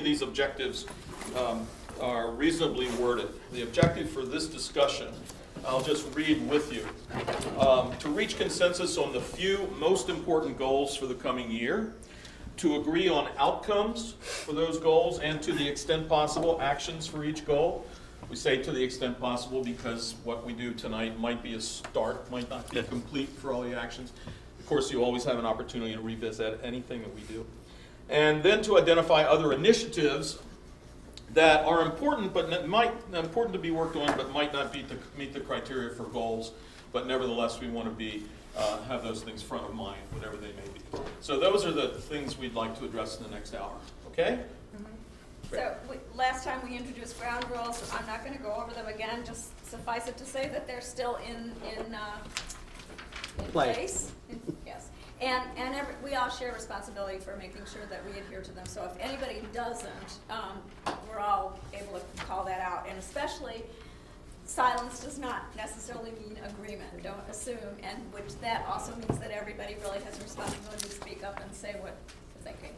these objectives um, are reasonably worded. The objective for this discussion, I'll just read with you. Um, To reach consensus on the few most important goals for the coming year, to agree on outcomes for those goals, and to the extent possible, actions for each goal. We say to the extent possible because what we do tonight might be a start, might not be complete for all the actions. Of course, you always have an opportunity to revisit anything that we do. And then to identify other initiatives that are important, but might, important to be worked on, but might not meet the, meet the criteria for goals. But nevertheless, we want to be, uh, have those things front of mind, whatever they may be. So those are the things we'd like to address in the next hour, okay? So, we, last time we introduced ground rules, I'm not gonna go over them again, just suffice it to say that they're still in, in, uh, in Play. place. Yes, and, and every, we all share responsibility for making sure that we adhere to them, so if anybody doesn't, um, we're all able to call that out, and especially, silence does not necessarily mean agreement, don't assume, and which that also means that everybody really has responsibility to speak up and say what they're thinking.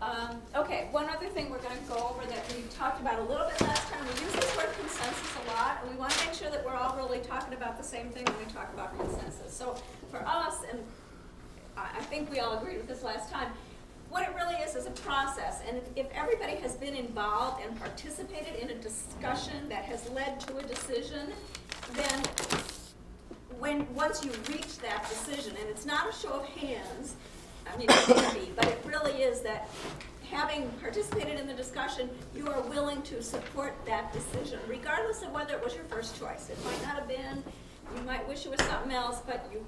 Um, okay, one other thing we're gonna go over that we talked about a little bit last time, we use this word consensus a lot, and we wanna make sure that we're all really talking about the same thing when we talk about consensus. So for us, and I, I think we all agreed with this last time, what it really is is a process, and if, if everybody has been involved and participated in a discussion that has led to a decision, then when, once you reach that decision, and it's not a show of hands, I mean, it can be, but it really is that having participated in the discussion, you are willing to support that decision, regardless of whether it was your first choice. It might not have been, you might wish it was something else, but you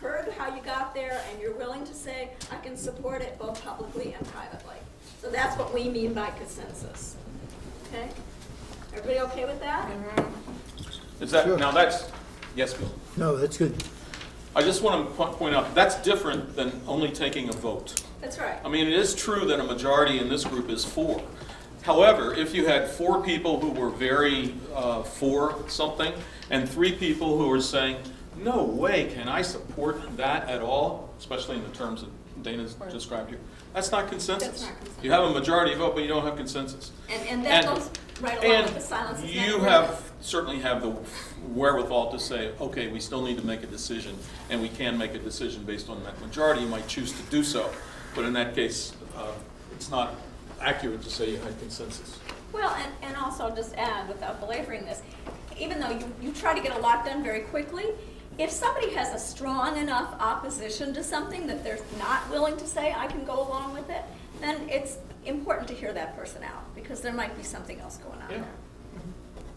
heard how you got there, and you're willing to say, I can support it both publicly and privately. So that's what we mean by consensus. Okay? Everybody okay with that? Is that, Sure. now that's, yes, Bill? No, that's good. I just want to point out, that's different than only taking a vote. That's right. I mean, it is true that a majority in this group is for. However, if you had four people who were very uh, for something, and three people who were saying, no way can I support that at all, especially in the terms that Dana's described here, that's not consensus. That's not consensus. You have a majority vote, but you don't have consensus. And, and that And- goes right along with the silence. And you have, certainly have the wherewithal to say, okay, we still need to make a decision, and we can make a decision based on that majority, you might choose to do so. But in that case, uh, it's not accurate to say you had consensus. Well, and, and also just add, without belaboring this, even though you, you try to get a lot done very quickly, if somebody has a strong enough opposition to something that they're not willing to say, I can go along with it, then it's important to hear that person out, because there might be something else going on Yeah. there.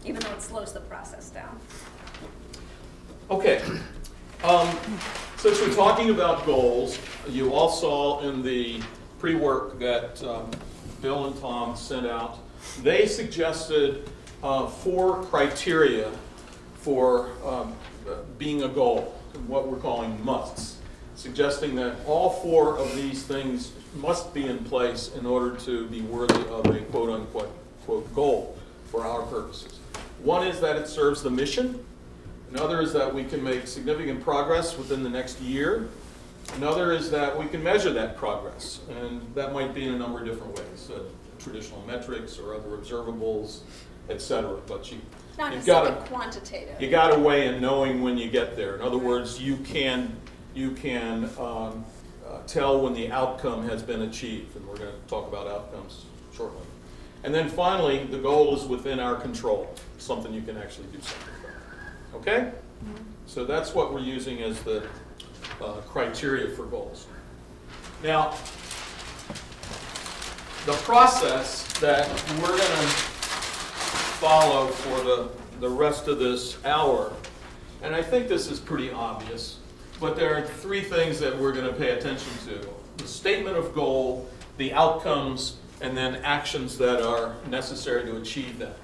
Even though it slows the process down. Okay. Um, Since we're talking about goals, you all saw in the pre-work that um, Bill and Tom sent out, they suggested uh, four criteria for um, being a goal, what we're calling musts, suggesting that all four of these things must be in place in order to be worthy of a quote-unquote quote goal for our purposes. One is that it serves the mission. Another is that we can make significant progress within the next year. Another is that we can measure that progress, and that might be in a number of different ways, uh, traditional metrics or other observables, et cetera. But you, Not you've got to, quantitative. you got a way in knowing when you get there. In other words, you can, you can um, uh, tell when the outcome has been achieved, and we're going to talk about outcomes shortly. And then finally, the goal is within our control, something you can actually do something about. Okay? So that's what we're using as the uh, criteria for goals. Now, the process that we're going to follow for the, the rest of this hour, and I think this is pretty obvious, but there are three things that we're going to pay attention to. The statement of goal, the outcomes, and then actions that are necessary to achieve that.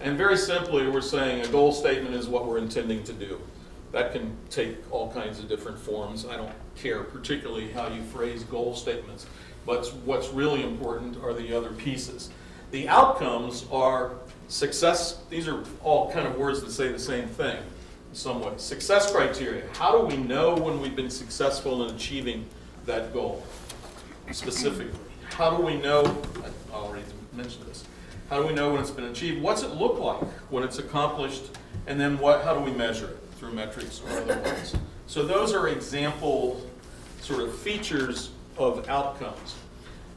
And very simply, we're saying a goal statement is what we're intending to do. That can take all kinds of different forms. I don't care particularly how you phrase goal statements, but what's really important are the other pieces. The outcomes are success, these are all kind of words that say the same thing in some way. Success criteria, how do we know when we've been successful in achieving that goal specifically? How do we know, I already mentioned this. How do we know when it's been achieved? What's it look like when it's accomplished? And then what, how do we measure it through metrics or otherwise? So those are example sort of features of outcomes.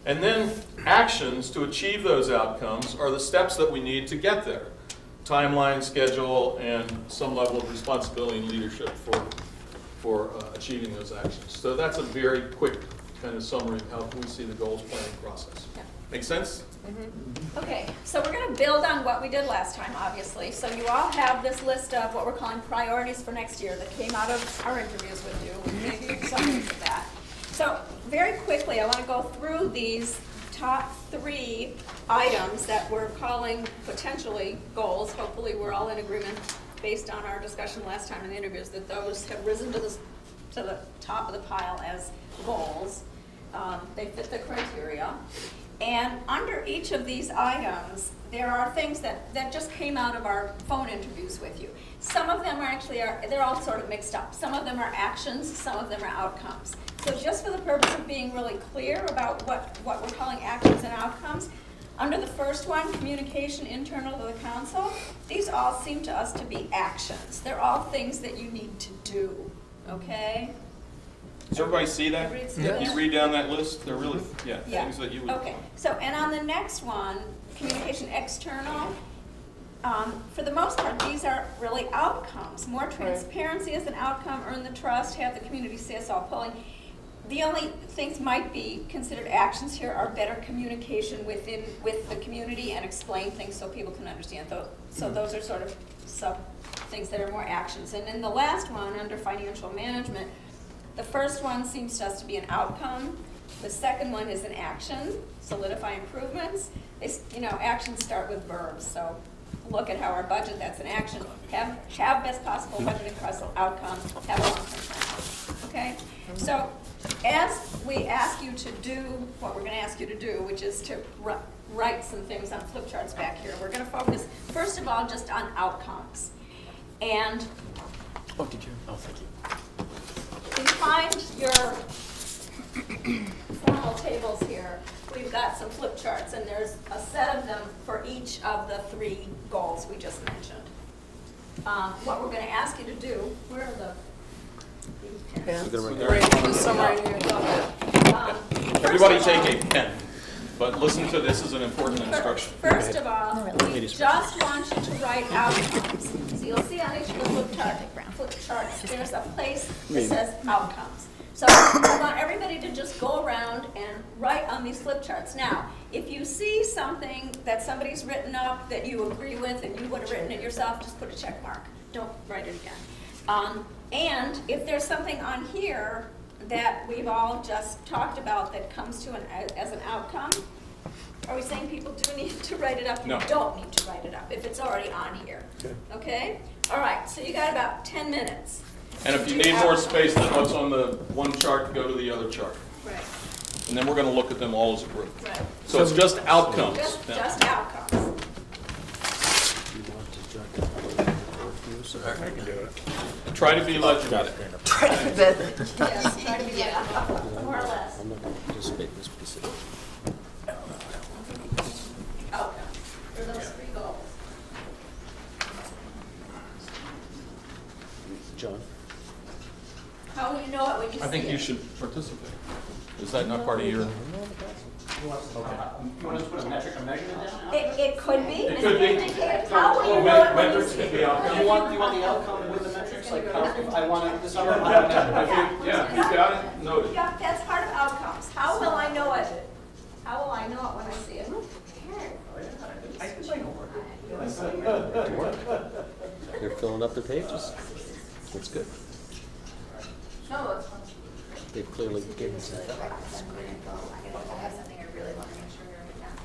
And then actions to achieve those outcomes are the steps that we need to get there. Timeline, schedule, and some level of responsibility and leadership for, for uh, achieving those actions. So that's a very quick kind of summary of how we see the goals planning process. Yeah. Make sense? Mm-hmm. Okay, so we're gonna build on what we did last time, obviously. So you all have this list of what we're calling priorities for next year that came out of our interviews with you. We gave you summaries of that. So very quickly, I wanna go through these top three items that we're calling potentially goals. Hopefully, we're all in agreement based on our discussion last time in the interviews that those have risen to the, to the top of the pile as goals. Um, They fit the criteria. And under each of these items, there are things that, that just came out of our phone interviews with you. Some of them are actually, are they're all sort of mixed up. Some of them are actions, some of them are outcomes. So just for the purpose of being really clear about what, what we're calling actions and outcomes, under the first one, communication internal to the council, these all seem to us to be actions. They're all things that you need to do, okay? Does everybody see that? Everybody You read down that list, they're really, yeah, Yeah. things that you would. Okay, so, and on the next one, communication external, um, for the most part, these are really outcomes. More transparency is an outcome, earn the trust, have the community say us all polling. The only things might be considered actions here are better communication within, with the community and explain things so people can understand. Tho- So those are sort of sub, things that are more actions. And then the last one, under financial management, the first one seems to us to be an outcome. The second one is an action, solidify improvements. You know, actions start with verbs, so look at how our budget, that's an action. Have, have best possible budgeting across outcome, have a long-term plan. Okay? So as we ask you to do what we're gonna ask you to do, which is to write some things on flip charts back here, we're gonna focus, first of all, just on outcomes. And Oh, did you? Oh, thank you. behind your formal tables here, we've got some flip charts, and there's a set of them for each of the three goals we just mentioned. Um, What we're gonna ask you to do, where are the? these pens? We're gonna There write- Right, right. Um, Everybody first of all- take a pen, but listen to this as an important instruction. First of all, we just want you to write outcomes. So you'll see on each of the flip chart, flip charts, there's a place that says outcomes. So I want everybody to just go around and write on these flip charts. Now, if you see something that somebody's written up that you agree with and you would have written it yourself, just put a check mark. Don't write it again. Um, and if there's something on here that we've all just talked about that comes to an, as an outcome, are we saying people do need to write it up? No. You don't need to write it up if it's already on here. Okay? All right, so you got about 10 minutes. And if you need more space than what's on the one chart, go to the other chart. Right, And then we're gonna look at them all as a group. right. So it's just outcomes Just, just outcomes. You want to jot that down for you, so I can do it. Try to be legible. Got it. Yes, try to be like, more or less. I'm not going to participate in this specific. Outcomes for those three goals. John? How will you know it when you see it? I think you should participate. Is that not part of your? You want us to put a metric, a measurement down? It, it could be. It could be. How will you know it when you see it? Do you want, do you want the outcome with the metrics, like, how, if I want to, this number, I Yeah, yeah, you got it, noted. Yeah, that's part of outcomes. How will I know it? How will I know it when I see it? They're filling up their pages. That's good. No, it's. They've clearly given us that. I have something I really want to make sure I write down.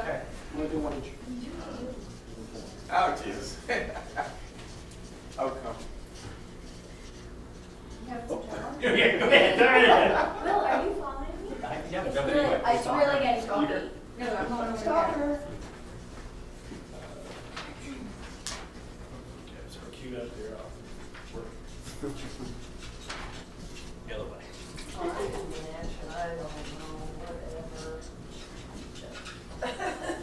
Okay, I'm gonna do one each. Oh, Jesus. Oh, Outcome. You have some trouble? Yeah, go ahead, go ahead. Will, are you following me? Yeah, It's really, anyway. it's really getting talky. No, I'm going over there. The other way. Oh, I didn't mention, I don't know, whatever.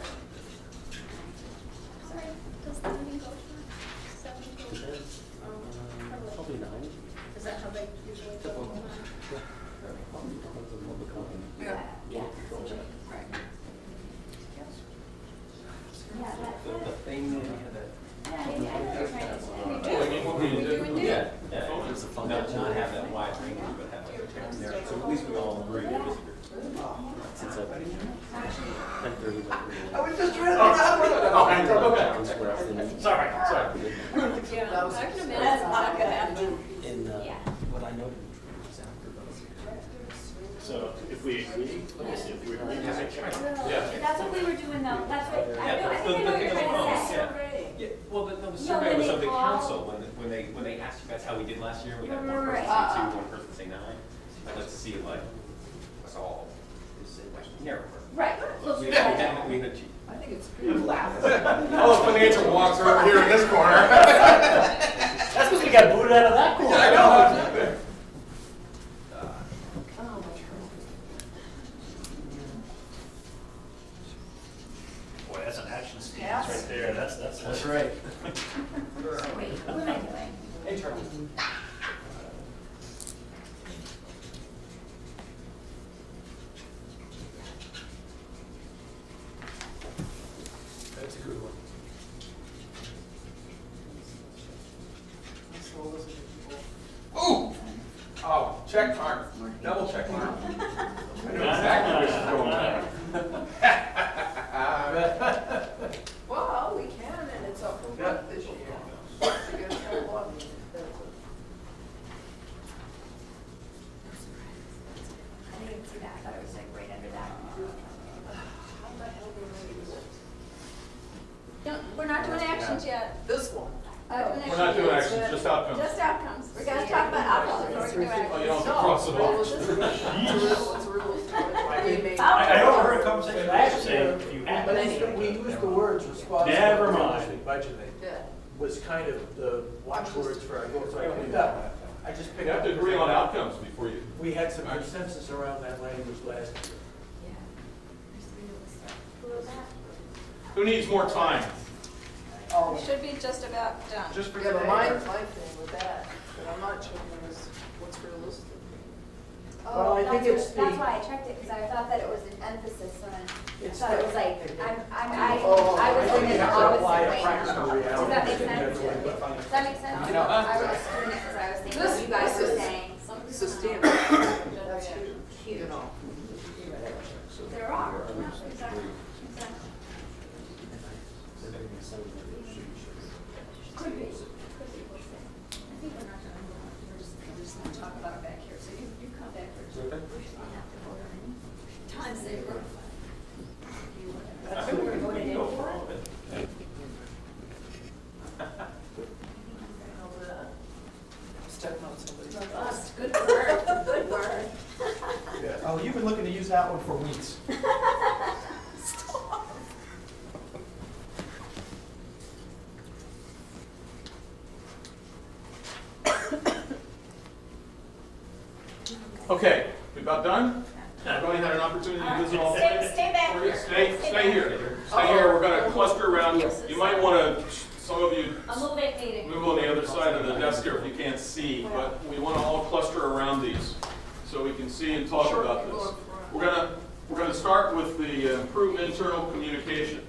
communication.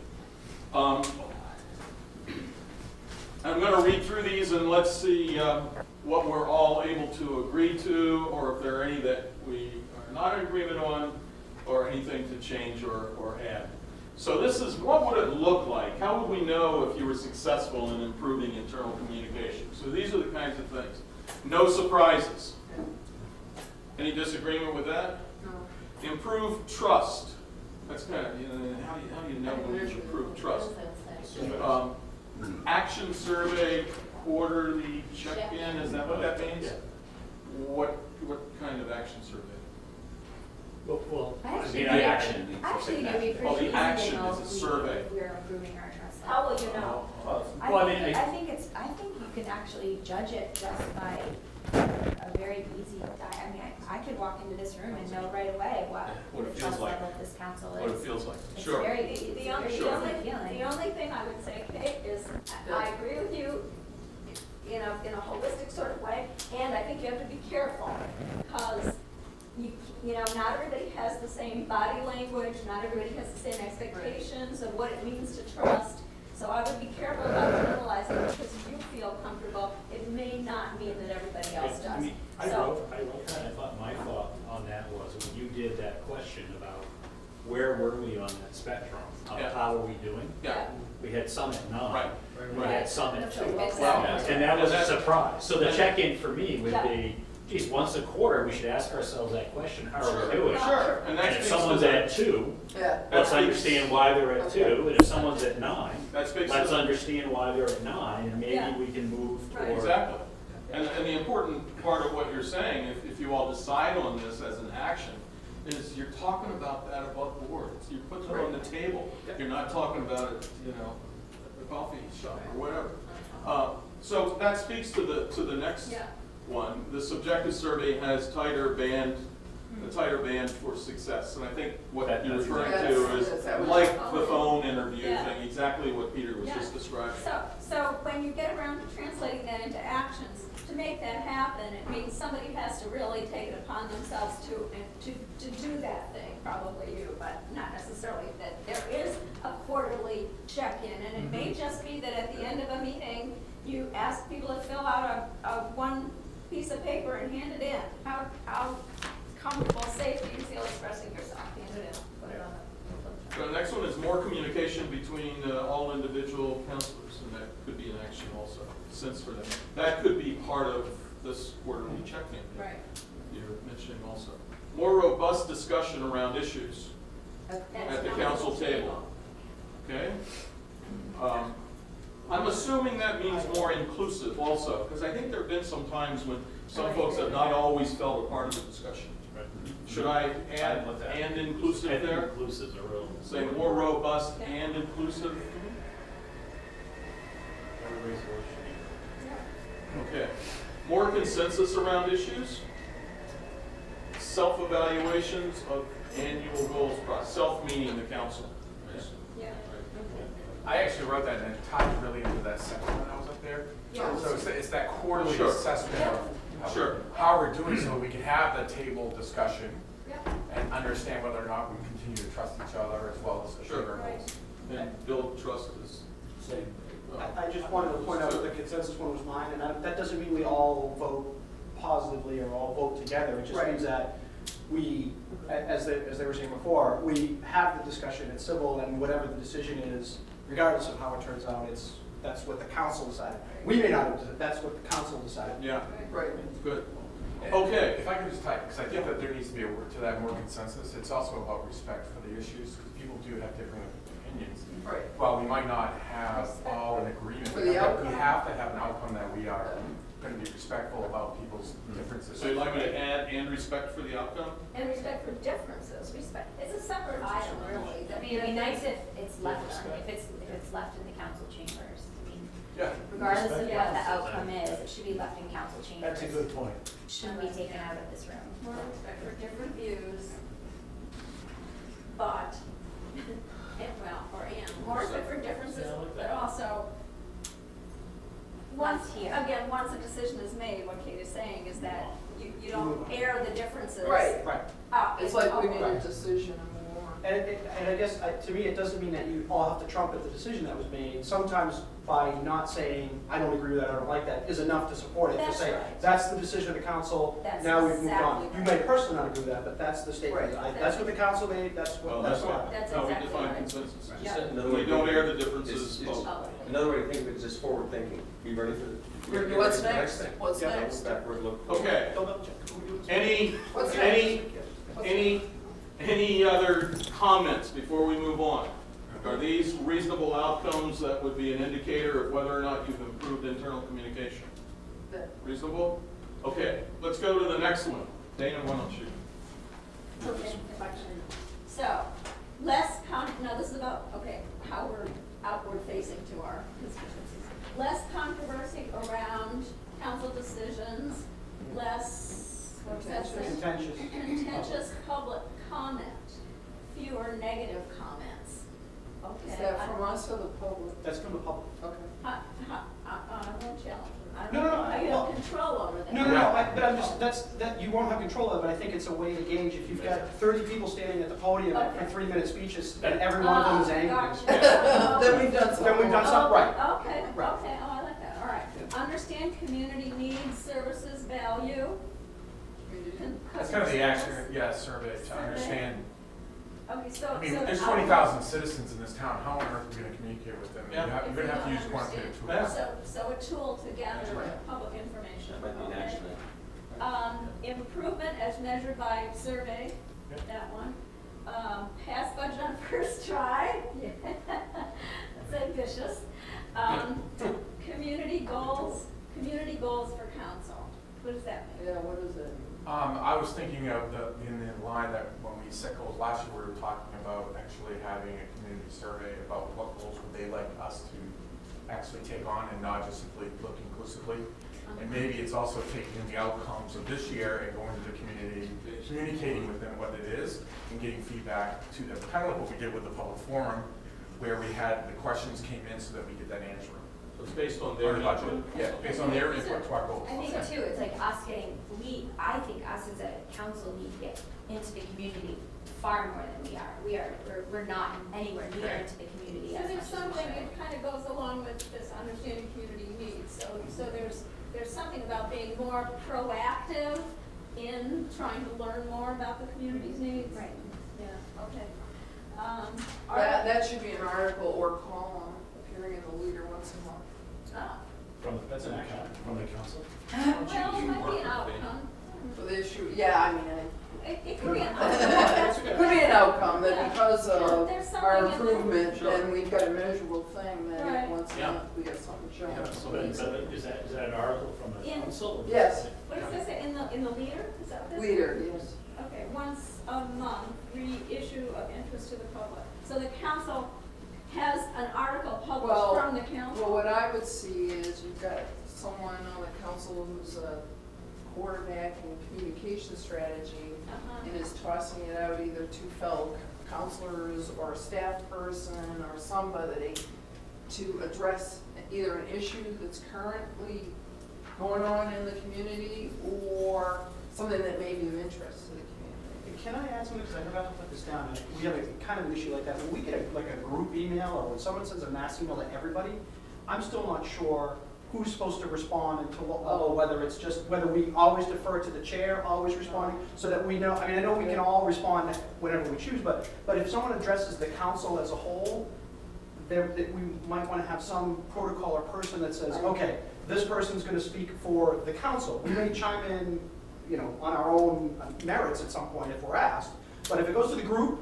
Um, I'm going to read through these and let's see uh, what we're all able to agree to or if there are any that we are not in agreement on or anything to change or, or add. So this is, what would it look like? How would we know if you were successful in improving internal communication? So these are the kinds of things. No surprises. Any disagreement with that? No. Improve trust. That's correct. You know, how, do you, how do you know when you approved? trust? Um, action survey, quarterly check-in, is that what that means? What, what kind of action survey? Well, oh, the action. Actually, it'd be pretty well, the action is a survey. We, are approving our trust. Oh, how will you know? I, mean, I, think it's. I think you can actually judge it just by a very easy, I mean, I, I could walk into this room and know right away what, What it feels trust like. level of this council is. what it feels like. It's Sure. very, The only, the only, feeling. the only thing I would say, Kate, is I- I agree with you, you know, in a holistic sort of way, and I think you have to be careful, because you, you know, not everybody has the same body language, not everybody has the same expectations of what it means to trust. So I would be careful about generalizing because you feel comfortable, it may not mean that everybody else does. I does. mean, I So- wrote, I wrote that, I thought my thought on that was, when you did that question about where were we on that spectrum? How, Yeah. how are we doing? Yeah, We had some at nine. Right, We had some at two. Exactly. And that was a surprise. So the check-in for me would Yeah. be, geez, once a quarter, we should ask ourselves that question, how are we doing? sure, and that And if speaks to someone's the, at two, Yeah. That let's speaks- understand why they're at two, and if someone's at nine, that speaks let's the. understand why they're at nine, and Yeah. maybe we can move Right. toward. Exactly. And, and the important part of what you're saying, if, if you all decide on this as an action, is you're talking about that above board. You're putting it on the table. You're not talking about it, you know, at the coffee shop or whatever. Uh, so that speaks to the, to the next Yeah. One. The subjective survey has tighter band, a hmm. tighter band for success. And I think what That- you're referring exactly- to That's- is that's like the phone interview Yeah. thing, exactly what Peter was Yeah. just describing. So, so when you get around to translating that into actions, to make that happen, it means somebody has to really take it upon themselves to, to, to do that thing, probably you, but not necessarily, that there is a quarterly check-in, and it may mm-hmm. just be that at the end of a meeting, you ask people to fill out a, a one piece of paper and hand it in. How, how comfortable, safe do you feel expressing yourself? Hand it in, put it on the. So the next one is more communication between uh, all individual councilors, and that could be an action also, since for them. That could be part of this quarterly check-in. Right. You're mentioning also. More robust discussion around issues That's at the council table, okay? Um, I'm assuming that means more inclusive also, because I think there've been some times when some folks have not always felt a part of the discussion. Right. Should I add and inclusive there? inclusive's a real. Say more robust and inclusive? Okay. More consensus around issues? Self-evaluations of annual goals, process. self meaning the council. Yeah. I actually wrote that and it tied really into that section when I was up there. Yeah. So it's, it's that quarterly Sure. assessment of of Sure. how we're doing so we can have the table discussion Yep. and understand whether or not we continue to trust each other as well as achieve Sure. our goals. And build trust is. Uh, I, I just wanted to point out that the consensus one was mine, and that, that doesn't mean we all vote positively or all vote together. It just Right. means that we, as they, as they were saying before, we have the discussion at civil, and whatever the decision is, regardless of how it turns out, it's, that's what the council decided. We may not have, decided, that's what the council decided. Yeah, Right. good. Okay. If I could just type, because I think that there needs to be a word to that more consensus, it's also about respect for the issues, because people do have different opinions. Right. While we might not have all an agreement, For we the have we outcome. have to have an outcome that we are going to be respectful about people's hmm. differences. So you'd like me to add and respect for the outcome? And respect for differences, respect, it's a separate item, really. I mean, it'd be nice if it's left, on- if it's, if it's left in the council chambers. I mean, Yeah. regardless of what the outcome is, it should be left in council chambers. That's a good point. Shouldn't be taken out of this room. More respect for different views, but, and well, or and, more respect for differences, but also, once, Once here. again, once a decision is made, what Kate is saying is that you, you don't air the differences Right. Right. out. It's like we public. made a decision and move on. And, it- and I guess, I- to me, it doesn't mean that you all have to trumpet the decision that was made. Sometimes by not saying, I don't agree with that, I don't like that, is enough to support it. To say, right. that's the decision of the council, That's now we've moved on. exactly You may personally not agree with that, but that's the statement. Right. I- That's what the council made, that's Well, what, that's that's what, what. That's how we define right. consensus. Yeah. Just another We way don't air the differences is- is- publicly. Another way to think of it is just forward thinking. Be ready for the. What's ready next? thing. What's Yeah, next? Backward look. Okay, Don't double check. any, any, any, any other comments before we move on? Are these reasonable outcomes that would be an indicator of whether or not you've improved internal communication? That- Reasonable? Okay, let's go to the next one. Dana, why don't you? Okay, question. So, less con, no, this is about, okay, how we're outward facing to our constituencies. Less controversy around council decisions, less, what's that say? Contentious. Contentious public comment, fewer negative comments. Okay. Is that from us or the public? That's from the public. Okay. I, I, I, I won't challenge them. I No, don't But I'm just, that's, that, you won't have control of it, but I think it's a way to gauge, if you've got thirty people standing at the podium Okay. for three-minute speeches, and every one of them is Ah, angry. gotcha. Then we've done something. Then we've done something right. Okay, okay, oh, I like that, all right. Understand community needs, services, value. That's kind of the action, yeah, survey to understand. Okay, so, I mean, so there's the twenty outcome- thousand citizens in this town, how on earth are we gonna communicate with them? You Yeah. have- You're gonna have to use If we don't quantitative tools. So, so a tool to gather Right. public information. That might be an okay? action item. Um, improvement as measured by survey, Yep. that one. Um, pass budget on first try, that's ambitious. Um, community goals, community goals for council, what does that mean? Yeah, what is it? Um, I was thinking of the, in the line that when we set goals last year, we were talking about actually having a community survey about what goals would they like us to actually take on and not just simply look inclusively. And maybe it's also taking the outcomes of this year and going to the community, communicating with them what it is and getting feedback to them. Kind of like what we did with the public forum, where we had, the questions came in so that we get that answer. So it's based on On their the budget, yeah, based on their input to our goals. I think too, it's like us getting, we, I think us as a council need to get into the community far more than we are. We are, we're, we're not anywhere near Okay. into the community So as much there's as we something, should. it kind of goes along with this understanding community needs, so, so there's, there's something about being more proactive in trying to learn more about the community's needs. Right. Yeah, okay. Um, That, that should be an article or column appearing in the leader once a month. ah, From, the- that's an action from the council. Well, it might be an outcome. For the issue, yeah, I mean, I- It, it could be an outcome, it could be an outcome that because of there's our in there. improvement, Sure. and we've got a measurable thing, Right. that once a Yeah. month, we get something showing. Yeah, So, but, but is that, is that an article from the In- council? or- Yes. What does this say, in the, in the leader, is that what this? Leader, yes. Okay, once a month, reissue of interest to the public. So the council has an article published Well, from the council? Well, what I would see is you've got someone on the council who's a quarterback in communication strategy Uh-huh. and is tossing it out either to fellow councilors or a staff person or somebody to address either an issue that's currently going on in the community or something that may be of interest to the. Can I add something, because I forgot to put this down, we have a kind of an issue like that, when we get a, like a group email, or when someone sends a mass email to everybody, I'm still not sure who's supposed to respond and to what level, oh. whether it's just, whether we always defer to the chair, always responding, so that we know, I mean, I know we can all respond whenever we choose, but, but if someone addresses the council as a whole, there, that we might want to have some protocol or person that says, okay, this person's going to speak for the council. We may chime in, you know, on our own merits at some point if we're asked, but if it goes to the group,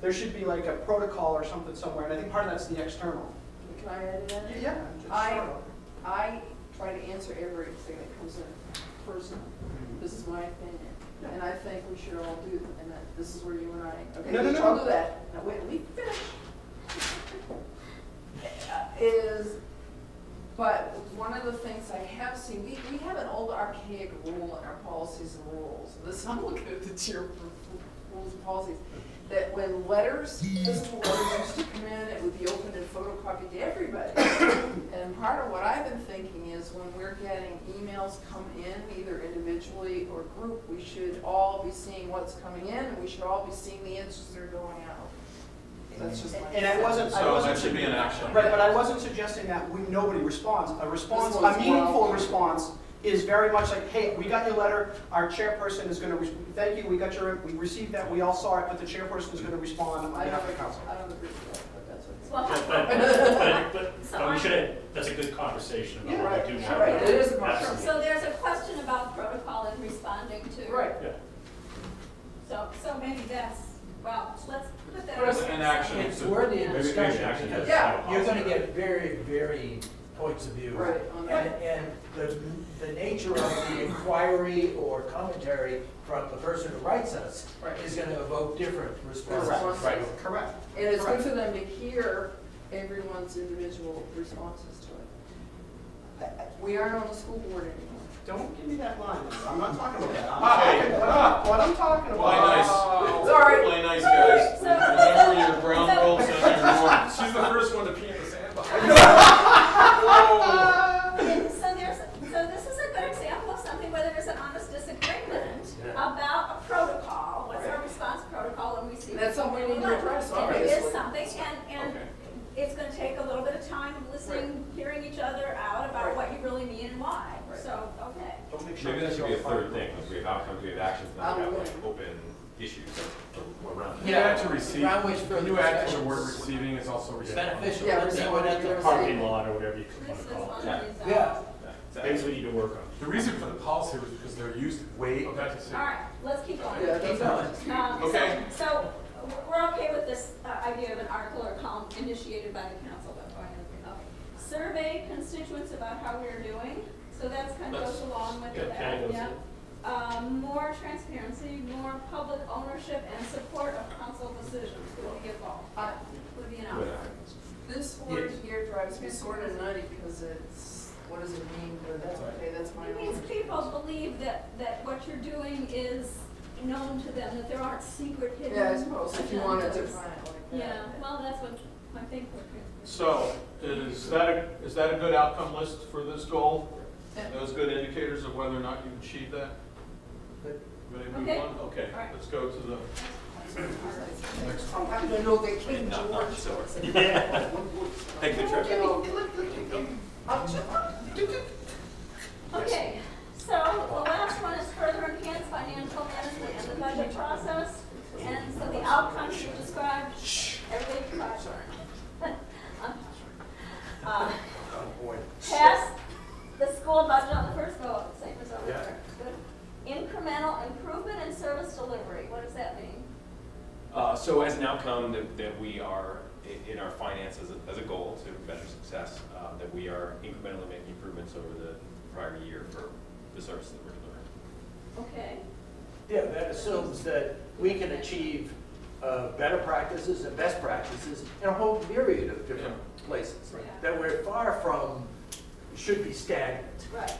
there should be like a protocol or something somewhere, and I think part of that's the external. Can I add in? Yeah, just I-. I try to answer everything that comes in personally. Mm-hmm. This is my opinion. And I think we should all do, and that, this is where you and I, okay, No, no, we should no. all do that. Now, wait, me finish. Is, but one of the things I have seen, we, we have an old archaic rule in our policies and rules. And This, I'm looking at the chair for rules and policies, that when letters, physical letters used to come in, it would be opened and photocopied to everybody. And part of what I've been thinking is when we're getting emails come in, either individually or group, we should all be seeing what's coming in, and we should all be seeing the answers that are going out. That's just. And I wasn't, I So wasn't. that should be an action. Right, but I wasn't suggesting that we, nobody responds. A response, This one's a meaningful well- response is very much like, hey, we got your letter, our chairperson is gonna, res- thank you, we got your, we received that, we all saw it, but the chairperson is gonna respond on I behalf don't, of the council. I don't agree with that, but that's okay. Well, But, but, but, but we should have, that's a good conversation about what we do Yeah, now. right, it is a Absolutely. conversation. So there's a question about protocol and responding to. Right. Yeah. So, so maybe that's, well, let's put that. Put us on in action. It's worthy of Maybe, maybe discussion. action. Yeah. You're gonna get very, very points of view. Right, on And, that. and the, the nature of the inquiry or commentary from the person who writes us Right. is gonna evoke different responses. Responses. Right, correct. And it's good for them to hear everyone's individual responses to it. We aren't on the school board anymore. Don't give me that line. I'm not talking about that. I'm talking about what I'm talking about. Play nice. Sorry. Play nice, guys. Remember your brown bolts and your norm. She's the first one to pee in the sandbox. So, there's, so this is a good example of something where there's an honest disagreement about a protocol. What's right. our response protocol when we see That's something we need to address. It is something, and, and okay listening, hearing each other out about what you really mean and why, Right. so, okay. Don't make sure Maybe that should be a third fault. thing, like we have outcomes, we have actions, then we have like open issues around. Can you add to receive, Around which can further you add to the word receiving is also receiving? Beneficial. Yeah, Let's see receive what what other- others- Parking lot or whatever you want to call it. of these. uh, Yeah. Things we need to work on. The reason for the policy was because they're used way, Okay. All right, let's keep going. Yeah, Keep that's- going. Um, so- Okay. So, we're okay with this uh, idea of an article or column initiated by the council, but going in, okay. Survey constituents about how we're doing, so that's kind of goes along with yeah, that, kinda yeah. Um, more transparency, more public ownership and support of council decisions, would be a goal, yeah, would be an Good This word here drives me sort of nutty because it's, what does it mean? But that's okay, that's my It own. means people believe that, that what you're doing is known to them, that there aren't secret hidden Yeah, I suppose if you wanted to agendas. define it like that. Yeah, well, that's what I think we're. So, is that a, is that a good outcome list for this goal? Yeah. Those good indicators of whether or not you achieve that? Ready to move Okay. on? Okay, All right. let's go to the, next. Oh, I'm happy to know that King Not- not George. so. Yeah. Take the trip. Okay, so the last one is further enhance financial management and the budget process. And so the outcomes you described, everybody quiet. Uh, Pass the school budget on the first vote, same as over there. Good. Incremental improvement in service delivery, what does that mean? Uh, so as an outcome that, that we are, in our finances, as a goal to measure success, uh, that we are incrementally making improvements over the prior year for the services that we're delivering. Okay, Yeah, that assumes that we can achieve uh, better practices and best practices in a whole myriad of different places. Yeah. That we're far from, should be stagnant. right,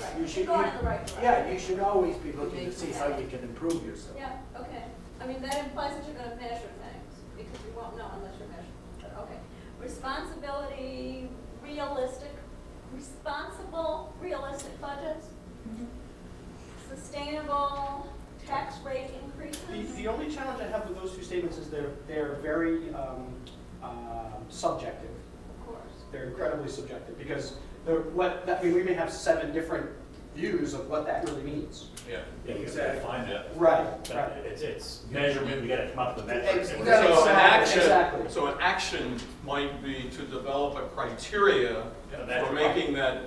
right. You should, going you- in the right direction. yeah, you should always be looking to see how you can improve yourself. Yeah, okay. I mean, that implies that you're gonna measure things, because you won't know unless you're measuring. But, okay. Responsibility, realistic, responsible, realistic budgets. Sustainable tax rate The, increases. the only challenge I have with those two statements is they're, they're very um, um, subjective. Of course. They're incredibly subjective, because what, that, I mean, we may have seven different views of what that really means. yeah. Yeah, you gotta define that. Right, It's, it's measurement, we gotta come up with the metrics. Ex- and Yeah, So an exactly, action, exactly. so an action might be to develop a criteria Yeah, that's for right. making that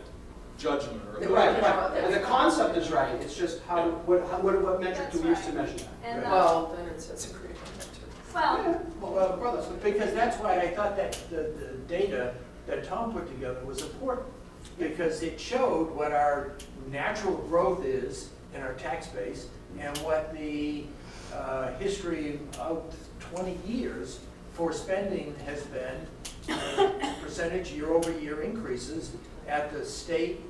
judgment or. Right, right, and the concept is right, it's just how, Yeah. what, how- what, what metric do we use to measure that? And, uh, Well, then it's, it's agreed on that too. well, Well, brothers, because that's why I thought that the, the data that Tom put together was important. Because it showed what our natural growth is in our tax base and what the, uh, history of twenty years for spending has been, uh, percentage year-over-year increases at the state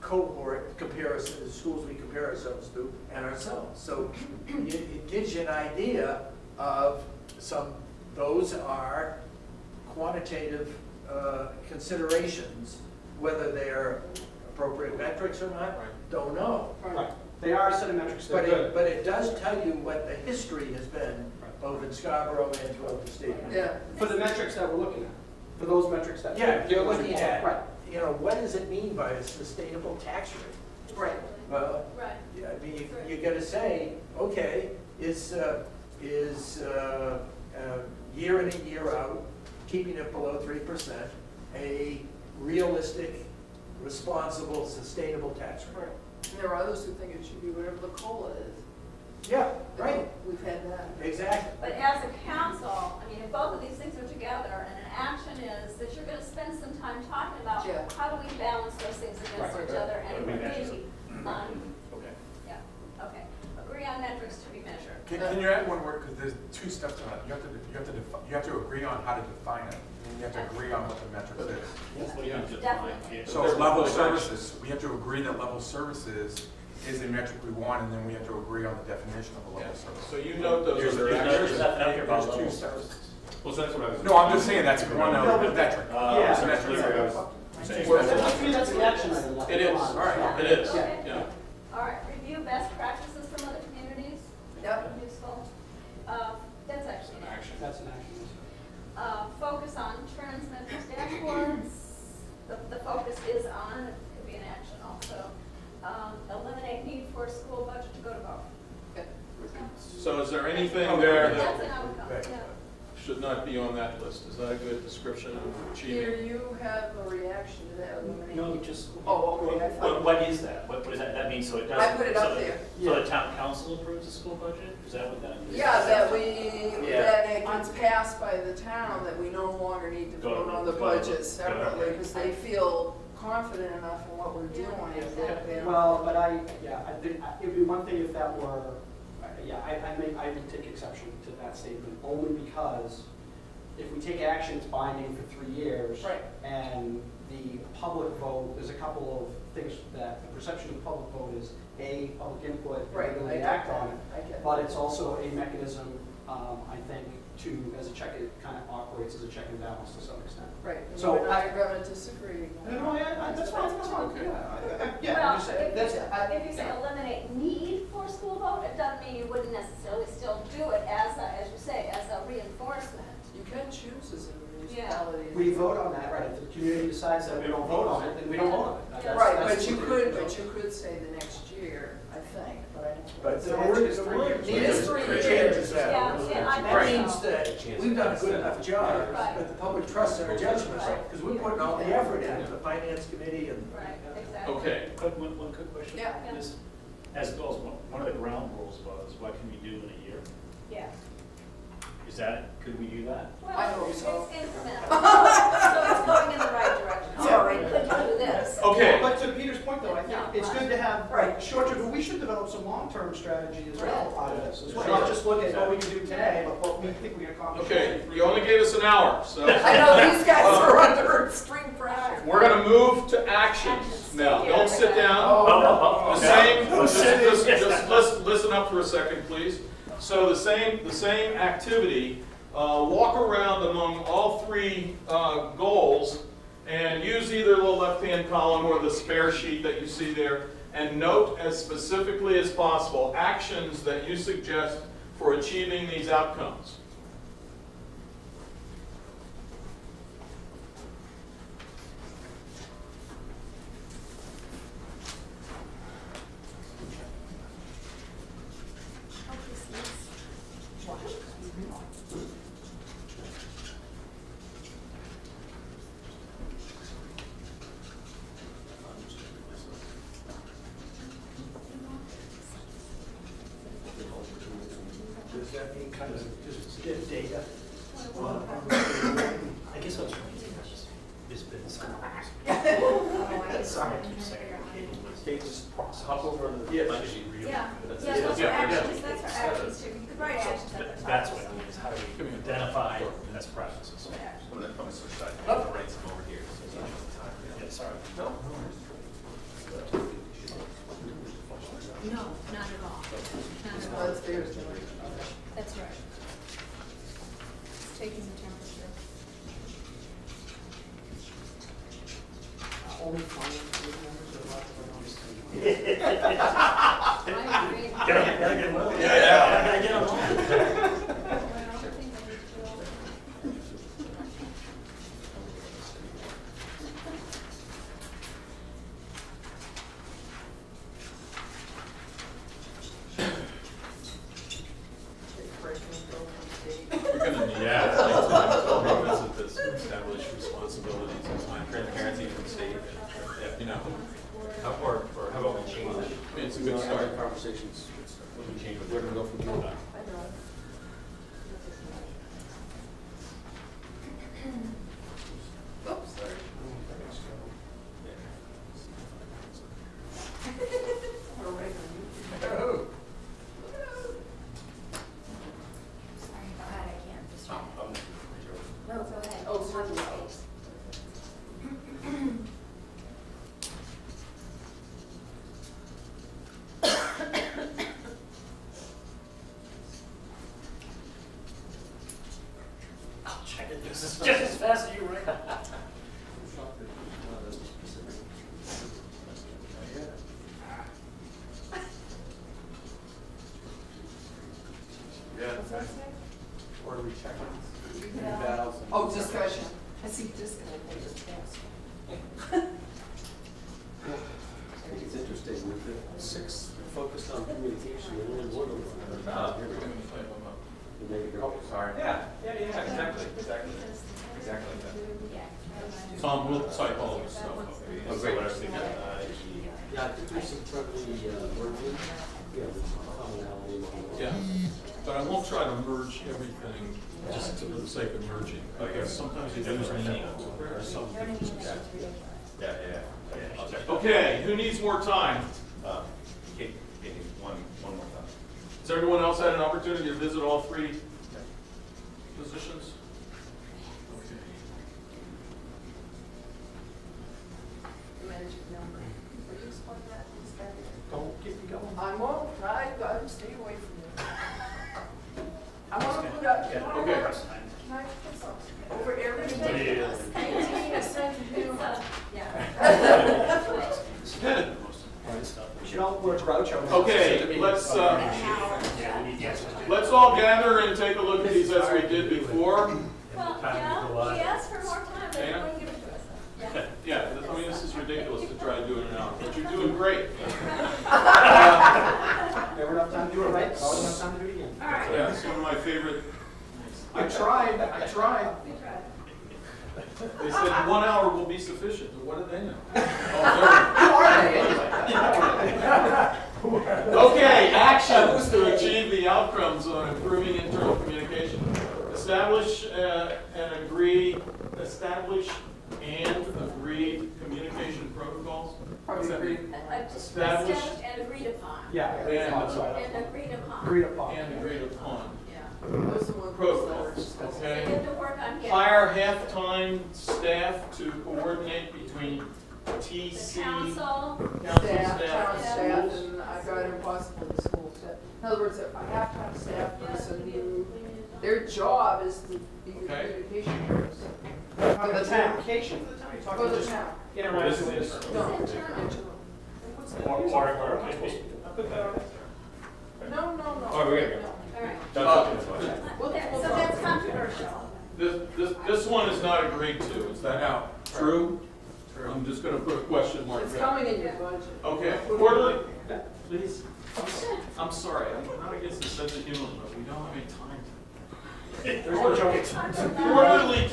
cohort comparison, the schools we compare ourselves to, and ourselves. So it, it gives you an idea of some, those are quantitative uh, considerations, whether they're appropriate metrics or not, Right. don't know. Right, they are a set of metrics, But it, but it does tell you what the history has been, both in Scarborough and throughout the state. Yeah. For the metrics that we're looking at, for those metrics that. Yeah, you're looking at. Right. At, you know, what does it mean by a sustainable tax rate? Right. Well, right. Yeah, I mean, you- you gotta say, okay, is, uh, is, uh, uh, year in and year out, keeping it below three percent, a realistic, responsible, sustainable tax rate? Right. And there are others who think it should be whatever the COLA is. Yeah, right, We've had that. exactly. But as a council, I mean, if both of these things are together, and an action is that you're gonna spend some time talking about Yeah. how do we balance those things against Right. each other How and do we measure agree um, on, Okay. yeah, okay, agree on metrics to be measured. Can, can you add one word, because there's two steps to that, you have to, you have to, defi- you have to agree on how to define it, and you have to agree on what the metrics is. That's what you define. Definitely. Yeah. So level services, we have to agree that level services is a metric we want, and then we have to agree on the definition of a Yeah. level service. So you note those There's- are there's. There's nothing up here about There's two level services. Well, so that's what I was. No, I'm just saying that's one element, that's, Uh, Yeah. that's an I was. It is, all right, it is, yeah. All right, review best practices from other communities. Yep. Useful. Uh, That's actually an action. That's an action. Uh, Focus on trends, metrics, dashboards. The, the focus is on, it could be an action also. Um, Eliminate need for school budget to go to vote. So is there anything there that, That's an outcome, yeah should not be on that list? Is that a good description of Peter, achieving? you have a reaction to that elimination? No, just. Oh, oh okay, I What, thought, what is that? What, what does that, that mean, so it doesn't? I put it so up the- there. So the town council approves the school budget? Is that what that is? Yeah, that we, Yeah. that it gets passed by the town, that we no longer need to Go- vote on the go- budget go- separately, because they feel confident enough in what we're doing. Yeah, that they don't- Well, but I, yeah, I think, it'd be one thing if that were, yeah, I, I may, I would take exception to that statement, only because if we take action, it's binding for three years. Right. And the public vote, there's a couple of things that, the perception of the public vote is, A, public input, Right, and get act on it. But it's also a mechanism, um, I think, to, as a check, it kind of operates as a check and balance to some extent. Right, So you and I I- are gonna disagree. No, no, I, I, that's fine, that's fine, Okay. yeah, I- I- yeah, Well, I'm just saying, if that's, you, I- if you say eliminate need for school vote, it doesn't mean you wouldn't necessarily still do it as a, as you say, as a reinforcement. You can choose as a municipality. We vote on that, right, if the community decides that we don't vote on it, then we don't vote on it. That's- Right, that's but you could, but you could say the next year, I think, but I don't. But The the word- word the is three word years. It is three years. changes that. Yeah, yeah, I That think means so. that we've done a good enough job, Right. that the public trusts our judgment, Right. because we're putting all the effort into the finance committee and. Right, exactly. Okay, Quick, one, one quick question. Yeah. Yeah. Is, as goes, one one of the ground rules was, what can we do in a year? Yeah. Is that, could we do that? I Well, hope it's so. incremental, so it's going in the right direction. So we could do this. okay. But to Peter's point though, I think No, it's good to have, Right. short term, but we should develop some long-term strategy as well out of this, as well. Sure. Not just look at what we can do today, but what we think we can accomplish. Okay, you only gave us an hour, so I know, these guys are under extreme pressure. we're gonna move to actions now. Don't sit down. Oh, The same, just, just, just listen, listen up for a second, please. So the same, the same activity, uh, walk around among all three, uh, goals and use either the left-hand column or the spare sheet that you see there and note as specifically as possible actions that you suggest for achieving these outcomes. Check it just as, fast as you write. Yeah. What's that say? Or do we check it? Oh, discussion. I see disconnect, they just passed. I think it's interesting with the six focused on communication, and only one of them. Uh, We're gonna type them up. And then Oh, sorry. Yeah, yeah, yeah, exactly, exactly, exactly like that. Tom, we'll type all this stuff up. Oh, great. Uh, Yeah, I think there's some friendly, uh, merging, yeah, there's some commonality among them. Yeah, but I won't try to merge everything just for the sake of merging, because sometimes you lose meaning or something. Yeah, yeah, yeah. I'll. Okay, who needs more time? Uh, Kate, Kate, one, one more time. Has everyone else had an opportunity to visit all three positions? Okay. Number. Will you explain that, please, Don't get me going. I won't, I, I'm stay away from it. I wanna put up, can I, Okay. can I put something over everything? Eighteen cent new. Yeah. We should all wear Groucho. Okay, let's, uh, Yeah, we need to answer. let's all gather and take a look at these as we did before. Well, yeah, go on. she asked for more time, but Dana? they wouldn't give it to us. Yeah. Yeah, I mean, this is ridiculous to try to do it in an hour, but you're doing great. Uh, Never enough time to do it right, always enough time to do it again. All right. Yeah, it's one of my favorite. I tried, I tried. We tried. They said one hour will be sufficient, but what do they know? Oh, they're- Okay, actions to achieve the outcomes on improving internal communication. Establish uh, and agree, establish and agreed communication protocols. What's that mean? Establish Established and agreed upon. Yeah, And- that's. And agreed upon. Agreed upon. And agreed upon. Yeah, those are the ones. Protocols, okay? have to work on getting. Hire half-time staff to coordinate between The TC. council, council Staff, town staff, staff, schools. and I've got impossible the school staff. In other words, if a half-time staff person who, their job is to be the Okay. communication person. For the town. Communication for the town, you're For talking the just town. interaction with. No, It's internal. internal. Or, or, or, maybe. No, no, no. Oh, we gotta go. no. all right. Don't talk too much. We'll- Okay, we'll so that's controversial. This, this, this one is not agreed to, is that true? I'm just gonna put a question mark It's there. coming in your budget. Okay, quarterly, Please. I'm sorry, I'm not against the sense of humor, but we don't have any time. There's no joking. Quarterly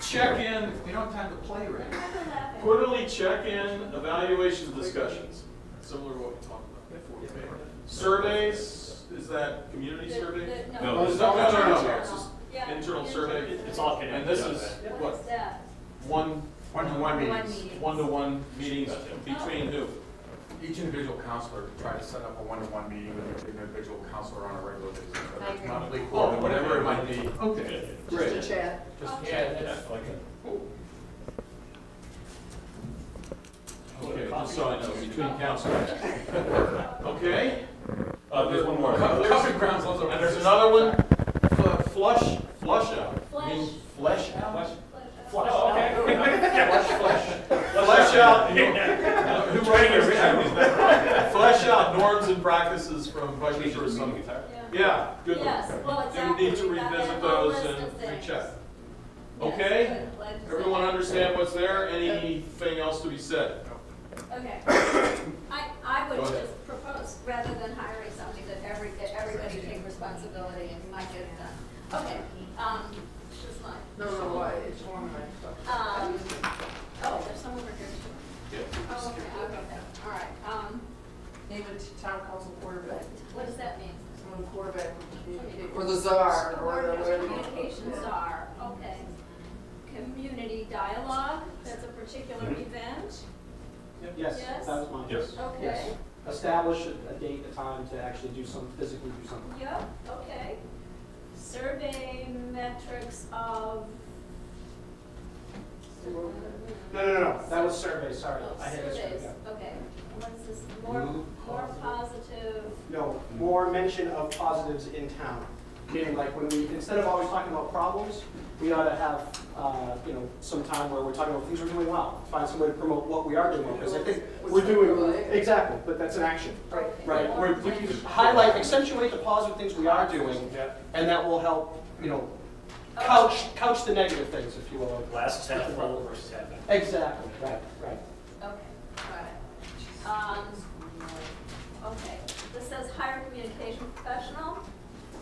check-in, we don't have time to play right now. Quarterly check-in evaluation discussions, similar to what we talked about before. Surveys, is that community The- survey? the- No, No, no, no, no, no, Internal. it's just Yeah, internal survey. It's all connected. And this to is, that. What, that? one, One-to-one meetings. one-to-one meetings between who? Each individual councilor try to set up a one-to-one meeting with an individual councilor on a regular basis, whether it's monthly, quarterly, whatever it might be. Okay, Just a chat. Just, Okay. yeah, Yeah, like. Okay, just so I know, between councilors. Okay? Uh, there's one more. Covered grounds also. And there's another one, F- flush, flush out. Flesh. Mean Flesh out? Flesh. Oh, okay. Flesh, flesh. Flesh out. Who wrote this? Flesh out norms and practices from Vice Chancellor Summit. Yeah. Yeah, good one. Yes, well, Do exactly. need to We've got that revisit those and of things. recheck. Okay? good. Glad to see Everyone understand what's there? Anything else to be said? Okay. I, I would just propose, rather than hiring somebody, that every, that everybody take responsibility and might get it done. Okay, um, just mine. No, no, why, it's one of my stuff. Um, oh, there's some over here too. Yeah. Oh, okay, I got that. All right, um, Name it town council quarterback, what does that mean? someone quarterback, would communicate- or the czar, or the, whatever. you- Communications are, okay. Community dialogue, that's a particular event, Yes, Yes? that was mine. Yes. okay. Yes. Establish a a date, a time to actually do some, physically do something. Yep, okay. Survey metrics of. No, no, no, no, that was survey, sorry. Oh, I had it surveys, screwed up. okay. What's this, more, more positive, No, more mention of positives in town. Meaning like when we, instead of always talking about problems, we ought to have, uh, you know, some time where we're talking about things we're doing well. Find some way to promote what we are doing well, because I think we're doing, exactly, but that's an action. Okay. Right, we're, we can highlight, accentuate the positive things we are doing, and that will help, you know, couch, couch the negative things, if you will. Glass half full versus half empty. Exactly, right, right. okay, got it. Um, okay, This says hire communication professional,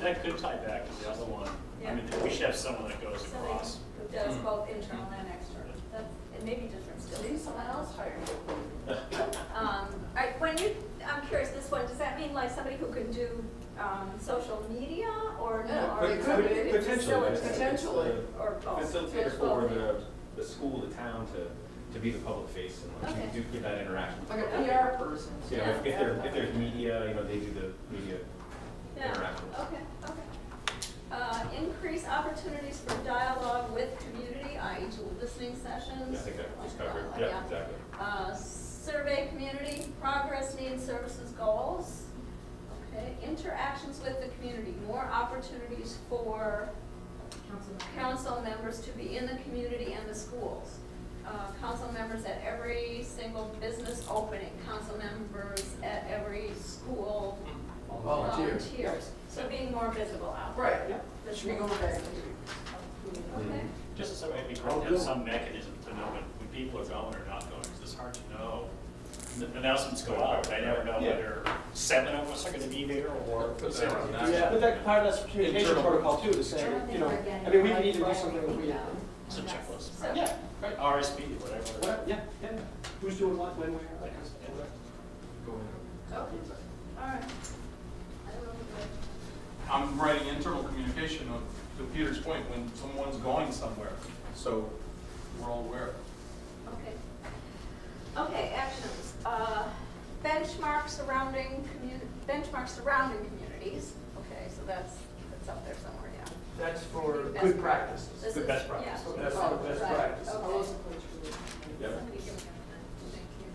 That could tie back to the other one. Yeah. I mean, we should have someone that goes somebody across. who does both internal and external. That's, it may be different still. Need someone else hired. Um, all right, when you, I'm curious, this one, does that mean like somebody who can do, um, social media or Yeah, no? or but could it Potentially, facilitate- Potentially. Or both? Facilitator for the, the school, the town to, to be the public face and like, Okay. do give that interaction. Like a. PR person. So, you know, if, if there, if there's media, you know, they do the media Yeah, interactions. okay, okay. Uh, increase opportunities for dialogue with community, i.e. listening sessions. Yeah, I think that was covered, uh, yeah, exactly. Uh, survey community, progress, needs, services, goals. Okay, interactions with the community, more opportunities for council members to be in the community and the schools. Uh, council members at every single business opening, council members at every school. Volunteers. Volunteers, so being more visible out. there. Right, Yeah. should we go back? Okay, Just so it'd be great to have some mechanism to know when, when people are going or not going, because it's hard to know. The Announcements go out, but I never know Yeah. whether seven of us are gonna be there or Put that zero. on that. Yeah, but that, part of that's communication Internal. protocol too, to say, you know, I mean, we need to do something that we, It's a checklist. so. yeah, right, RSP, whatever. whatever, yeah, yeah, yeah. Who's doing what, when, where, that kind of stuff. Okay, all right. I don't know. I'm writing internal communication on, to Peter's point, when someone's going somewhere, so we're all aware. Okay. Okay, actions. Uh, Benchmark surrounding commu, benchmark surrounding communities. Okay, so that's, that's up there somewhere, yeah. That's for Best good practices. This Good is- best practice. yeah. That's Oh, the best right, practice. All Okay. those in place for this. Yep. Somebody give me that. Thank you.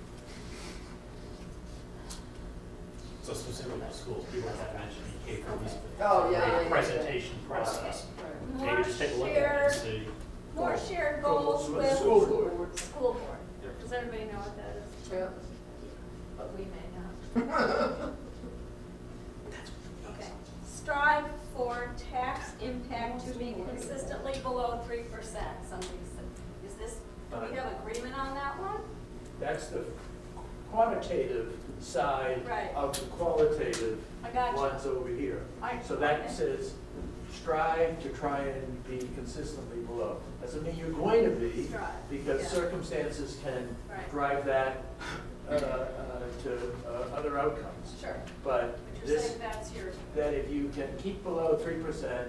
So specifically for schools, people have mentioned K through Oh, yeah, yeah, yeah. Presentation process. Right. More Maybe just take a look at it and shared, see. more shared Goals goals with with. the school board. School board. Does everybody know what that is? Yeah. But we may not. Okay. Strive for tax impact to be consistently below three percent. Something said, is this, do we uh, have agreement on that one? That's the quantitative side Right. of the qualitative I got you. ones over here. I- So okay. that says strive to try and be consistently below. Doesn't mean you're going to be, Strive, because yeah. circumstances can Right. drive that uh, uh, to uh, other outcomes. Sure. But But this, your, that if you can keep below three percent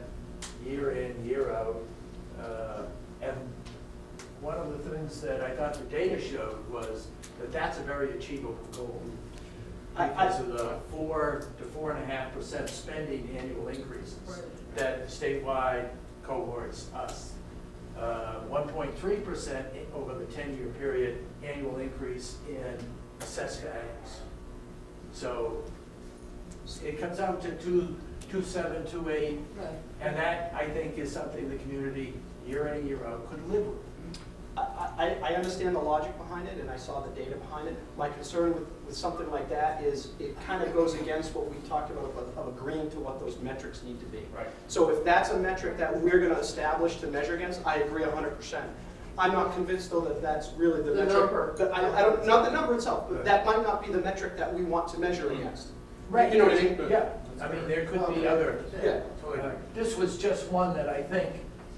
year in, year out, uh, and one of the things that I thought the data showed was that that's a very achievable goal. Because of the four to four and a half percent spending annual increases that statewide cohorts us. Uh, One point three percent over the ten-year period, annual increase in assessed values. So it comes out to two, two seven, two eight, Right. and that, I think, is something the community, year in and year out, could live with. I, I, I understand the logic behind it, and I saw the data behind it. My concern with, with something like that is it kind of goes against what we talked about of, of agreeing to what those metrics need to be. Right. So if that's a metric that we're gonna establish to measure against, I agree hundred percent. I'm not convinced though that that's really the The metric. number. that- I, I don't, not the number itself, but Right. that might not be the metric that we want to measure against. Right. You know what I mean? Yeah, I mean, there could be other. Yeah. Uh, This was just one that I think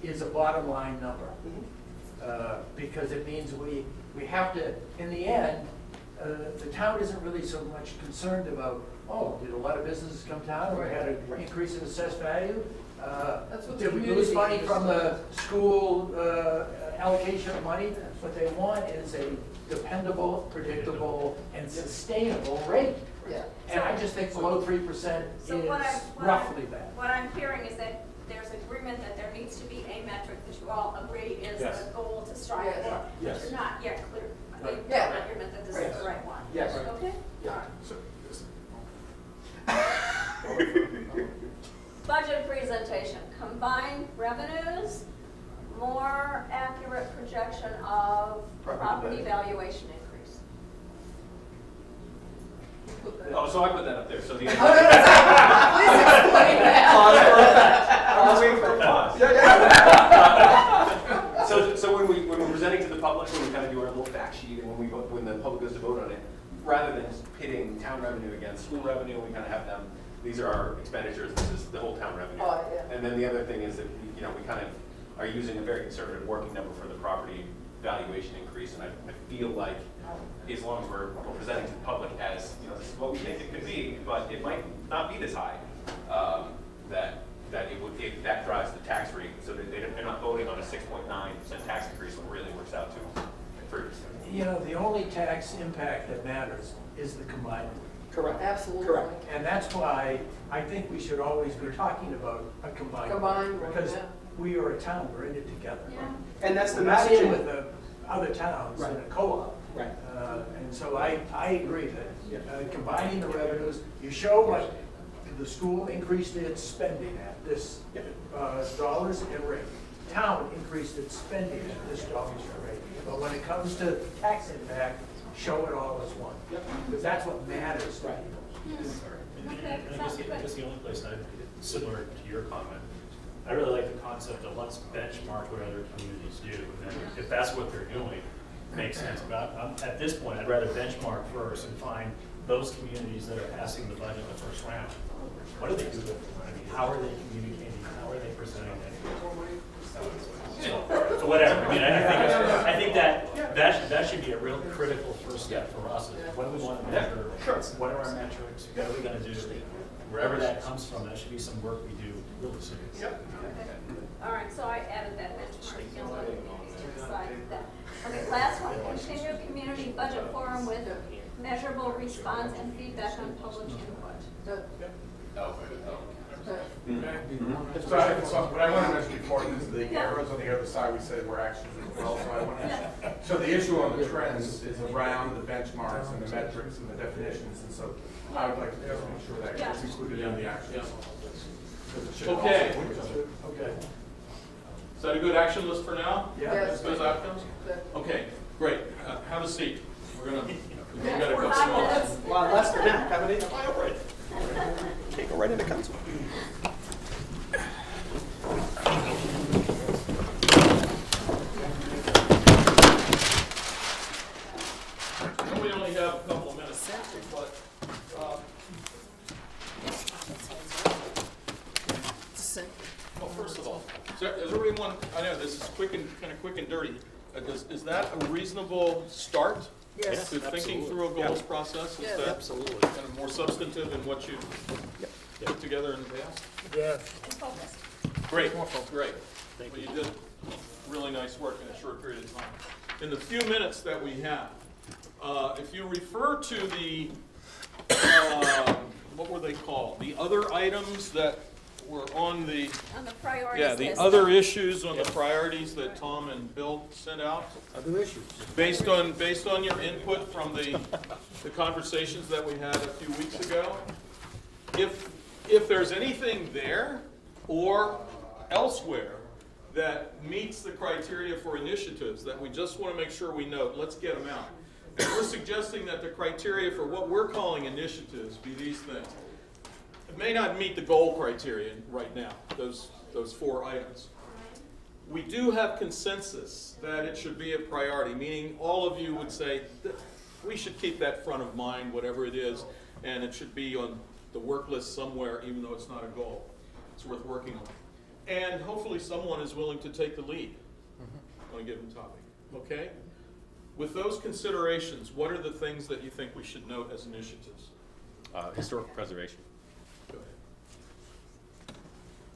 is a bottom line number. Mhm. Uh, because it means we, we have to, in the end, uh, the town isn't really so much concerned about, oh, did a lot of businesses come down, or we had an increase in assessed value? Uh, That's what the Did we lose community money from the school uh, allocation of money? What they want is a dependable, predictable, and sustainable rate. Yeah. And I just think below three percent is what I'm, what I'm, roughly that. what I'm hearing is that there's agreement that there needs to be a metric that you all agree is Yes. the goal to strive Yes. for. But Yes. you're not yet clear, Right. in Yeah. agreement that this is the right one. Yes. Okay? Yeah. So, this- Budget presentation, combined revenues, more accurate projection of Property property value. valuation increase. Oh, so I put that up there, so the. Oh, Please explain that. I was waiting for a pause. So, so when we, when we're presenting to the public, when we kind of do our little fact sheet, and when we, vote- when the public goes to vote on it, rather than just pitting town revenue against school revenue, we kind of have them, these are our expenditures, this is the whole town revenue. Oh, yeah. And then the other thing is that, you know, we kind of are using a very conservative working number for the property valuation increase, and I, I feel like oh. As long as we're, we're presenting to the public as, you know, this is what we think it could be, but it might not be this high, um, that, that it would, it, that drives the tax rate, so that they, don't- they're not voting on a six point nine percent tax increase, what really works out to three percent. You know, the only tax impact that matters is the combined. Correct. Absolutely. Correct. And that's why I think we should always be talking about a combined. Combined one, Because yeah. we are a town, we're in it together. Yeah. And that's the We're messaging. with the other towns in a co-op. Right. Uh, And so I, I agree that uh, combining the revenues, you show what the school increased its spending at this uh, dollars and rate. Town increased its spending at this dollars and rate. But when it comes to tax impact, show it all as one. Because that's what matters to people. Okay, And I guess the, I guess the only place I, similar to your comment, I really like the concept of let's benchmark what other communities do. And if that's what they're doing, makes sense. But I'm, at this point, I'd rather benchmark first and find those communities that are passing the budget in the first round. What do they do with it? I mean, how are they communicating? How are they presenting it? So so whatever, I mean, I I think, I think that, that should, that should be a real critical first step for us. is What do we want to measure? What are our metrics? What are we gonna do? Wherever that comes from, that should be some work we do really soon. All right, so I added that benchmark, you know, to decide that. Okay, last one, continue community budget forum with measurable response and feedback on public input. The- the- So I, so what I want to mention before is the Yeah. arrows on the other side, we said were actions as well, so I want to. So the issue on the trends is around the benchmarks and the metrics and the definitions, and so I would like to just make sure that gets included in the actions. 'Cause it should also Okay. Okay. Is that a good action list for now? Yeah. Yes. As good outcomes? the- Okay, great. Uh, Have a seat. We're gonna, we gotta For go five slow. minutes. Well, less than that, haven't you? Okay, go right into council. I know we only have a couple of minutes, but, uh, well, first of all, is there- is everyone, I know this is quick and, kind of quick and dirty. Uh, Is, is that a reasonable start? Yes. To thinking through a goals process? Is Yes. that Absolutely. kind of more substantive than what you put together in the past? Yeah. And focus. Great, great. Well, you did really nice work in a short period of time. In the few minutes that we have, uh, if you refer to the, um, what were they called? The other items that were on the, On the priorities yeah, the list. other issues on the priorities that Tom and Bill sent out? Other issues. Based on, based on your input from the, the conversations that we had a few weeks ago, if, if there's anything there or elsewhere that meets the criteria for initiatives that we just want to make sure we note, let's get them out. And we're suggesting that the criteria for what we're calling initiatives be these things. It may not meet the goal criterion right now, those, those four items. We do have consensus that it should be a priority, meaning all of you would say, "Th- we should keep that front of mind, whatever it is, and it should be on the work list somewhere, even though it's not a goal. It's worth working on. And hopefully someone is willing to take the lead on a given topic, okay? With those considerations, what are the things that you think we should note as initiatives? Uh, historic preservation.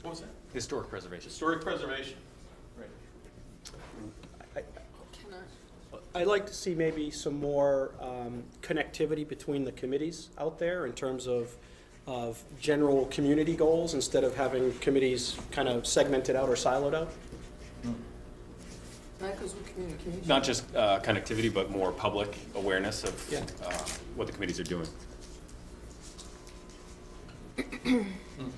Go ahead. What was that? Historic preservation. Historic preservation. Right. I'd like to see maybe some more um, connectivity between the committees out there in terms of, of general community goals instead of having committees kind of segmented out or siloed out. That goes with communication. Not just uh, connectivity, but more public awareness of Yeah. uh, what the committees are doing.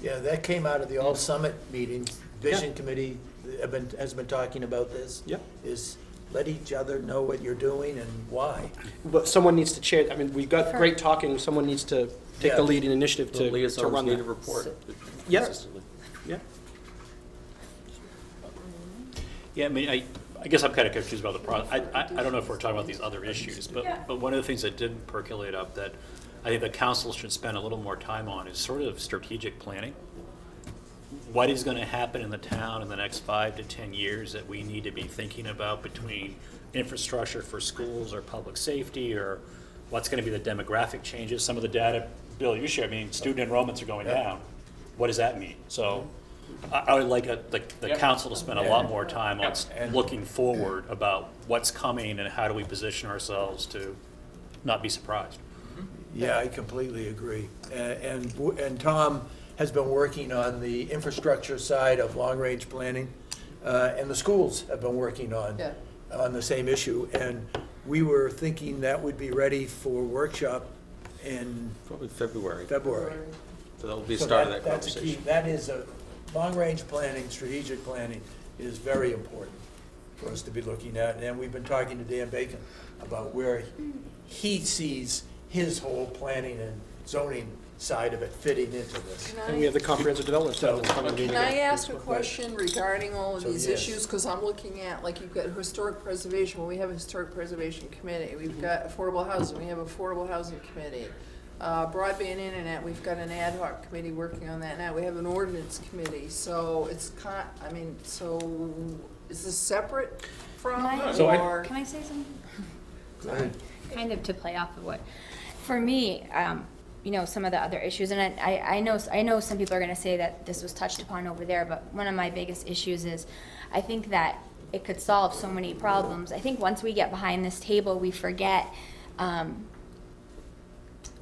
Yeah, that came out of the All Summit meeting. Vision Yeah. Committee have been, has been talking about this. Yep. Is let each other know what you're doing and why. But someone needs to chair, I mean, we've got great talking, someone needs to take the Yeah. lead in initiative to, to run that. report. Yeah. consistently. Yeah. Yeah, I mean, I, I guess I'm kind of confused about the process. I, I, I don't know if we're talking about these other issues, but, Yeah. but one of the things that did percolate up that I think the council should spend a little more time on is sort of strategic planning. What is gonna happen in the town in the next five to 10 years that we need to be thinking about between infrastructure for schools or public safety, or what's gonna be the demographic changes? Some of the data, Bill, you shared, I mean, student enrollments are going down. What does that mean? So I, I would like a, the, the Yep. council to spend a lot more time on Yep. Looking forward about what's coming and how do we position ourselves to not be surprised. Yeah, I completely agree. A- And, and Tom has been working on the infrastructure side of long-range planning, uh, and the schools have been working on, Yeah. on the same issue. And we were thinking that would be ready for workshop in Probably February. February. So that'll be the So start of that That's a key, that is a, long-range planning, strategic planning is very important for us to be looking at. And we've been talking to Dan Bacon about where he sees his whole planning and zoning side of it fitting into this. Can And we have the comprehensive development stuff that's coming. Can I ask a question regarding all of So, these yes. issues? Because I'm looking at, like, you've got historic preservation, well, we have a historic preservation committee. We've got affordable housing, we have affordable housing committee. Uh, broadband internet, we've got an ad hoc committee working on that now. We have an ordinance committee, so it's con, I mean, so is this separate from, Can I- So I- or? Can I say something? Go ahead. kind of to play off of what, for me, um, you know, some of the other issues, and I, I I know, I know some people are gonna say that this was touched upon over there, but one of my biggest issues is, I think that it could solve so many problems. I think once we get behind this table, we forget, um,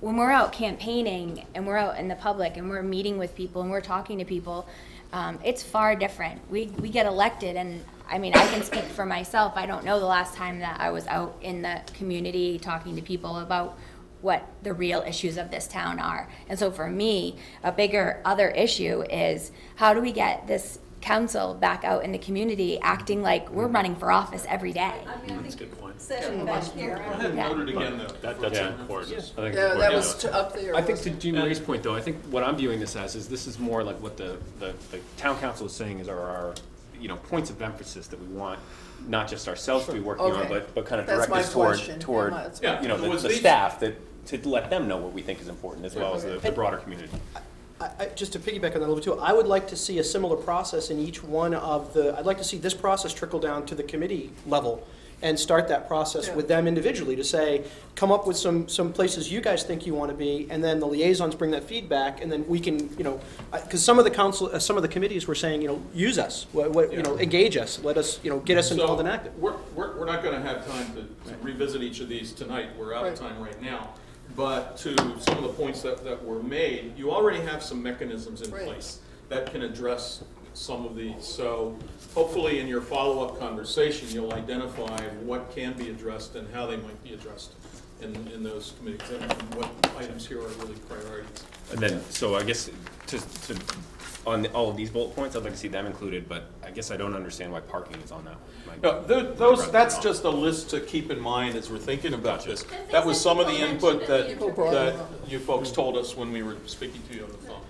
when we're out campaigning and we're out in the public and we're meeting with people and we're talking to people, um, it's far different. We, we get elected and, I mean, I can speak for myself. I don't know the last time that I was out in the community talking to people about what the real issues of this town are. And so for me, a bigger other issue is how do we get this council back out in the community acting like we're running for office every day? I mean, I That's a think good point. session bench here. Go ahead and Yeah. note it again, though. That- that's the important. emphasis. I think it's Yeah, that was to up there. I think to wasn't Jean Marie's point, though, I think what I'm viewing this as is this is more like what the, the, the town council is saying is our, our, you know, points of emphasis that we want, not just ourselves to be working on, but, but kind of direct my us toward, toward, Yeah, you know, the, the staff, that, to let them know what we think is important, as well as the, the broader community. I, I, just to piggyback on that a little bit too, I would like to see a similar process in each one of the, I'd like to see this process trickle down to the committee level and start that process with them individually to say, come up with some, some places you guys think you want to be, and then the liaisons bring that feedback, and then we can, you know, because some of the council, uh, some of the committees were saying, you know, use us, what, what, you know, engage us, let us, you know, get us involved and active. We're, we're, we're not gonna have time to to revisit each of these tonight, we're out of time right now. But to some of the points that, that were made, you already have some mechanisms in Right. place that can address some of these. So hopefully in your follow-up conversation, you'll identify what can be addressed and how they might be addressed in, in those committees, and and what items here are really priorities. And then, so I guess, to, to, on the- all of these bullet points, I'd like to see them included, but I guess I don't understand why parking is on that. Like- No, tho- those, that's just a list to keep in mind as we're thinking about this. That was some of the input that, that you folks told us when we were speaking to you on the phone.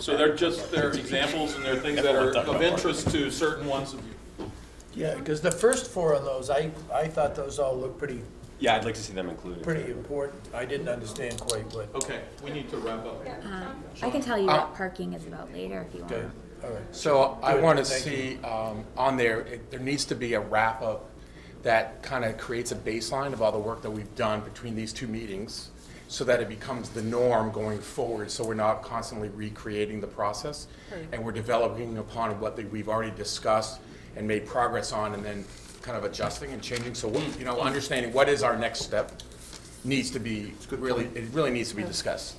So they're just, they're examples and they're things that are of interest to certain ones of you. Yeah, because the first four of those, I, I thought those all looked pretty, Yeah, I'd like to see them included. pretty important. I didn't understand quite what, Okay, we need to wrap up. Um, I can tell you what parking is about later if you want. okay, all right. So I Good, want to thank see um, on there, it- there needs to be a wrap-up that kind of creates a baseline of all the work that we've done between these two meetings, so that it becomes the norm going forward, so we're not constantly recreating the process. And we're developing upon what that we've already discussed and made progress on, and then kind of adjusting and changing. So, what- you know, understanding what is our next step needs to be, really, it really needs to be discussed.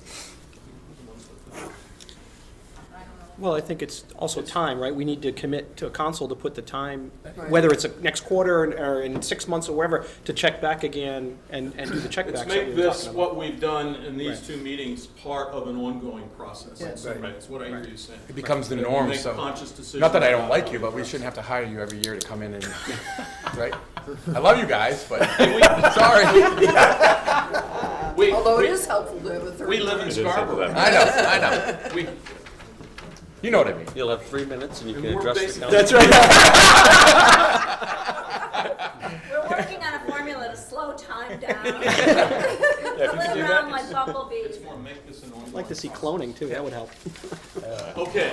Well, I think it's also time, right? We need to commit to a council to put the time, Right. whether it's a next quarter or- or in six months or wherever, to check back again and, and do the checkbacks Let's that make were this, talking about. what we've done in these Right. two meetings, part of an ongoing process. Yeah, right. That's what I hear you saying. It becomes the That we norm, make so. conscious decisions Not that I don't about like how you, but we shouldn't have to hire you every year to come in and, right? I love you guys, but, We- sorry. We, Although it we, is helpful to have a third. we live in It is helpful Scarborough. that- I know, I know. We, You know what I mean. You'll have three minutes and you can address the basically- council. That's right. We're working on a formula to slow time down. you Live could do around that. like to see cloning too, that would help. Uh, okay.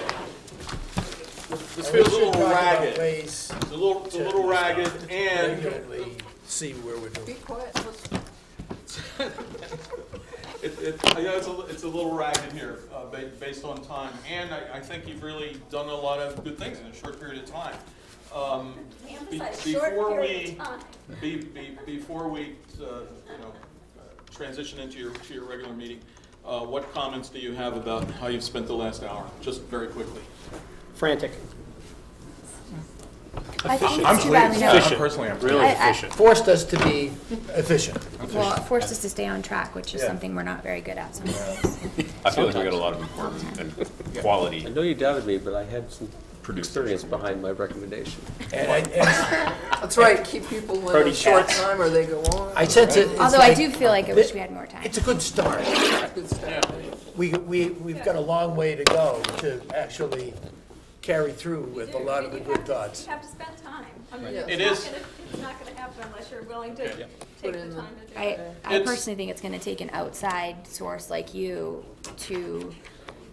This feels a little ragged. ways It's a little, it's a little ragged and Regularly see where we're Be quiet, let's It, it, I know it's a, it's a little ragged here, uh, ba- based on time, and I, I think you've really done a lot of good things in a short period of time. Um, be- before we- time. Be, be, before we, uh, you know, uh, transition into your, to your regular meeting, uh, what comments do you have about how you've spent the last hour? Just very quickly. Frantic. I think I'm it's too bad we don't. I'm personally, I'm Really I- I- efficient. Forced us to be efficient. Well, it forced us to stay on track, which is Yeah. something we're not very good at sometimes. I feel like we got a lot of importance and quality. I know you doubted me, but I had some experience behind my recommendation. And I, and That's right, keep people in a short short. time or they go on. I sense it. it's Although I like- do feel like I wish we had more time. It's a good start. Good stuff. We, we, we've got a long way to go to actually carry through with a lot of the good thoughts. You have to spend time. I mean, Right. it's It not is. gonna, it's not gonna happen unless you're willing to Yeah. take Put the in the- time to do I, it. I It's- personally think it's gonna take an outside source like you to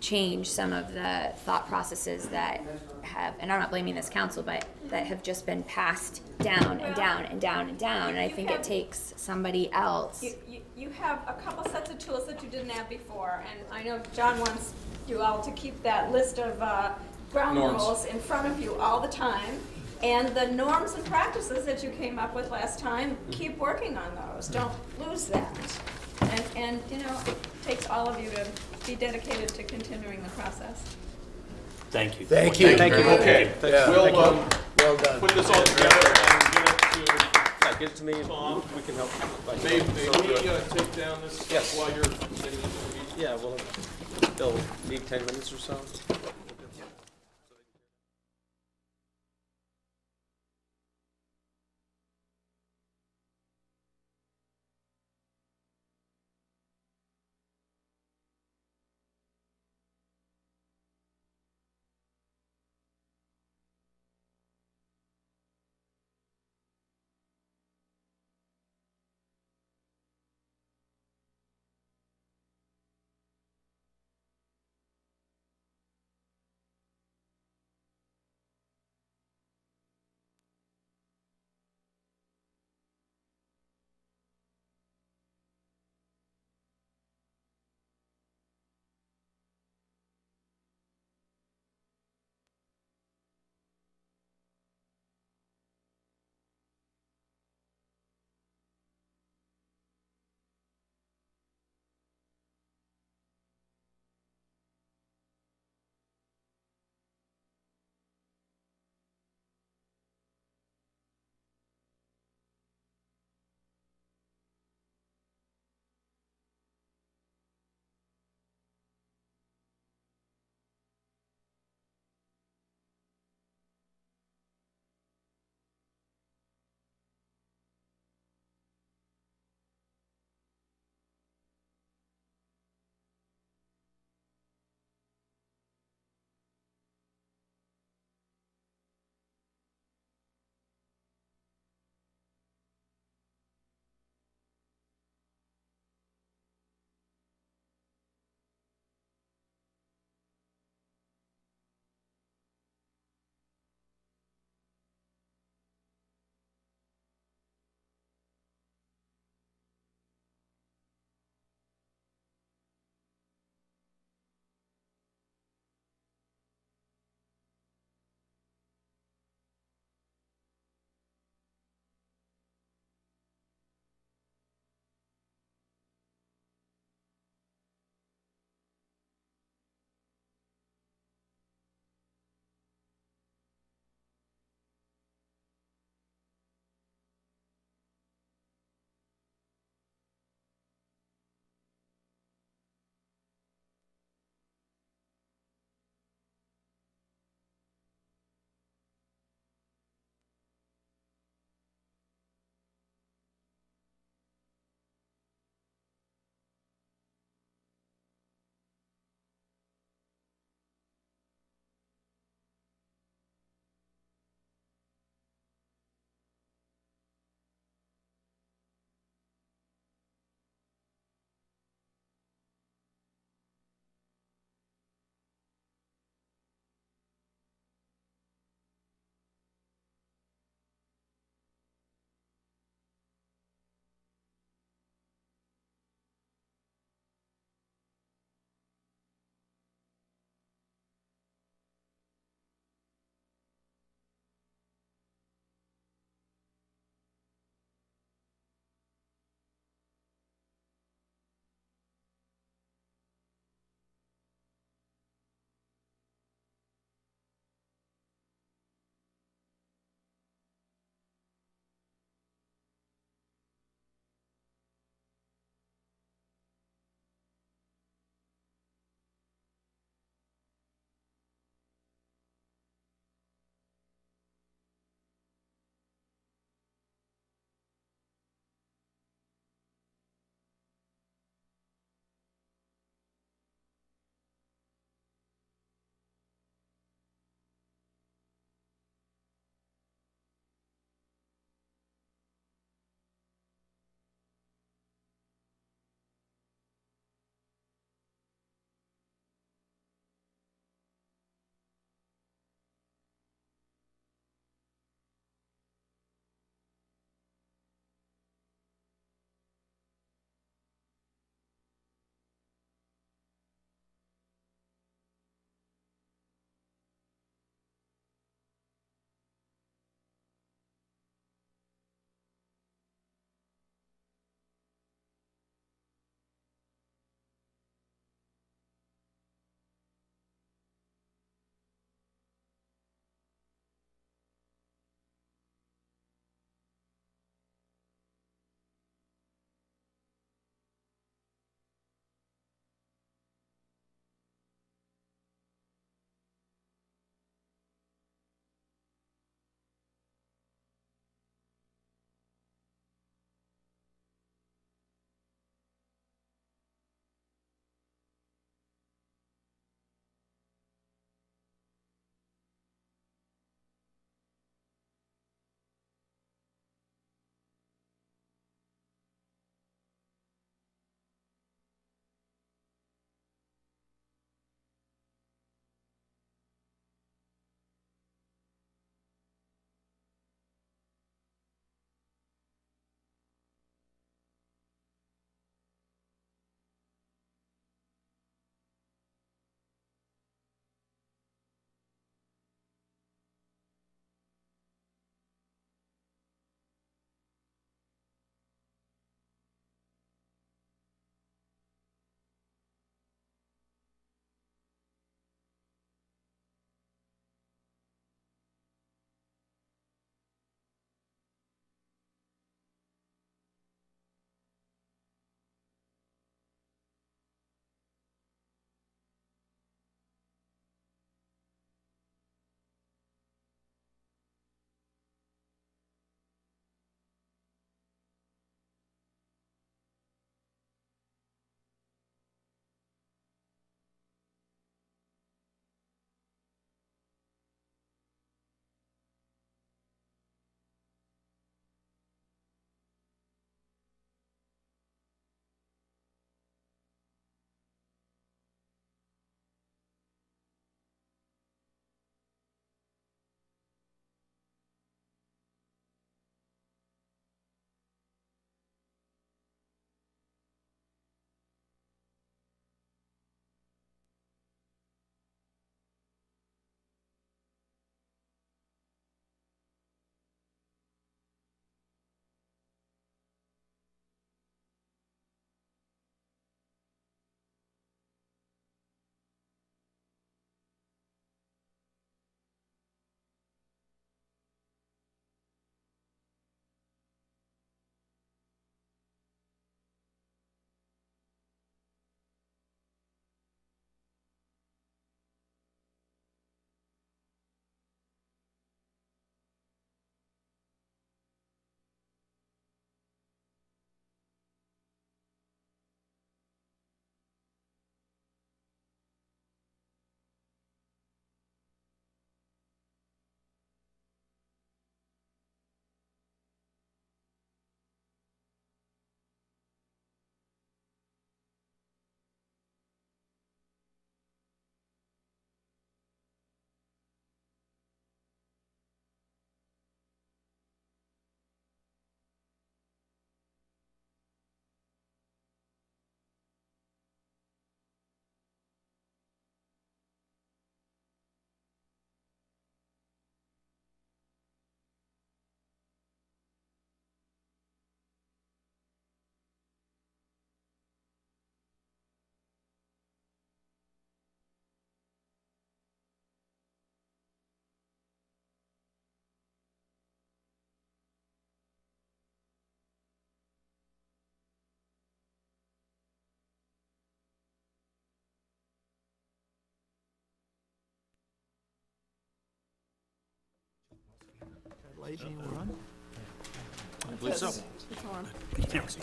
change some of the thought processes that have, and I'm not blaming this council, but that have just been passed down and down and down and down, and I think it takes somebody else. You, you, you have a couple sets of tools that you didn't have before, and I know John wants you all to keep that list of, uh, ground Norms. rules in front of you all the time. And the norms and practices that you came up with last time, keep working on those, don't lose that. And, and, you know, it takes all of you to be dedicated to continuing the process. Thank you. Thank you. Thank you. Okay, Yeah, we'll, um, Well done. put this all together and get it to Yeah, get it to me and Tom. we can help. May, may we uh, take down this Yes. while you're getting into the meeting? Yeah, well, they'll need ten minutes or so.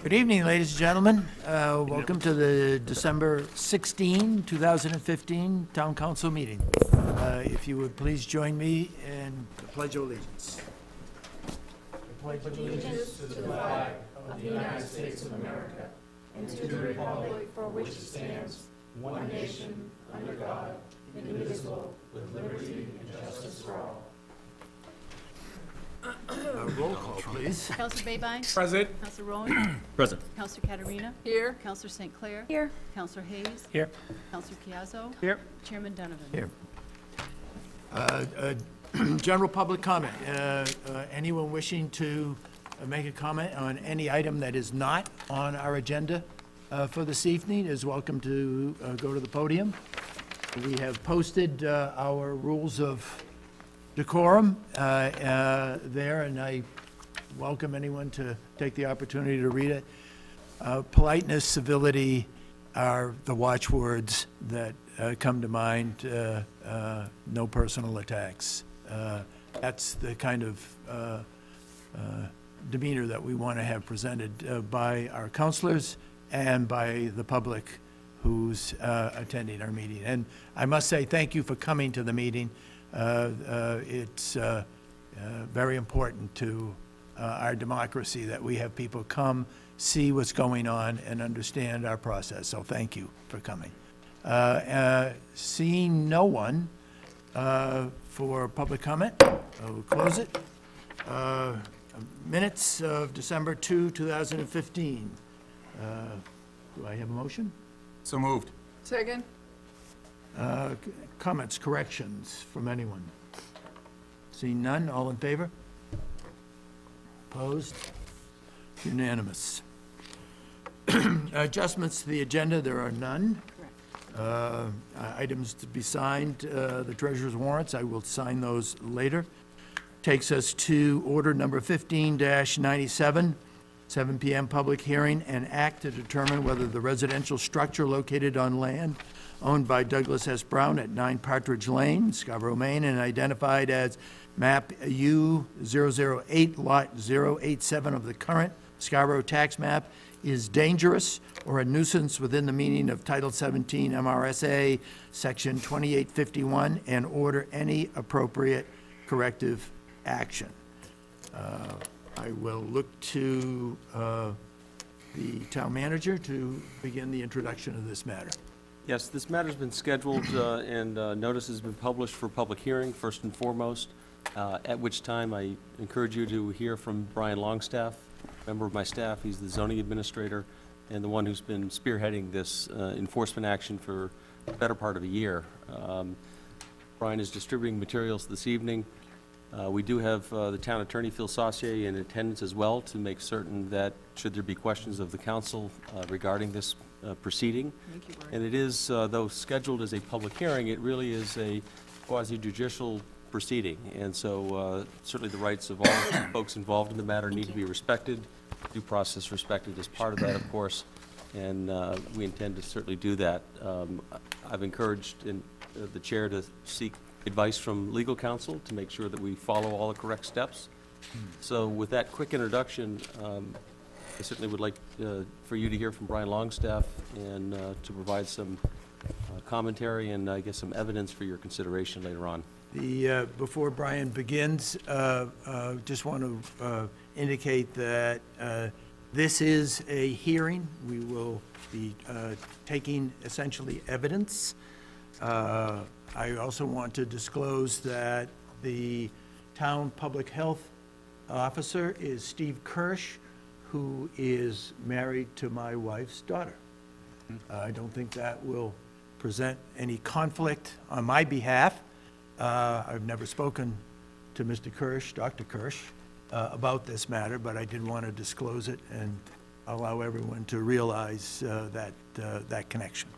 Good evening, ladies and gentlemen. Uh, Welcome to the December 16, 2015 Town Council meeting. Uh, If you would please join me in pledge allegiance. Pledge allegiance to the Pledge of Allegiance. Uh, Roll call, please. Councilor Babine? Present. Councilor Rowan? Present. Councilor Caterina? Here. Councilor St. Clair? Here. Councilor Hayes? Here. Councilor Caiazzo? Here. Chairman Donovan? Here. Uh, uh, General public comment. Uh, uh, Anyone wishing to uh, make a comment on any item that is not on our agenda uh, for this evening is welcome to uh, go to the podium. We have posted uh, our rules of decorum uh, uh, there, and I welcome anyone to take the opportunity to read it. Uh, Politeness, civility are the watchwords that uh, come to mind, uh, uh, no personal attacks. That's the kind of demeanor that we want to have presented by our councilors and by the public who's attending our meeting. And I must say, thank you for coming to the meeting. Uh, uh, It's uh, uh, very important to uh, our democracy that we have people come, see what's going on, and understand our process. So thank you for coming. Uh, uh, Seeing no one uh, for public comment, I will close it. Uh, Minutes of December 2, 2015. Uh, Do I have a motion? So moved. Second? Uh, Comments, corrections from anyone? Seeing none, all in favor? Opposed? Unanimous. Adjustments to the agenda, there are none. Uh, Items to be signed, uh, the treasurer's warrants, I will sign those later. Takes us to order number 15-97, 7 PM public hearing and act to determine whether the residential structure located on land owned by Douglas S. Brown at 9 Partridge Lane, Scarborough, Maine, and identified as map U008, lot 087 of the current Scarborough tax map, is dangerous or a nuisance within the meaning of Title 17 MRSA, Section 2851, and order any appropriate corrective action. Uh, I will look to uh, the town manager to begin the introduction of this matter. Yes, this matter's been scheduled, uh, and uh, notice has been published for public hearing, first and foremost, uh, at which time I encourage you to hear from Brian Longstaff, member of my staff. He's the zoning administrator and the one who's been spearheading this uh, enforcement action for the better part of a year. Um, Brian is distributing materials this evening. Uh, We do have uh, the town attorney, Phil Saucier, in attendance as well to make certain that, should there be questions of the council uh, regarding this uh, proceeding. And it is, uh, though scheduled as a public hearing, it really is a quasi-judicial proceeding. And so uh, certainly the rights of all folks involved in the matter need to be respected, due process respected as part of that, of course. And uh, we intend to certainly do that. Um, I've encouraged in- uh, the chair to seek advice from legal counsel to make sure that we follow all the correct steps. So with that quick introduction, um, I certainly would like uh, for you to hear from Brian Longstaff and uh, to provide some uh, commentary and I guess some evidence for your consideration later on. The, uh, before Brian begins, uh, uh, just want to indicate that this is a hearing. We will be taking essentially evidence. I also want to disclose that the town public health officer is Steve Kirsch, who is married to my wife's daughter. Uh, I don't think that will present any conflict on my behalf. Uh, I've never spoken to Mr. Kirsch, Dr. Kirsch, uh, about this matter, but I did want to disclose it and allow everyone to realize uh, that, uh, that connection.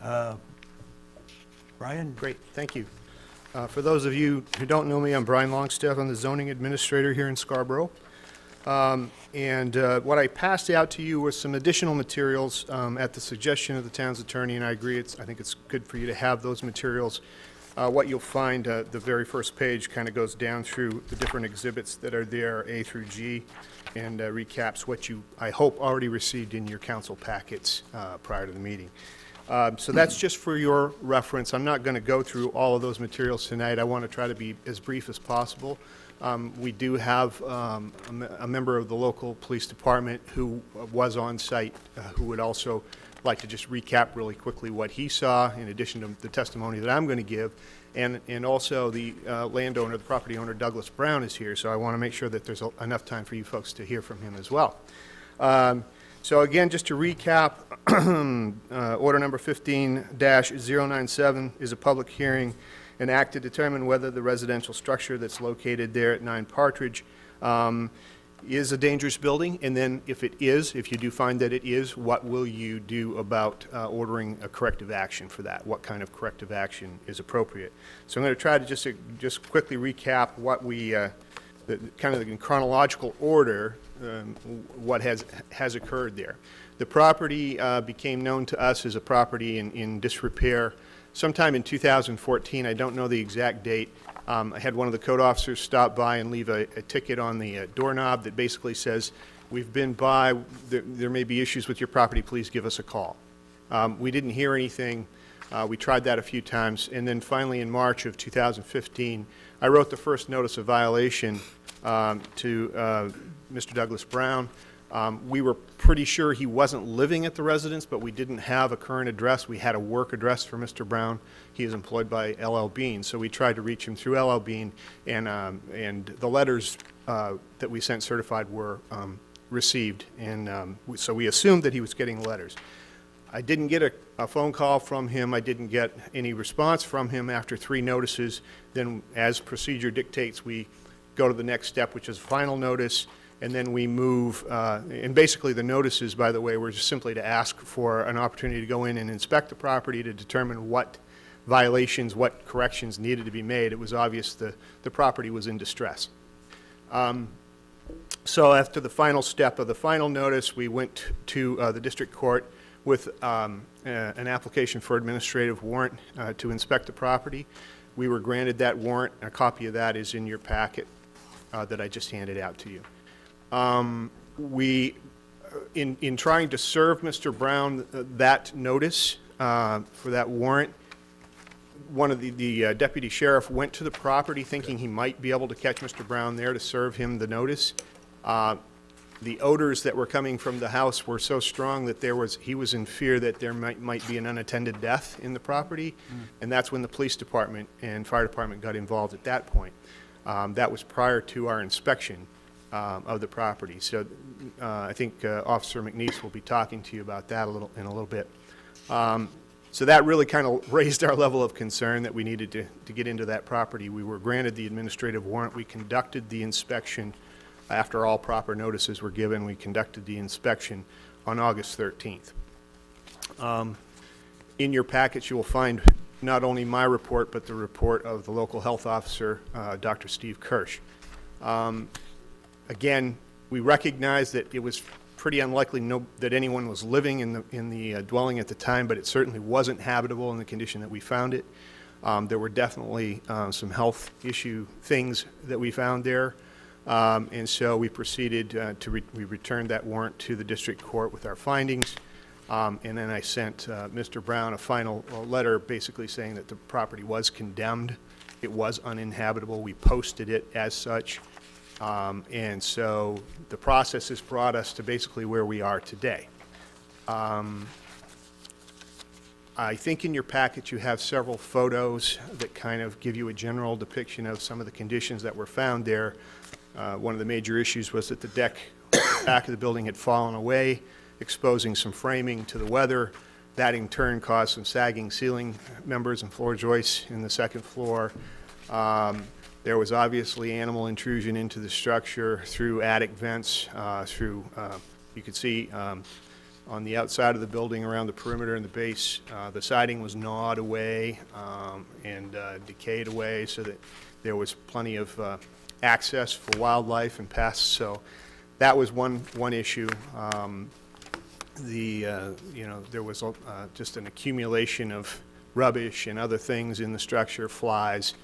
Uh, Brian? Great, thank you. For those of you who don't know me, I'm Brian Longstaff. I'm the zoning administrator here in Scarborough. Um, And uh, what I passed out to you were some additional materials um, at the suggestion of the town's attorney, and I agree, it's, I think it's good for you to have those materials. uh, what you'll find, uh, the very first page kind of goes down through the different exhibits that are there, A through G, and uh, recaps what you, I hope, already received in your council packets uh, prior to the meeting. Um, So that's just for your reference. I'm not going to go through all of those materials tonight. I want to try to be as brief as possible. Um, We do have um, a a member of the local police department who was on site, uh, who would also like to just recap really quickly what he saw, in addition to the testimony that I'm going to give. And, and also the uh, landowner, the property owner, Douglas Brown, is here, so I want to make sure that there's a- enough time for you folks to hear from him as well. Um, So again, just to recap, uh, order number 15-097 is a public hearing, an act to determine whether the residential structure that's located there at 9 Partridge um, is a dangerous building, and then if it is, if you do find that it is, what will you do about uh, ordering a corrective action for that? What kind of corrective action is appropriate? So I'm going to try to just, uh, just quickly recap what we, uh, the, kind of in chronological order, um, what has, has occurred there. The property uh, became known to us as a property in, in disrepair sometime in 2014. I don't know the exact date. Um, I had one of the code officers stop by and leave a, a ticket on the uh, doorknob that basically says, "We've been by. There, there may be issues with your property. Please give us a call." Um, we didn't hear anything. Uh, we tried that a few times, and then finally in March of 2015, I wrote the first notice of violation um, to uh, Mr. Douglas Brown. Um, we were pretty sure he wasn't living at the residence, but we didn't have a current address. We had a work address for Mr. Brown. He is employed by LL Bean, so we tried to reach him through LL Bean, and um, and the letters uh, that we sent certified were um, received, and um, so we assumed that he was getting letters. I didn't get a, a phone call from him, I didn't get any response from him after three notices. Then, as procedure dictates, we go to the next step, which is final notice, and then we move, uh, and basically the notices, by the way, were just simply to ask for an opportunity to go in and inspect the property to determine what violations, what corrections needed to be made. It was obvious the, the property was in distress. Um, So after the final step of the final notice, we went to uh, the district court with um, an application for administrative warrant uh, to inspect the property. We were granted that warrant. A copy of that is in your packet uh, that I just handed out to you. Um, We, uh, in, in trying to serve Mr. Brown uh, that notice uh, for that warrant, one of the, the uh, deputy sheriff went to the property thinking he might be able to catch Mr. Brown there to serve him the notice. Uh, The odors that were coming from the house were so strong that there was, he was in fear that there might, might be an unattended death in the property. And that's when the police department and fire department got involved at that point. Um, That was prior to our inspection um, of the property. So uh, I think uh, Officer McNeese will be talking to you about that a little, in a little bit. Um, So that really kind of raised our level of concern that we needed to, to get into that property. We were granted the administrative warrant. We conducted the inspection after all proper notices were given. We conducted the inspection on August 13th. Um, In your packets, you will find not only my report, but the report of the local health officer, uh, Dr. Steve Kirsch. Um, Again, we recognize that it was pretty unlikely no, that anyone was living in the, in the uh, dwelling at the time, but it certainly wasn't habitable in the condition that we found it. Um, There were definitely uh, some health issue things that we found there. Um, And so we proceeded uh, to, re- we returned that warrant to the district court with our findings. Um, And then I sent uh, Mr. Brown a final uh, letter basically saying that the property was condemned. It was uninhabitable. We posted it as such. Um, And so the process has brought us to basically where we are today. Um, I think in your packet you have several photos that kind of give you a general depiction of some of the conditions that were found there. Uh, One of the major issues was that the deck back of the building had fallen away, exposing some framing to the weather. That in turn caused some sagging ceiling members and floor joists in the second floor. Um, There was obviously animal intrusion into the structure through attic vents, uh, through, uh, you could see um, on the outside of the building around the perimeter and the base, uh, the siding was gnawed away um, and uh, decayed away so that there was plenty of uh, access for wildlife and pests. So that was one, one issue. Um, The, uh, you know, there was just an accumulation of rubbish and other things in the structure, flies.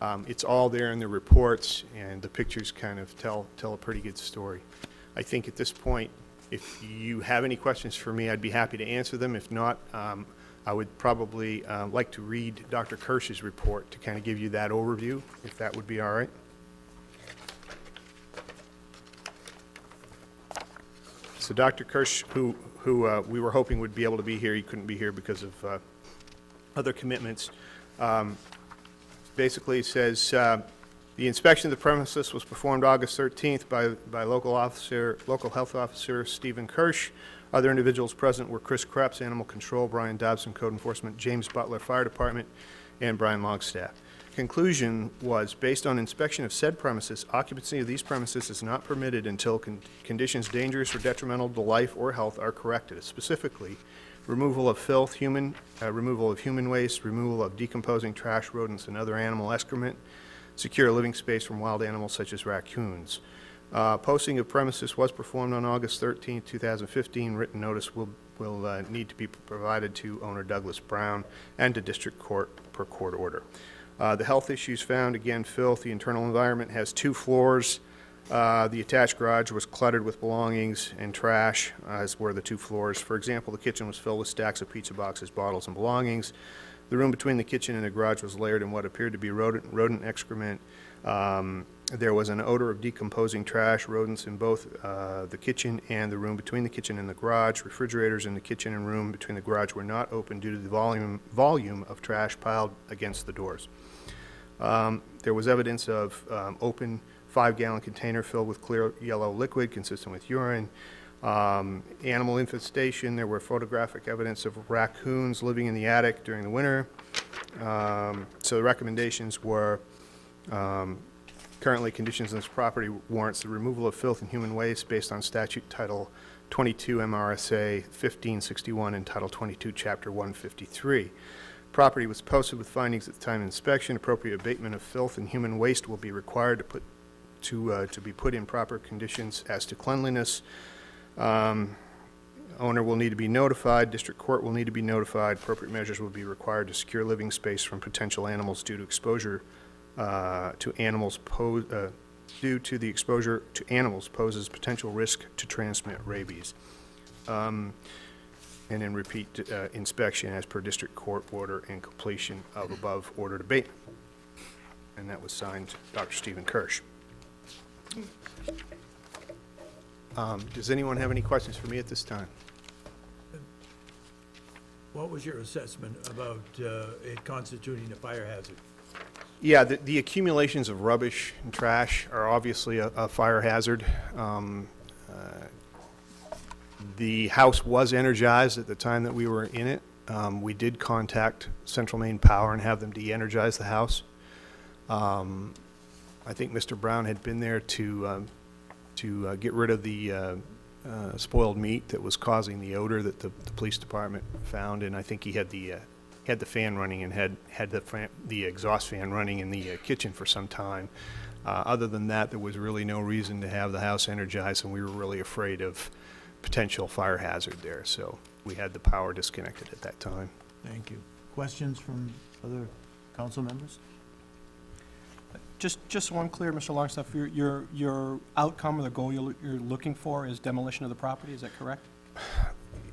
Um, It's all there in the reports, and the pictures kind of tell, tell a pretty good story. I think at this point, if you have any questions for me, I'd be happy to answer them. If not, um, I would probably uh, like to read Dr. Kirsch's report to kind of give you that overview, if that would be all right. So Dr. Kirsch, who, who uh, we were hoping would be able to be here, he couldn't be here because of uh, other commitments, um, basically says, uh, "The inspection of the premises was performed August 13th by, by local officer, local health officer Stephen Kirsch. Other individuals present were Chris Krebs, Animal Control, Brian Dobson, Code Enforcement, James Butler, Fire Department, and Brian Longstaff. Conclusion was, based on inspection of said premises, occupancy of these premises is not permitted until con- conditions dangerous or detrimental to life or health are corrected. Specifically, removal of filth, human, uh, removal of human waste, removal of decomposing trash, rodents, and other animal excrement, secure living space from wild animals such as raccoons. Uh, Posting of premises was performed on August 13, 2015. Written notice will, will uh, need to be provided to owner Douglas Brown and to district court per court order. Uh, The health issues found, again, filth, the internal environment has two floors. Uh, The attached garage was cluttered with belongings and trash, uh, as were the two floors. For example, the kitchen was filled with stacks of pizza boxes, bottles, and belongings. The room between the kitchen and the garage was layered in what appeared to be rodent rodent excrement. Um, There was an odor of decomposing trash, rodents in both uh, the kitchen and the room between the kitchen and the garage. Refrigerators in the kitchen and room between the garage were not open due to the volume volume of trash piled against the doors. Um, There was evidence of um, open five-gallon container filled with clear yellow liquid consistent with urine. Um, Animal infestation, there were photographic evidence of raccoons living in the attic during the winter. Um, So the recommendations were, um, currently, conditions in this property warrants the removal of filth and human waste based on statute Title 22 MRSA 1561 and Title 22, Chapter 153. Property was posted with findings at the time of inspection. Appropriate abatement of filth and human waste will be required to put, to, uh, to be put in proper conditions as to cleanliness. Um, Owner will need to be notified, district court will need to be notified, appropriate measures will be required to secure living space from potential animals due to exposure uh, to animals pose, uh, due to the exposure to animals poses potential risk to transmit rabies. Um, And then repeat uh, inspection as per district court order and completion of above ordered abatement. And that was signed Dr. Stephen Kirsch. Um, Does anyone have any questions for me at this time? What was your assessment about uh, it constituting a fire hazard? Yeah, the, the accumulations of rubbish and trash are obviously a, a fire hazard. Um, uh, The house was energized at the time that we were in it. Um, we did contact Central Maine Power and have them de-energize the house. Um, I think Mr. Brown had been there to, um, to uh, get rid of the uh, uh, spoiled meat that was causing the odor that the, the police department found, and I think he had the, uh, had the fan running and had, had the, fan- the exhaust fan running in the uh, kitchen for some time. Uh, Other than that, there was really no reason to have the house energized, and we were really afraid of potential fire hazard there, so we had the power disconnected at that time. Thank you. Questions from other council members? Just, just so I'm clear, Mr. Longstaff, your, your, your outcome or the goal you're, you're looking for is demolition of the property, is that correct?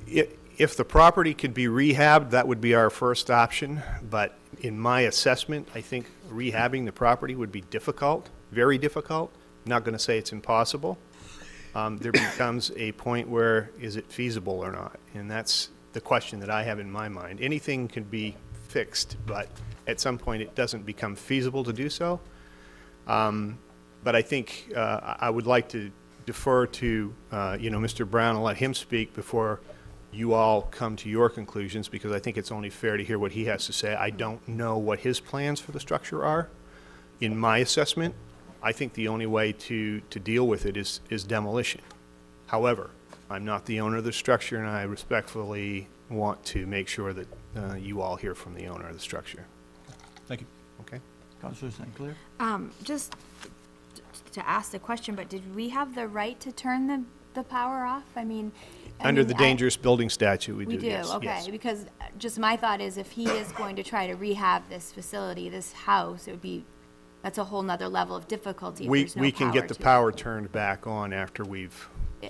I- If the property could be rehabbed, that would be our first option, but in my assessment, I think rehabbing the property would be difficult, very difficult. I'm Not going to say it's impossible. Um, There becomes a point where, is it feasible or not? And that's the question that I have in my mind. Anything can be fixed, but at some point, it doesn't become feasible to do so. Um, But I think uh, I would like to defer to, uh, you know, Mr. Brown and let him speak before you all come to your conclusions, because I think it's only fair to hear what he has to say. I don't know what his plans for the structure are. In my assessment, I think the only way to, to deal with it is, is demolition. However, I'm not the owner of the structure, and I respectfully want to make sure that uh, you all hear from the owner of the structure. Thank you. Okay? Councilor St. Clair? Um, just to ask the question, but did we have the right to turn the, the power off? I mean, I Under mean, the I- dangerous building statute, we We do, do, yes. okay, yes. because just my thought is if he is going to try to rehab this facility, this house, it would be, that's a whole nother level of difficulty We, no we can get the to it. power turned back on after we've,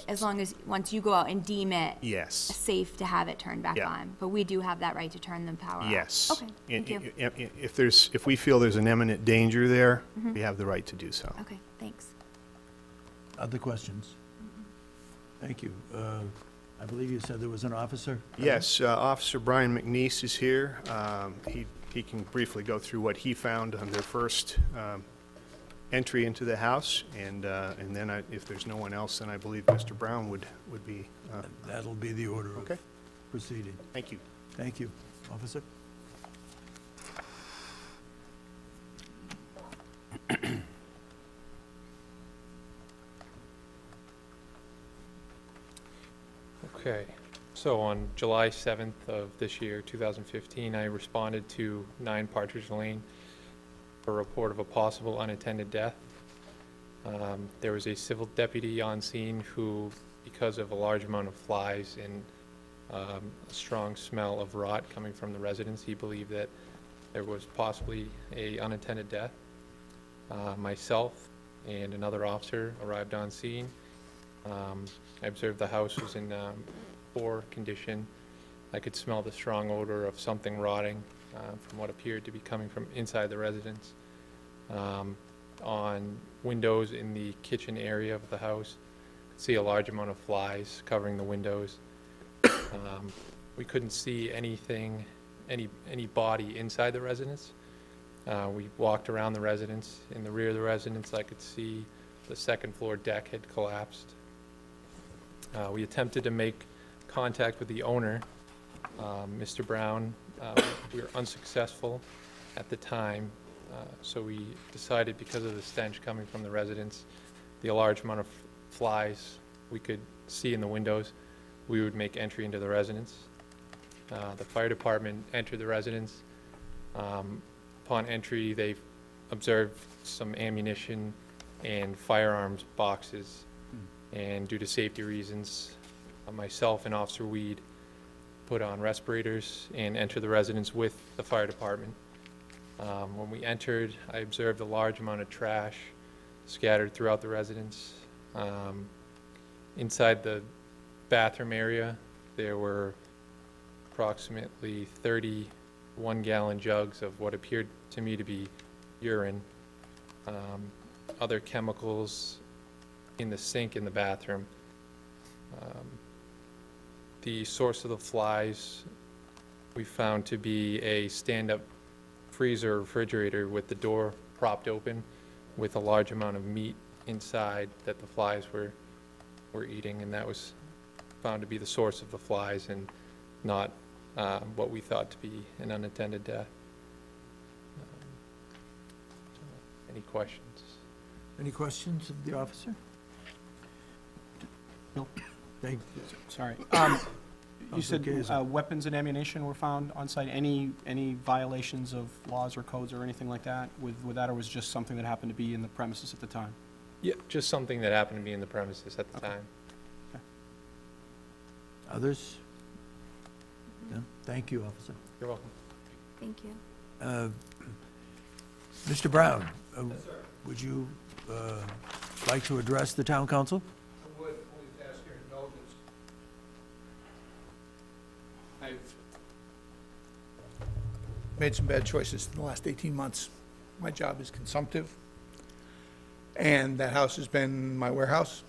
As long as, once you go out and deem it yes, safe to have it turned back Yeah. on. But we do have that right to turn the power off. yes. Okay, I- thank you. i- i- If there's, if we feel there's an imminent danger there, Mhm. we have the right to do so. Okay, thanks. Other questions? Thank you. Uh, I believe you said there was an officer? Yes, uh, Officer Brian McNeese is here. Um, He, he can briefly go through what he found on their first um, entry into the house, and, uh, and then I- if there's no one else, then I believe Mr. Brown would, would be, uh, That'll be the order of Okay. proceeding. thank you. Thank you. Officer? Okay, so on July 7th of this year, 2015, I responded to 9 Partridge Lane for a report of a possible unattended death. Um, There was a civil deputy on scene who, because of a large amount of flies and um, a strong smell of rot coming from the residence, he believed that there was possibly a unattended death. Uh, Myself and another officer arrived on scene. Um, I observed the house was in um, poor condition. I could smell the strong odor of something rotting uh, from what appeared to be coming from inside the residence. Um, On windows in the kitchen area of the house, could see a large amount of flies covering the windows. Um, We couldn't see anything, any, any body inside the residence. Uh, We walked around the residence. In the rear of the residence, I could see the second floor deck had collapsed. Uh, We attempted to make contact with the owner, um, Mr. Brown. Uh, We were unsuccessful at the time, uh, so we decided because of the stench coming from the residence, the large amount of flies we could see in the windows, we would make entry into the residence. Uh, The fire department entered the residence. Um, Upon entry, they observed some ammunition and firearms boxes. And due to safety reasons, uh, myself and Officer Weed put on respirators and enter the residence with the fire department. Um, When we entered, I observed a large amount of trash scattered throughout the residence. Um, Inside the bathroom area, there were approximately 30 one-gallon jugs of what appeared to me to be urine. Um, Other chemicals in the sink in the bathroom. Um, The source of the flies we found to be a stand-up freezer refrigerator with the door propped open with a large amount of meat inside that the flies were, were eating, and that was found to be the source of the flies and not uh, what we thought to be an unattended death. Um, Any questions? Any questions of the officer? Bill? Thank Sorry. Um, You said uh, weapons and ammunition were found on site. Any, any violations of laws or codes or anything like that with, with that, or was just something that happened to be in the premises at the time? Yeah, just something that happened to be in the premises at the Okay. time. Others? No? Thank you, officer. You're welcome. Thank you. Uh, Mr. Brown? uh, Would you uh, like to address the town council? I would, please ask your indulgence. I've made some bad choices in the last 18 months. My job is consumptive, and that house has been my warehouse.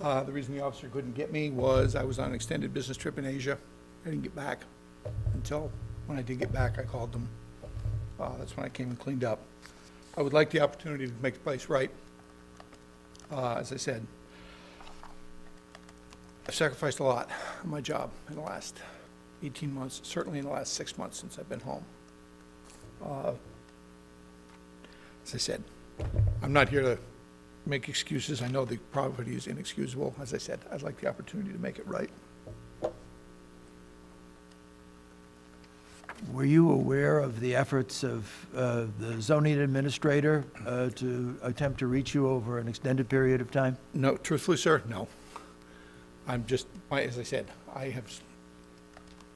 Uh, The reason the officer couldn't get me was I was on an extended business trip in Asia. I didn't get back until, when I did get back, I called them. Uh, That's when I came and cleaned up. I would like the opportunity to make the place right. Uh, As I said, I've sacrificed a lot on my job in the last 18 months, certainly in the last six months since I've been home. Uh, As I said, I'm not here to make excuses. I know the property is inexcusable. As I said, I'd like the opportunity to make it right. Were you aware of the efforts of uh, the zoning administrator uh, to attempt to reach you over an extended period of time? No, truthfully, sir, no. I'm just, I- as I said, I have, s-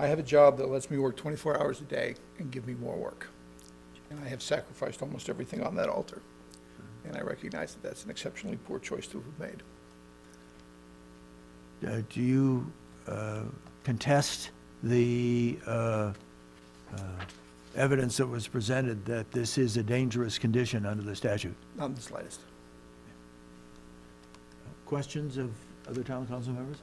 I have a job that lets me work 24 hours a day and give me more work. And I have sacrificed almost everything on that altar. And I recognize that that's an exceptionally poor choice to have made. Uh, Do you uh, contest the uh, uh, evidence that was presented that this is a dangerous condition under the statute? Not in the slightest. Questions of other town council members?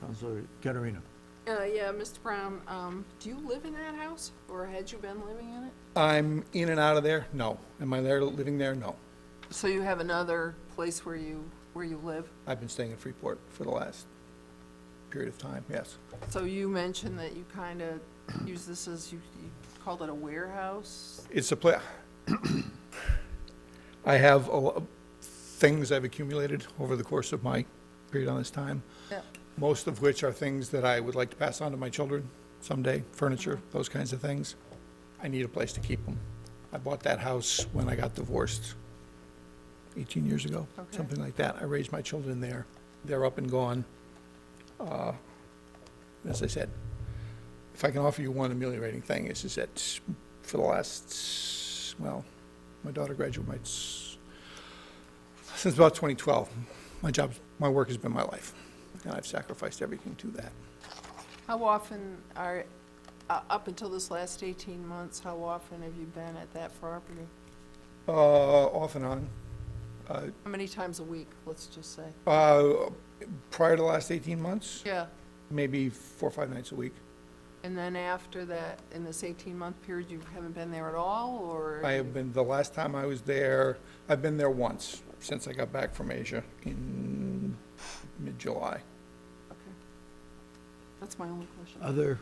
Councilor Caterina? Uh, yeah, Mr. Brown, um, do you live in that house, or had you been living in it? I'm in and out of there? No. Am I there, living there? No. So you have another place where you, where you live? I've been staying in Freeport for the last period of time, yes. So you mentioned that you kind of use this as, you, you called it a warehouse? It's a pla, I have a lo- things I've accumulated over the course of my period on this time. Yeah. Most of which are things that I would like to pass on to my children someday, furniture, those kinds of things. I need a place to keep them. I bought that house when I got divorced eighteen years ago, Okay. something like that. I raised my children there. They're up and gone. Uh, As I said, if I can offer you one ameliorating thing, is is that for the last, well, my daughter graduates, since about 2012, my job, my work has been my life, and I've sacrificed everything to that. How often are, uh, up until this last eighteen months, how often have you been at that property? Uh, Off and on. Uh, How many times a week, let's just say? uh, Prior to the last 18 months, Yeah, maybe four or five nights a week. and then after that, in this eighteen-month period, you haven't been there at all, or? I have been, the last time I was there, I've been there once, since I got back from Asia in mid-July. Okay. That's my only question. Other,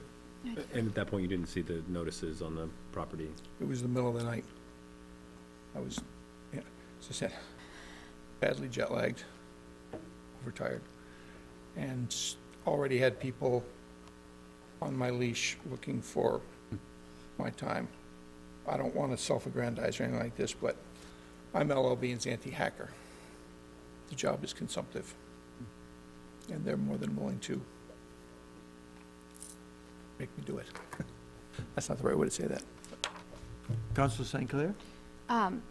And at that point, you didn't see the notices on the property? It was the middle of the night. I was, yeah, as I said, badly jet lagged, overtired, and s- already had people on my leash looking for my time. I don't want to self-aggrandize or anything like this, but I'm LL Bean's anti-hacker. The job is consumptive, and they're more than willing to make me do it. That's not the right way to say that. Councilor St. Clair? Um,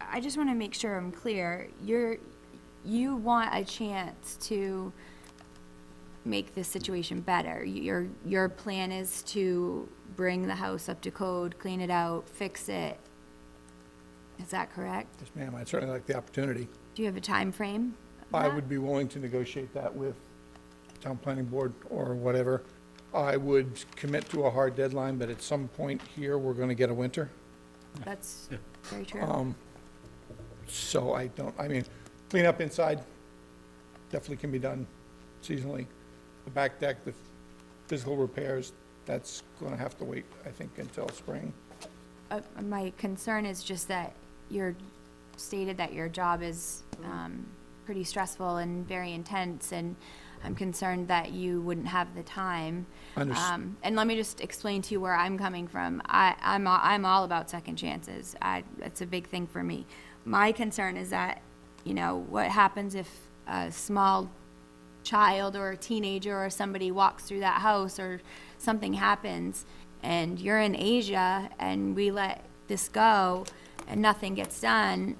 I just want to make sure I'm clear. You're, you want a chance to make this situation better. Your, your plan is to bring the house up to code, clean it out, fix it. Is that correct? Yes, ma'am, I'd certainly like the opportunity. Do you have a time frame? I would be willing to negotiate that with town planning board or whatever. I would commit to a hard deadline, but at some point here, we're gonna get a winter. That's very true. Um, so I don't, I mean, clean up inside definitely can be done seasonally. The back deck, the physical repairs, that's gonna have to wait, I think, until spring. Uh, my concern is just that you're stated that your job is, um, pretty stressful and very intense, and I'm concerned that you wouldn't have the time. Um, and let me just explain to you where I'm coming from. I, I'm, all- I'm all about second chances. I, it's a big thing for me. My concern is that, you know, what happens if a small child or a teenager or somebody walks through that house or something happens and you're in Asia and we let this go and nothing gets done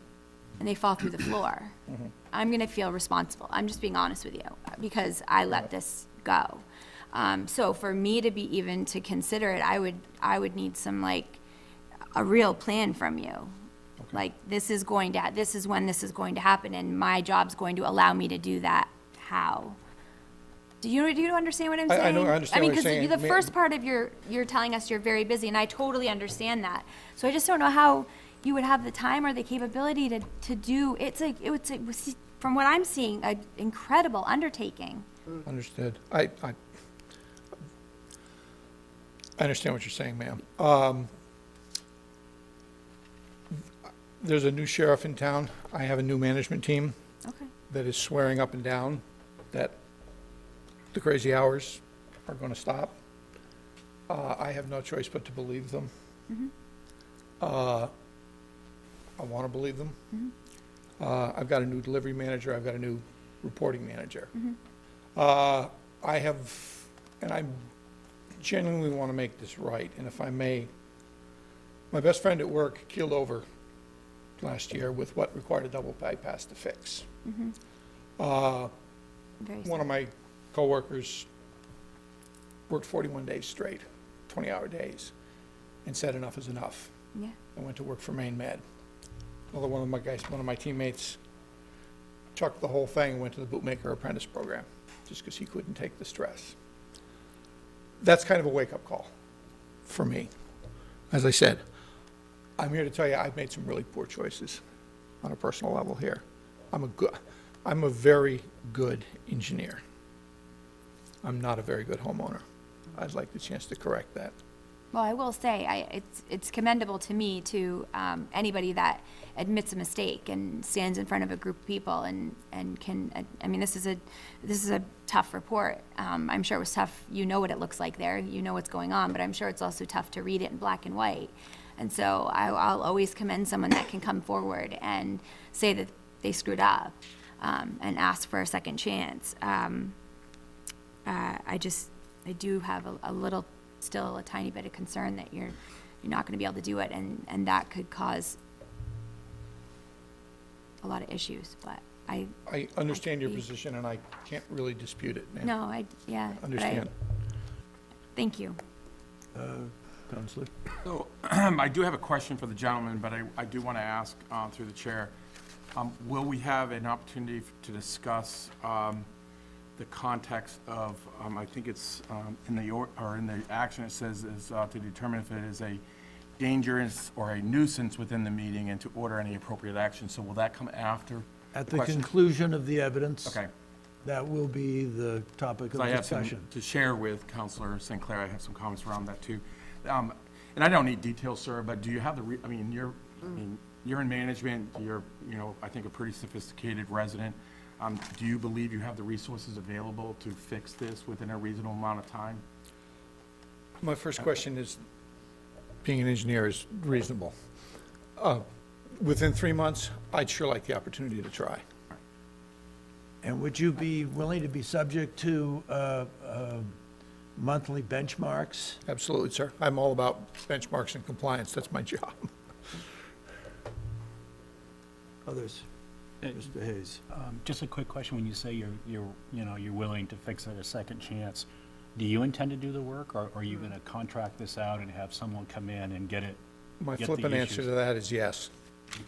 and they fall through the floor. I'm gonna feel responsible. I'm just being honest with you because I let this go. Um, so for me to be even to consider it, I would, I would need some like, a real plan from you. Like, this is going to, this is when this is going to happen, and my job's going to allow me to do that. How? Do you, do you understand what I'm I- I saying? know- I understand mean, what you're 'cause saying. The first part of your, you're telling us you're very busy, and I totally understand that. So I just don't know how you would have the time or the capability to, to do, it's a, it's a, from what I'm seeing, an incredible undertaking. Understood. I, I, I understand what you're saying, ma'am. Um, There's a new sheriff in town. I have a new management team Okay. that is swearing up and down that the crazy hours are going to stop. Uh, I have no choice but to believe them. Mhm. Uh, I want to believe them. Mhm. Uh, I've got a new delivery manager, I've got a new reporting manager. Mhm. Uh, I have, and I genuinely want to make this right, and if I may, my best friend at work keeled over last year with what required a double bypass to fix. Mhm. Uh, Very One of my coworkers worked 41 days straight, 20-hour days, and said enough is enough. Yeah. I went to work for Maine Med. Although one of my guys, one of my teammates chucked the whole thing and went to the bootmaker apprentice program, just because he couldn't take the stress. That's kind of a wake-up call for me. As I said, I'm here to tell you, I've made some really poor choices on a personal level here. I'm a good, I'm a very good engineer. I'm not a very good homeowner. I'd like the chance to correct that. Well, I will say, I, it's, it's commendable to me to, um, anybody that admits a mistake and stands in front of a group of people and, and can, I mean, this is a, this is a tough report. Um, I'm sure it was tough, you know what it looks like there, you know what's going on, but I'm sure it's also tough to read it in black and white. And so I, I'll always commend someone that can come forward and say that they screwed up, um, and ask for a second chance. Um, uh, I just, I do have a, a little, still a tiny bit of concern that you're, you're not gonna be able to do it, and, and that could cause a lot of issues, but I, I understand your I- position, and I can't really dispute it, ma'am. no, I, yeah. I- Understand. Thank you. Councilor? So, I do have a question for the gentleman, but I, I do want to ask, uh, through the chair, um, will we have an opportunity to discuss, um, the context of, um, I think it's, um, in the, or, or in the action, it says is, uh, to determine if it is a dangerous or a nuisance within the meeting and to order any appropriate action. So will that come after? At the question? conclusion of the evidence. Okay. That will be the topic of I have some to share with Councilor St. Clair, I have some comments around that too. Um, And I don't need details, sir, but do you have the, re- I mean, you're, I mean, you're in management, you're, you know, I think a pretty sophisticated resident. Um, Do you believe you have the resources available to fix this within a reasonable amount of time? My first question is, being an engineer is reasonable. Uh, Within three months, I'd sure like the opportunity to try. And would you be willing to be subject to uh, uh, monthly benchmarks? Absolutely, sir. I'm all about benchmarks and compliance. That's my job. Others? Mr. Hayes? Um, Just a quick question, when you say you're, you're, you know, you're willing to fix it a second chance, do you intend to do the work, or are you gonna contract this out and have someone come in and get it? My get the flippant answer to that is yes.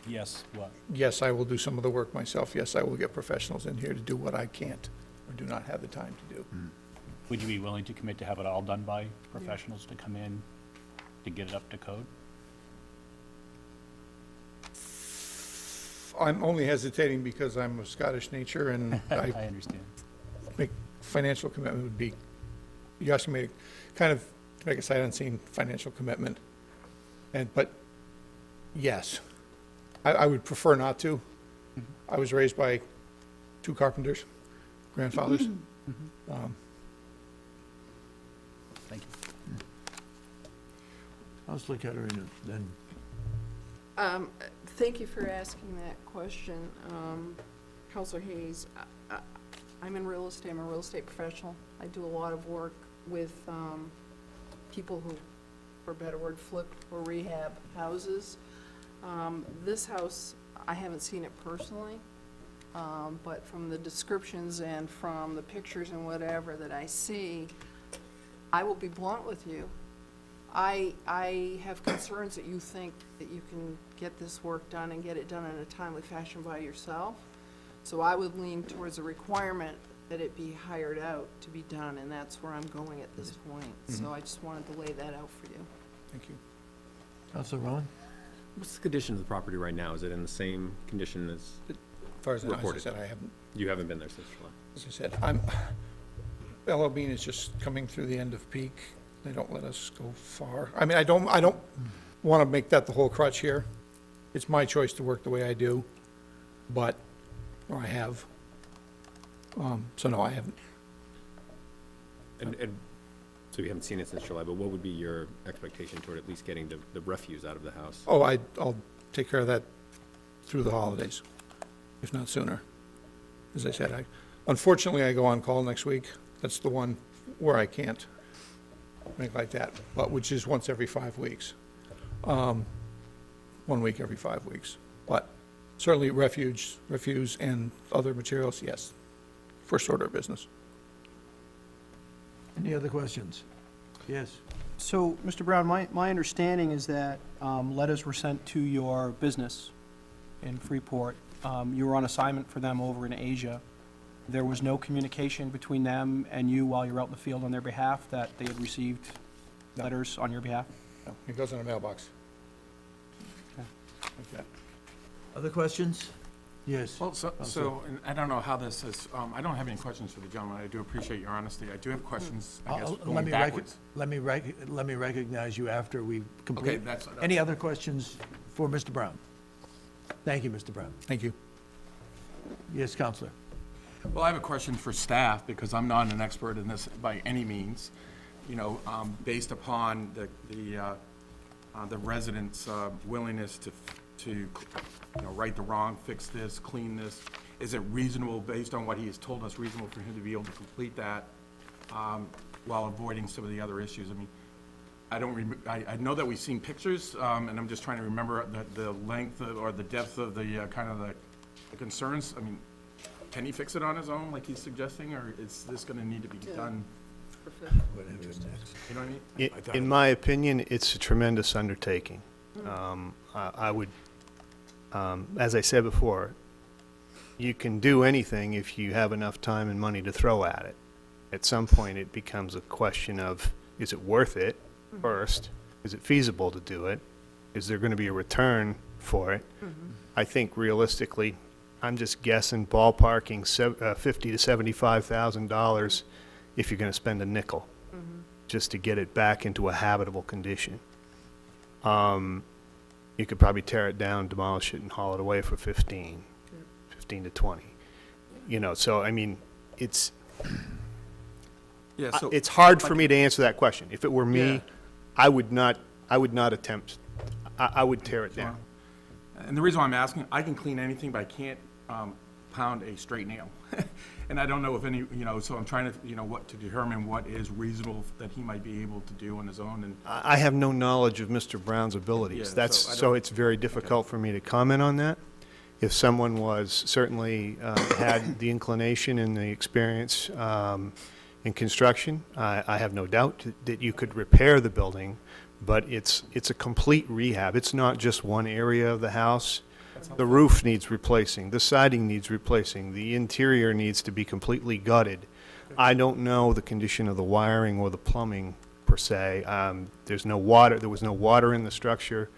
Yes, what? Yes, I will do some of the work myself. Yes, I will get professionals in here to do what I can't or do not have the time to do. Would you be willing to commit to have it all done by professionals to come in to get it up to code? I'm only hesitating because I'm of Scottish nature and I I understand. make financial commitment would be, you're asking me to kind of make a sight unseen financial commitment. And, but, yes, I, I would prefer not to. Mm-hmm. I was raised by two carpenters, grandfathers. Mm-hmm. Mm-hmm. Um, Thank you. her and then Um, thank you for asking that question. Um, Councilor Hayes, I, I, I'm in real estate, I'm a real estate professional. I do a lot of work with, um, people who, for better word, flip or rehab houses. Um, this house, I haven't seen it personally, um, but from the descriptions and from the pictures and whatever that I see, I will be blunt with you. I, I have concerns that you think that you can get this work done and get it done in a timely fashion by yourself. So I would lean towards a requirement that it be hired out to be done, and that's where I'm going at this point. So mm-hmm. I just wanted to lay that out for you. Thank you. Councilor Rowan? What's the condition of the property right now? Is it in the same condition as As far as, as I reported? said, I haven't, You haven't been there since July? as I said, I'm, LL Bean is just coming through the end of peak. They don't let us go far. I mean, I don't, I don't want to make that the whole crutch here. It's my choice to work the way I do, but, or I have. Um, so no, I haven't. And, and, so you haven't seen it since July, but what would be your expectation toward at least getting the, the refuse out of the house? Oh, I, I'll take care of that through the holidays, if not sooner. As I said, I, Unfortunately, I go on call next week. That's the one where I can't make like that, but which is once every five weeks. Um, One week every five weeks. But certainly refuge, refuse, and other materials, yes. First order of business. Any other questions? Yes. So, Mr. Brown, my, my understanding is that um, letters were sent to your business in Freeport. Um, You were on assignment for them over in Asia. There was no communication between them and you while you were out in the field on their behalf, that they had received letters on your behalf? No, It goes in a mailbox. Okay. Other questions? Yes. Well, so, so, and I don't know how this is, um, I don't have any questions for the gentleman. I do appreciate your honesty. I do have questions, I guess, I'll- let going me rec- backwards. Let me rec, let me recognize you after we complete. that's- Any other questions for Mr. Brown? Thank you, Mr. Brown. Thank you. Yes, Councilor. Well, I have a question for staff, because I'm not an expert in this by any means. You know, um, based upon the, the, uh, uh, the residents' uh, willingness to, to, you know, right the wrong, fix this, clean this, is it reasonable, based on what he has told us, reasonable for him to be able to complete that um, while avoiding some of the other issues? I mean, I don't, I, I know that we've seen pictures, um, and I'm just trying to remember the, the length of- or the depth of the, uh, kind of the the concerns. I mean, can he fix it on his own, like he's suggesting, or is this gonna need to be done? Whatever's next. You know what I mean? I- I thought- In my opinion, it's a tremendous undertaking. Um, I I would, um, as I said before, you can do anything if you have enough time and money to throw at it. At some point, it becomes a question of, is it worth it first? Is it feasible to do it? Is there going to be a return for it? I think realistically, I'm just guessing ballparking sev- uh, fifty to seventy-five thousand dollars if you're going to spend a nickel just to get it back into a habitable condition. Um, you could probably tear it down, demolish it, and haul it away for 15, 15 to 20. You know, so, I mean, it's, Yeah, I- so. it's hard for me to answer that question. If it were Yeah. me, I would not, I would not attempt, I, I would tear it down. And the reason why I'm asking, I can clean anything, but I can't um, pound a straight nail. And I don't know if any, you know, so I'm trying to, you know, what, to determine what is reasonable that he might be able to do on his own, and I I have no knowledge of Mr. Brown's Yeah, abilities. That's, so I so don't- it's very difficult for me to comment on that. If someone was, certainly uh, had the inclination and the experience um, in construction, I, I have no doubt that you could repair the building, but it's, it's a complete rehab. It's not just one area of the house. The roof needs replacing, the siding needs replacing, the interior needs to be completely gutted. I don't know the condition of the wiring or the plumbing per se. Um, there's no water, there was no water in the structure,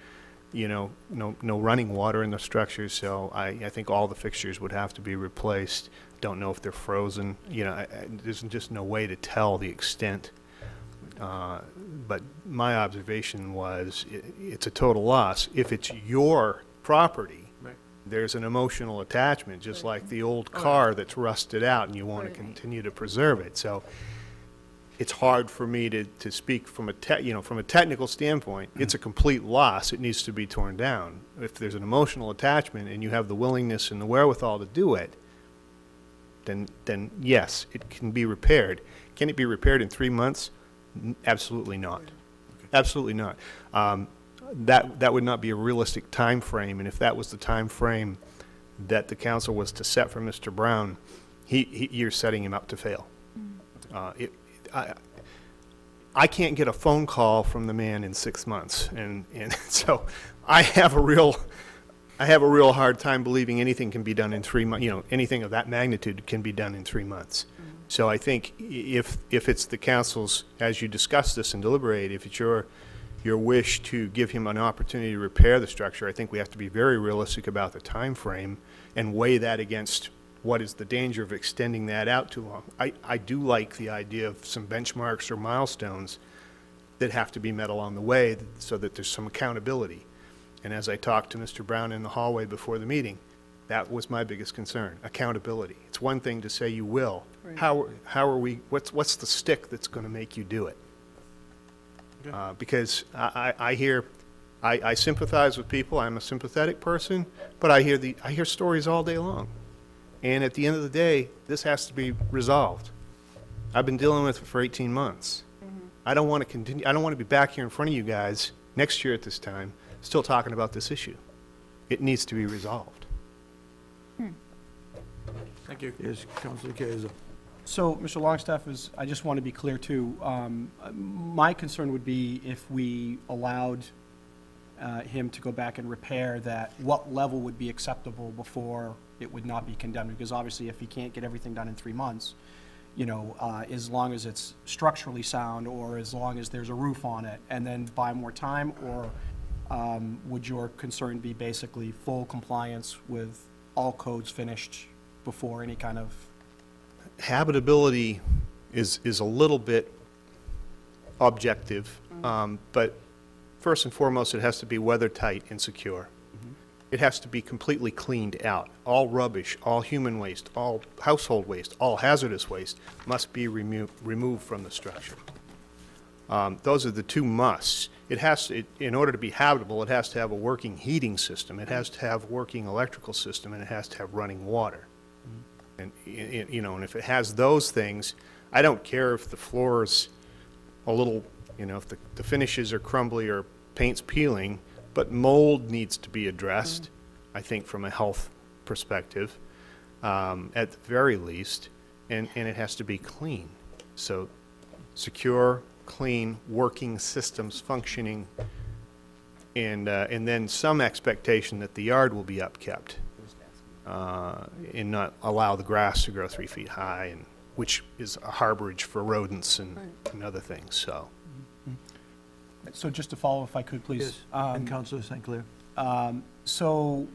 you know, no, no running water in the structure, so I, I think all the fixtures would have to be replaced. Don't know if they're frozen, you know, I, I, there's just no way to tell the extent. Uh, But my observation was, i it's a total loss. If it's your property. There's an emotional attachment, just like the old car that's rusted out and you want to continue to preserve it. So it's hard for me to, to speak from a you know, from a technical standpoint. It's a complete loss. It needs to be torn down. If there's an emotional attachment and you have the willingness and the wherewithal to do it, then, then yes, it can be repaired. Can it be repaired in three months? Absolutely not. Absolutely not. Um, That, that would not be a realistic time frame. and if that was the time frame that the council was to set for Mr. Brown, he, he, you're setting him up to fail. Uh, it, I, I can't get a phone call from the man in six months, and, and so I have a real, I have a real hard time believing anything can be done in three months, you know, anything of that magnitude can be done in three months. So I think if, if it's the council's, as you discuss this and deliberate, if it's your, your wish to give him an opportunity to repair the structure, I think we have to be very realistic about the time frame and weigh that against what is the danger of extending that out too long. I, I do like the idea of some benchmarks or milestones that have to be met along the way so that there's some accountability. And as I talked to Mr. Brown in the hallway before the meeting, that was my biggest concern, accountability. It's one thing to say you will. How, how are we, what's, what's the stick that's going to make you do it? Uh, Because I, I I hear, I, I sympathize with people, I'm a sympathetic person, but I hear the, I hear stories all day long. And at the end of the day, this has to be resolved. I've been dealing with it for 18 months. I don't want to continue, I don't want to be back here in front of you guys next year at this time, still talking about this issue. It needs to be resolved. Thank you. Yes, Councilor Caiazzo. So, Mr. Longstaff, is, I just want to be clear too, um, my concern would be if we allowed uh, him to go back and repair that, what level would be acceptable before it would not be condemned? Because obviously, if he can't get everything done in three months, you know, uh, as long as it's structurally sound, or as long as there's a roof on it, and then buy more time, or um, would your concern be basically full compliance with all codes finished before any kind of habitability is, is a little bit objective, um, but first and foremost, it has to be weather-tight and secure. It has to be completely cleaned out. All rubbish, all human waste, all household waste, all hazardous waste must be remo- removed from the structure. Um, Those are the two musts. It has, to- it- in order to be habitable, it has to have a working heating system, it has to have working electrical system, and it has to have running water. And, you know, and if it has those things, I don't care if the floor's a little, you know, if the, the finishes are crumbly or paint's peeling, but mold needs to be addressed, I think, from a health perspective, um, at the very least, and, and it has to be clean. So, secure, clean, working systems functioning, and, uh, and then some expectation that the yard will be upkept uh, and not allow the grass to grow three feet high, and, which is a harborage for rodents and, and other things, so. So just to follow, if I could, please. Yes, and Um, Councilor St. Clair. um, So,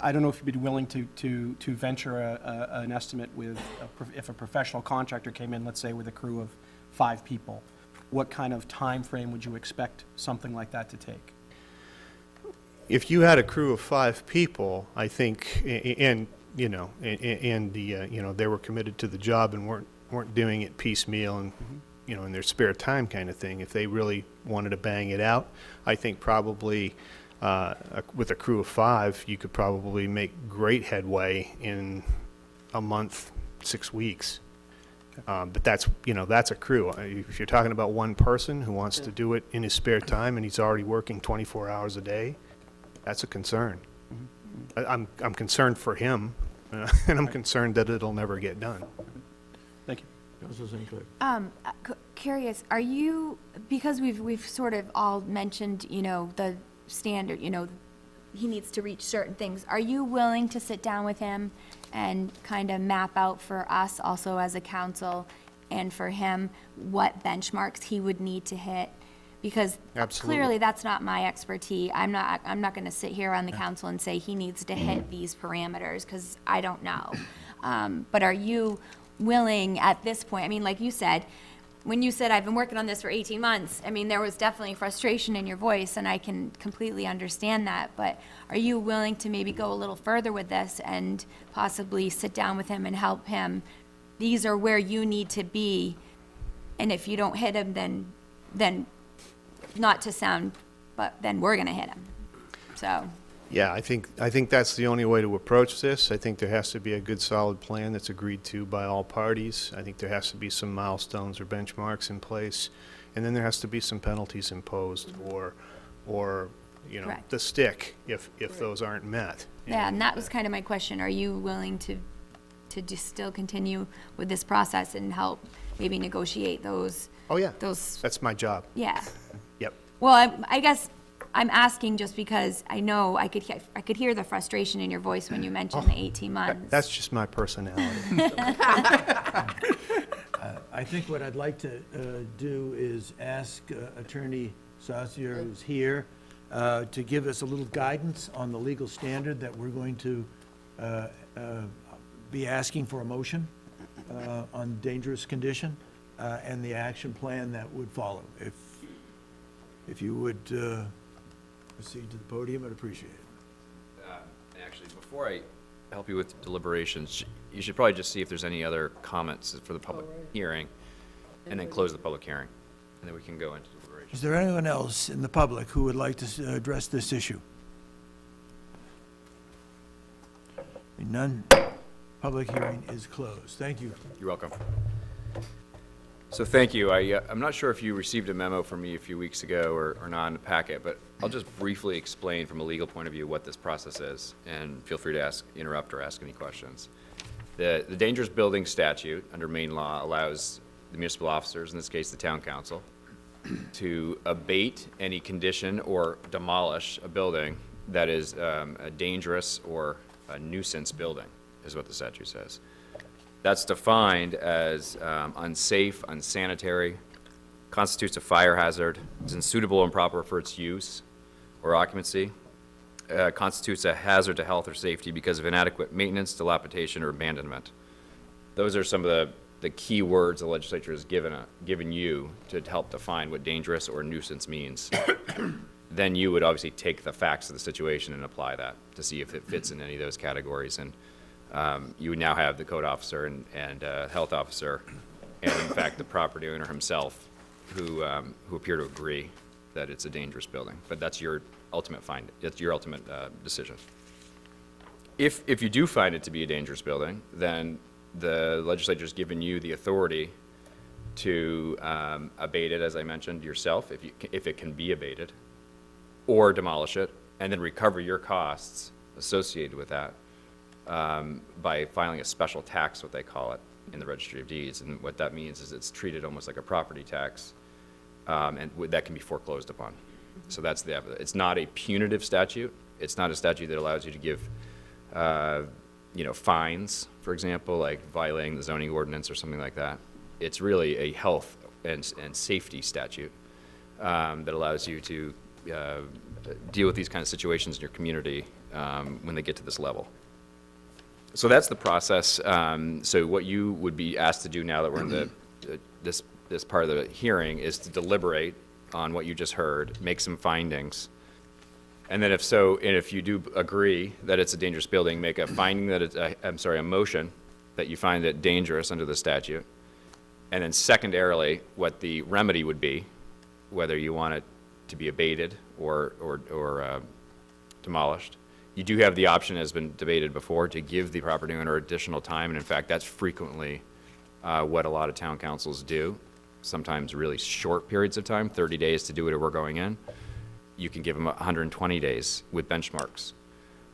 I don't know if you'd be willing to, to, to venture a, a- an estimate with, a if a professional contractor came in, let's say with a crew of five people, what kind of time frame would you expect something like that to take? If you had a crew of five people, I think, and, you know, and the, uh, you know, they were committed to the job and weren't, weren't doing it piecemeal and, you know, in their spare time kind of thing, if they really wanted to bang it out, I think probably, uh, with a crew of five, you could probably make great headway in a month, six weeks. Um, But that's, you know, that's a crew. Uh, If you're talking about one person who wants to do it in his spare time and he's already working 24 hours a day, that's a concern. I- I'm, I'm concerned for him, uh, and I'm concerned that it'll never get done. Thank you. Councilor St. Clair. Um, uh, curious, are you, because we've, we've sort of all mentioned, you know, the standard, you know, he needs to reach certain things. Are you willing to sit down with him and kind of map out for us also as a council and for him what benchmarks he would need to hit? Because Absolutely. clearly that's not my expertise. I'm not, I'm not gonna sit here on the council and say he needs to hit these parameters, because I don't know. Um, but are you willing at this point, I mean, like you said, when you said, I've been working on this for 18 months, I mean, there was definitely frustration in your voice, and I can completely understand that, but are you willing to maybe go a little further with this and possibly sit down with him and help him? These are where you need to be, and if you don't hit him, then, then, not to sound, but then we're gonna hit him. So, Yeah, I think, I think that's the only way to approach this. I think there has to be a good, solid plan that's agreed to by all parties. I think there has to be some milestones or benchmarks in place, and then there has to be some penalties imposed, or, or, you know, Correct. the stick, if, if those aren't met. yeah, and that was uh, kind of my question, are you willing to, to just still continue with this process and help maybe negotiate those, Oh, yeah, those, that's my job. yeah? Yep. Well, I, I guess I'm asking just because I know I could, he- I could hear the frustration in your voice when you mentioned the 18 months. That's just my personality. I think what I'd like to uh, do is ask uh, Attorney Saucier, who's here, uh, to give us a little guidance on the legal standard that we're going to uh, uh, be asking for a motion uh, on dangerous condition uh, and the action plan that would follow. If, if you would uh, proceed to the podium, I'd appreciate it. Uh, Actually, before I help you with deliberations, you should probably just see if there's any other comments for the public hearing, and then close the public hearing, and then we can go into deliberations. Is there anyone else in the public who would like to s- address this issue? Hearing None? Public hearing is closed. Thank you. You're welcome. So thank you. I, uh, I'm not sure if you received a memo from me a few weeks ago or, or not in the packet, but I'll just briefly explain from a legal point of view what this process is, and feel free to ask, interrupt or ask any questions. The, the dangerous building statute under Maine law allows the municipal officers, in this case the town council, to abate any condition or demolish a building that is um, a dangerous or a nuisance building, is what the statute says. That's defined as um, unsafe, unsanitary, constitutes a fire hazard, is unsuitable and improper for its use or occupancy, uh, constitutes a hazard to health or safety because of inadequate maintenance, dilapidation, or abandonment. Those are some of the, the key words the legislature has given, a- given you to help define what dangerous or nuisance means. Then you would obviously take the facts of the situation and apply that to see if it fits in any of those categories. And um, you now have the code officer and, and uh, health officer, and in fact, the property owner himself, who, um, who appear to agree that it's a dangerous building. But that's your ultimate find, that's your ultimate uh, decision. If, if you do find it to be a dangerous building, then the legislature has given you the authority to um, abate it, as I mentioned, yourself, if you, if it can be abated, or demolish it, and then recover your costs associated with that um, by filing a special tax, what they call it, in the Registry of Deeds. And what that means is it's treated almost like a property tax, um, and that can be foreclosed upon. So that's the, it's not a punitive statute. It's not a statute that allows you to give, uh, you know, fines, for example, like violating the zoning ordinance or something like that. It's really a health and, and safety statute um, that allows you to uh, deal with these kind of situations in your community um, when they get to this level. So that's the process. Um, So what you would be asked to do now that we're in the, this, this part of the hearing is to deliberate on what you just heard, make some findings. And then if so, and if you do agree that it's a dangerous building, make a finding that it's, I'm sorry, a motion that you find it dangerous under the statute. And then secondarily, what the remedy would be, whether you want it to be abated or, or, or uh, demolished. You do have the option, as been debated before, to give the property owner additional time, and in fact, that's frequently uh, what a lot of town councils do, sometimes really short periods of time, 30 days to do it whatever we're going in. You can give them 120 days with benchmarks.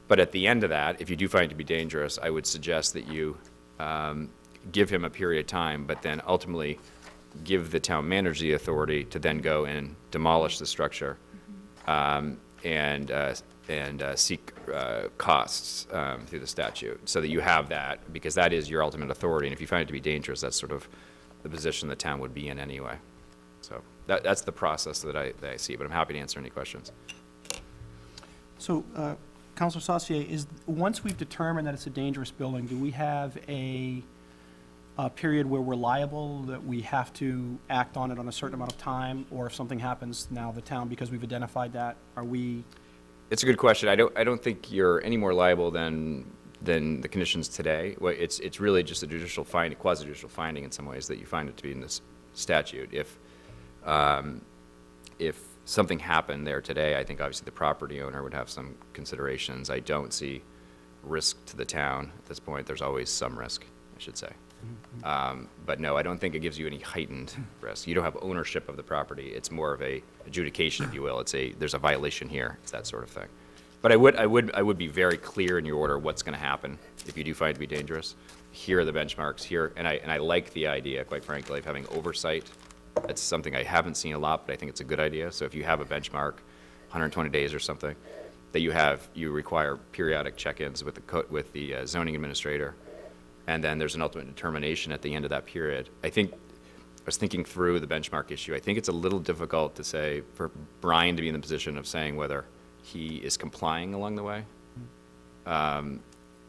But at the end of that, if you do find it to be dangerous, I would suggest that you um, give him a period of time, but then ultimately give the town manager the authority to then go and demolish the structure um, and, uh, and uh, seek uh, costs um, through the statute, so that you have that, because that is your ultimate authority, and if you find it to be dangerous, that's sort of the position the town would be in anyway. So that, that's the process that I, that I see, but I'm happy to answer any questions. So, uh, Counselor Saucier, is, once we've determined that it's a dangerous building, do we have a, a period where we're liable, that we have to act on it on a certain amount of time? Or if something happens now, the town, because we've identified that, are we, It's a good question. I don't, I don't think you're any more liable than, than the conditions today. Well, it's, it's really just a judicial finding, quasi-judicial finding in some ways that you find it to be in this statute. If, um, if something happened there today, I think obviously the property owner would have some considerations. I don't see risk to the town at this point. There's always some risk, I should say. Um, But no, I don't think it gives you any heightened risk. You don't have ownership of the property. It's more of a adjudication, if you will. It's a, there's a violation here. It's that sort of thing. But I would, I would, I would be very clear in your order what's going to happen if you do find it to be dangerous. Here are the benchmarks, here, and I, and I like the idea, quite frankly, of having oversight. That's something I haven't seen a lot, but I think it's a good idea. So if you have a benchmark, 120 days or something, that you have, you require periodic check-ins with the, with the uh, zoning administrator, and then there's an ultimate determination at the end of that period. I think, I was thinking through the benchmark issue, I think it's a little difficult to say, for Brian to be in the position of saying whether he is complying along the way. Um,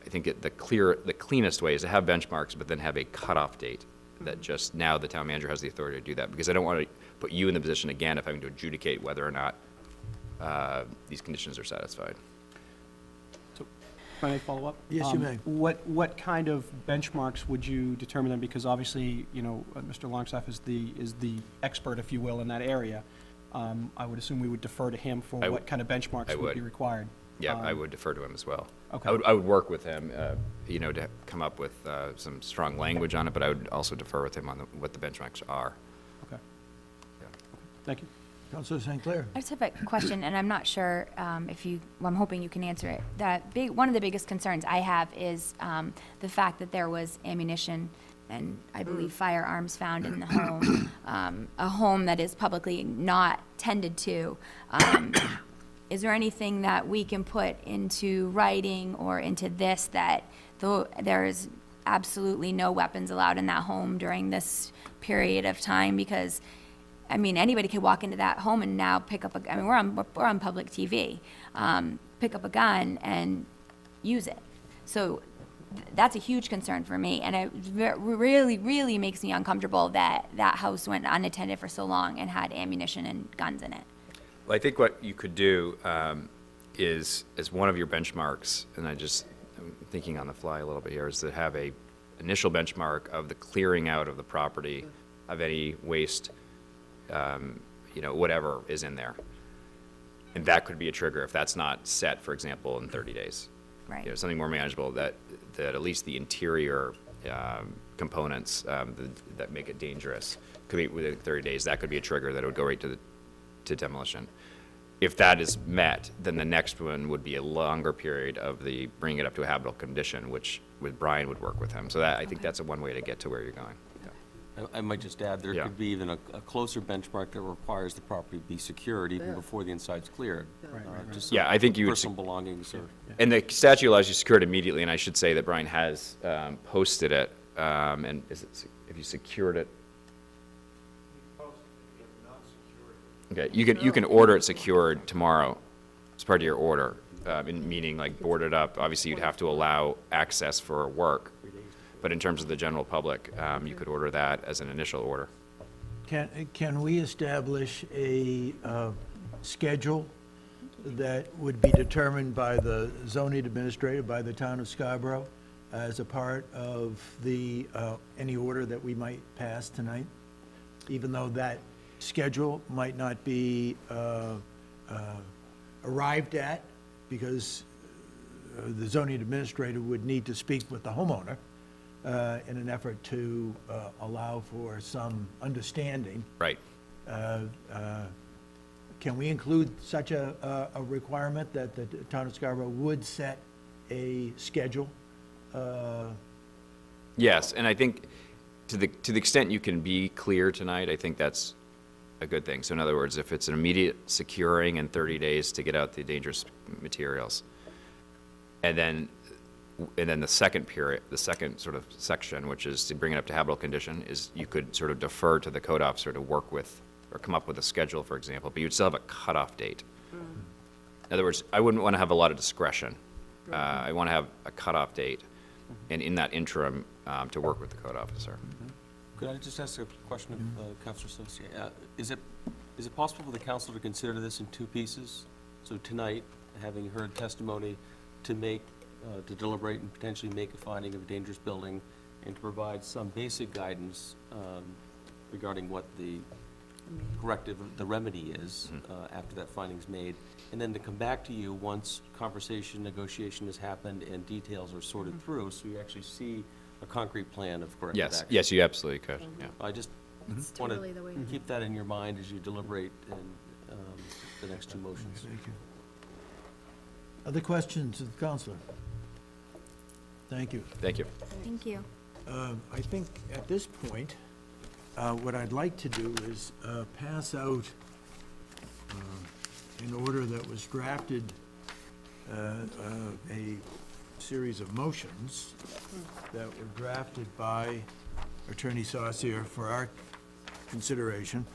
I think it- the clear, the cleanest way is to have benchmarks, but then have a cutoff date that just, now the town manager has the authority to do that, because I don't want to put you in the position again of having to adjudicate whether or not uh, these conditions are satisfied. Can I follow up? Yes, you Um, may. What, what kind of benchmarks would you determine then? Because obviously, you know, uh, Mr. Longstaff is the, is the expert, if you will, in that area. Um, I would assume we would defer to him for I w- what kind of benchmarks I would be required. Yeah, I Um, would defer to him as well. Okay. I would, I would work with him, uh, you know, to come up with uh, some strong language on it, but I would also defer with him on the- what the benchmarks are. Okay. Thank you. Counselor St. Clair? I just have a question, and I'm not sure um, if you, well, I'm hoping you can answer it. That big, one of the biggest concerns I have is um, the fact that there was ammunition and I believe firearms found in the home, um, a home that is publicly not tended to. Um, Is there anything that we can put into writing or into this that though there is absolutely no weapons allowed in that home during this period of time? Because I mean, anybody could walk into that home and now pick up a, I mean, we're on, we're on public TV, um, pick up a gun and use it. So th- that's a huge concern for me, and it ve- really, really makes me uncomfortable that that house went unattended for so long and had ammunition and guns in it. Well, I think what you could do um, is, as one of your benchmarks, and I just, I'm thinking on the fly a little bit here, is to have a initial benchmark of the clearing out of the property of any waste, um, you know, whatever is in there. And that could be a trigger if that's not set, for example, in 30 days. Right. You know, something more manageable, that, that at least the interior um, components um, th- that make it dangerous could be within 30 days. That could be a trigger that would go right to the, to demolition. If that is met, then the next one would be a longer period of the bringing it up to a habitable condition, which with Brian would work with him. So that, I think that's a one way to get to where you're going. I- I might just add, there Yeah. could be even a a closer benchmark that requires the property be secured even Yeah. before the inside's cleared. Right, uh, right, right. just so Yeah, I think you would Personal belongings or. And the statute allows you to secure it immediately, and I should say that Brian has um, posted it, um, and is it, se- have you secured it? Okay, you can, you can order it secured tomorrow as part of your order, um, in meaning like boarded up. Obviously, you'd have to allow access for work, but in terms of the general public, um, you could order that as an initial order. Can, can we establish a uh, schedule that would be determined by the zoning administrator, by the town of Scarborough, as a part of the, uh, any order that we might pass tonight? Even though that schedule might not be uh, uh, arrived at, because uh, the zoning administrator would need to speak with the homeowner uh, in an effort to uh, allow for some understanding. Right. Uh, uh, Can we include such a, a- a requirement that the town of Scarborough would set a schedule? Uh, Yes, and I think to the, to the extent you can be clear tonight, I think that's a good thing. So in other words, if it's an immediate securing and 30 days to get out the dangerous materials, and then, and then the second period, the second sort of section, which is to bring it up to habitable condition, is you could sort of defer to the code officer to work with, or come up with a schedule, for example, but you'd still have a cutoff date. In other words, I wouldn't want to have a lot of discretion. Uh, I want to have a cutoff date, and in that interim, um, to work with the code officer. Could I just ask a question of uh, Counselor Saucier? Uh, Is it, is it possible for the council to consider this in two pieces? So tonight, having heard testimony, to make, uh, to deliberate and potentially make a finding of a dangerous building, and to provide some basic guidance um, regarding what the corrective, the remedy is uh, after that finding's made, and then to come back to you once conversation, negotiation has happened, and details are sorted through, so you actually see a concrete plan of corrective Yes, action. yes, you absolutely could, yeah. I just It's want totally the way to to keep that in your mind as you deliberate in um, the next two motions. Thank you. Other questions of the counselor? Thank you. Thank you. Thank you. Um, I think at this point, uh, what I'd like to do is uh, pass out uh, in order that was drafted, uh, uh, a series of motions that were drafted by Attorney Saucier for our consideration.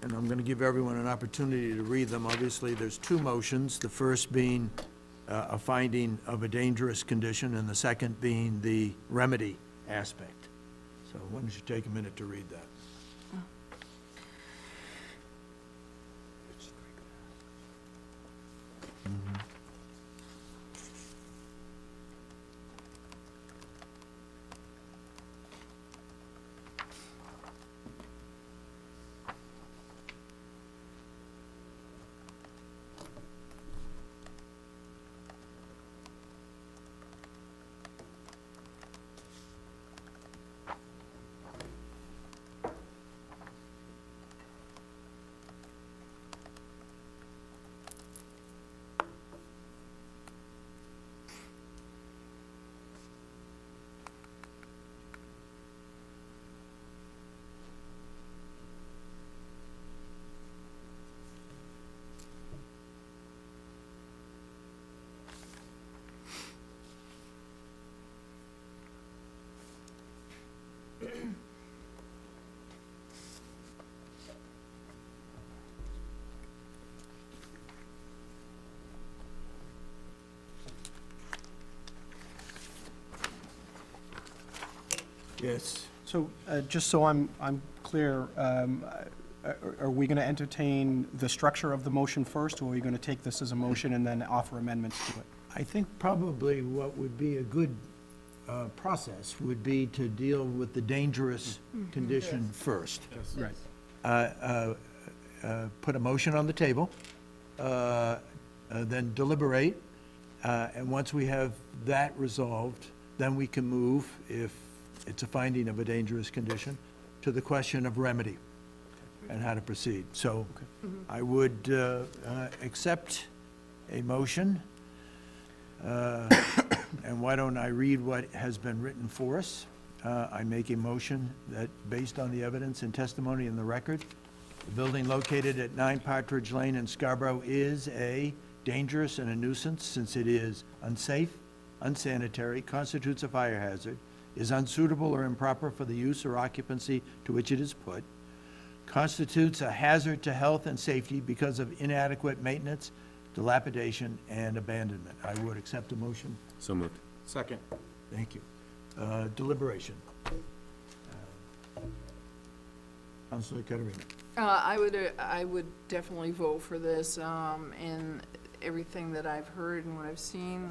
And I'm going to give everyone an opportunity to read them. Obviously, there's two motions, the first being uh, a finding of a dangerous condition, and the second being the remedy aspect. So why don't you take a minute to read that? Mm -hmm. Yes. So, uh, just so I'm, I'm clear, um, uh, are are we going to entertain the structure of the motion first, or are we going to take this as a motion and then offer amendments to it? I think probably what would be a good uh, process would be to deal with the dangerous condition first. Right. Uh, uh, uh, Put a motion on the table, uh, uh, then deliberate, uh, and once we have that resolved, then we can move, if it's a finding of a dangerous condition, to the question of remedy and how to proceed. So I would uh, uh, accept a motion, uh, and why don't I read what has been written for us? Uh, I make a motion that, based on the evidence and testimony in the record, the building located at 9 Partridge Lane in Scarborough is a dangerous and a nuisance since it is unsafe, unsanitary, constitutes a fire hazard, is unsuitable or improper for the use or occupancy to which it is put, constitutes a hazard to health and safety because of inadequate maintenance, dilapidation, and abandonment. I would accept a motion. So moved. Second. Thank you. Uh, Deliberation. Councilor Caterina. Uh, I would, uh, I would definitely vote for this, um, and everything that I've heard and what I've seen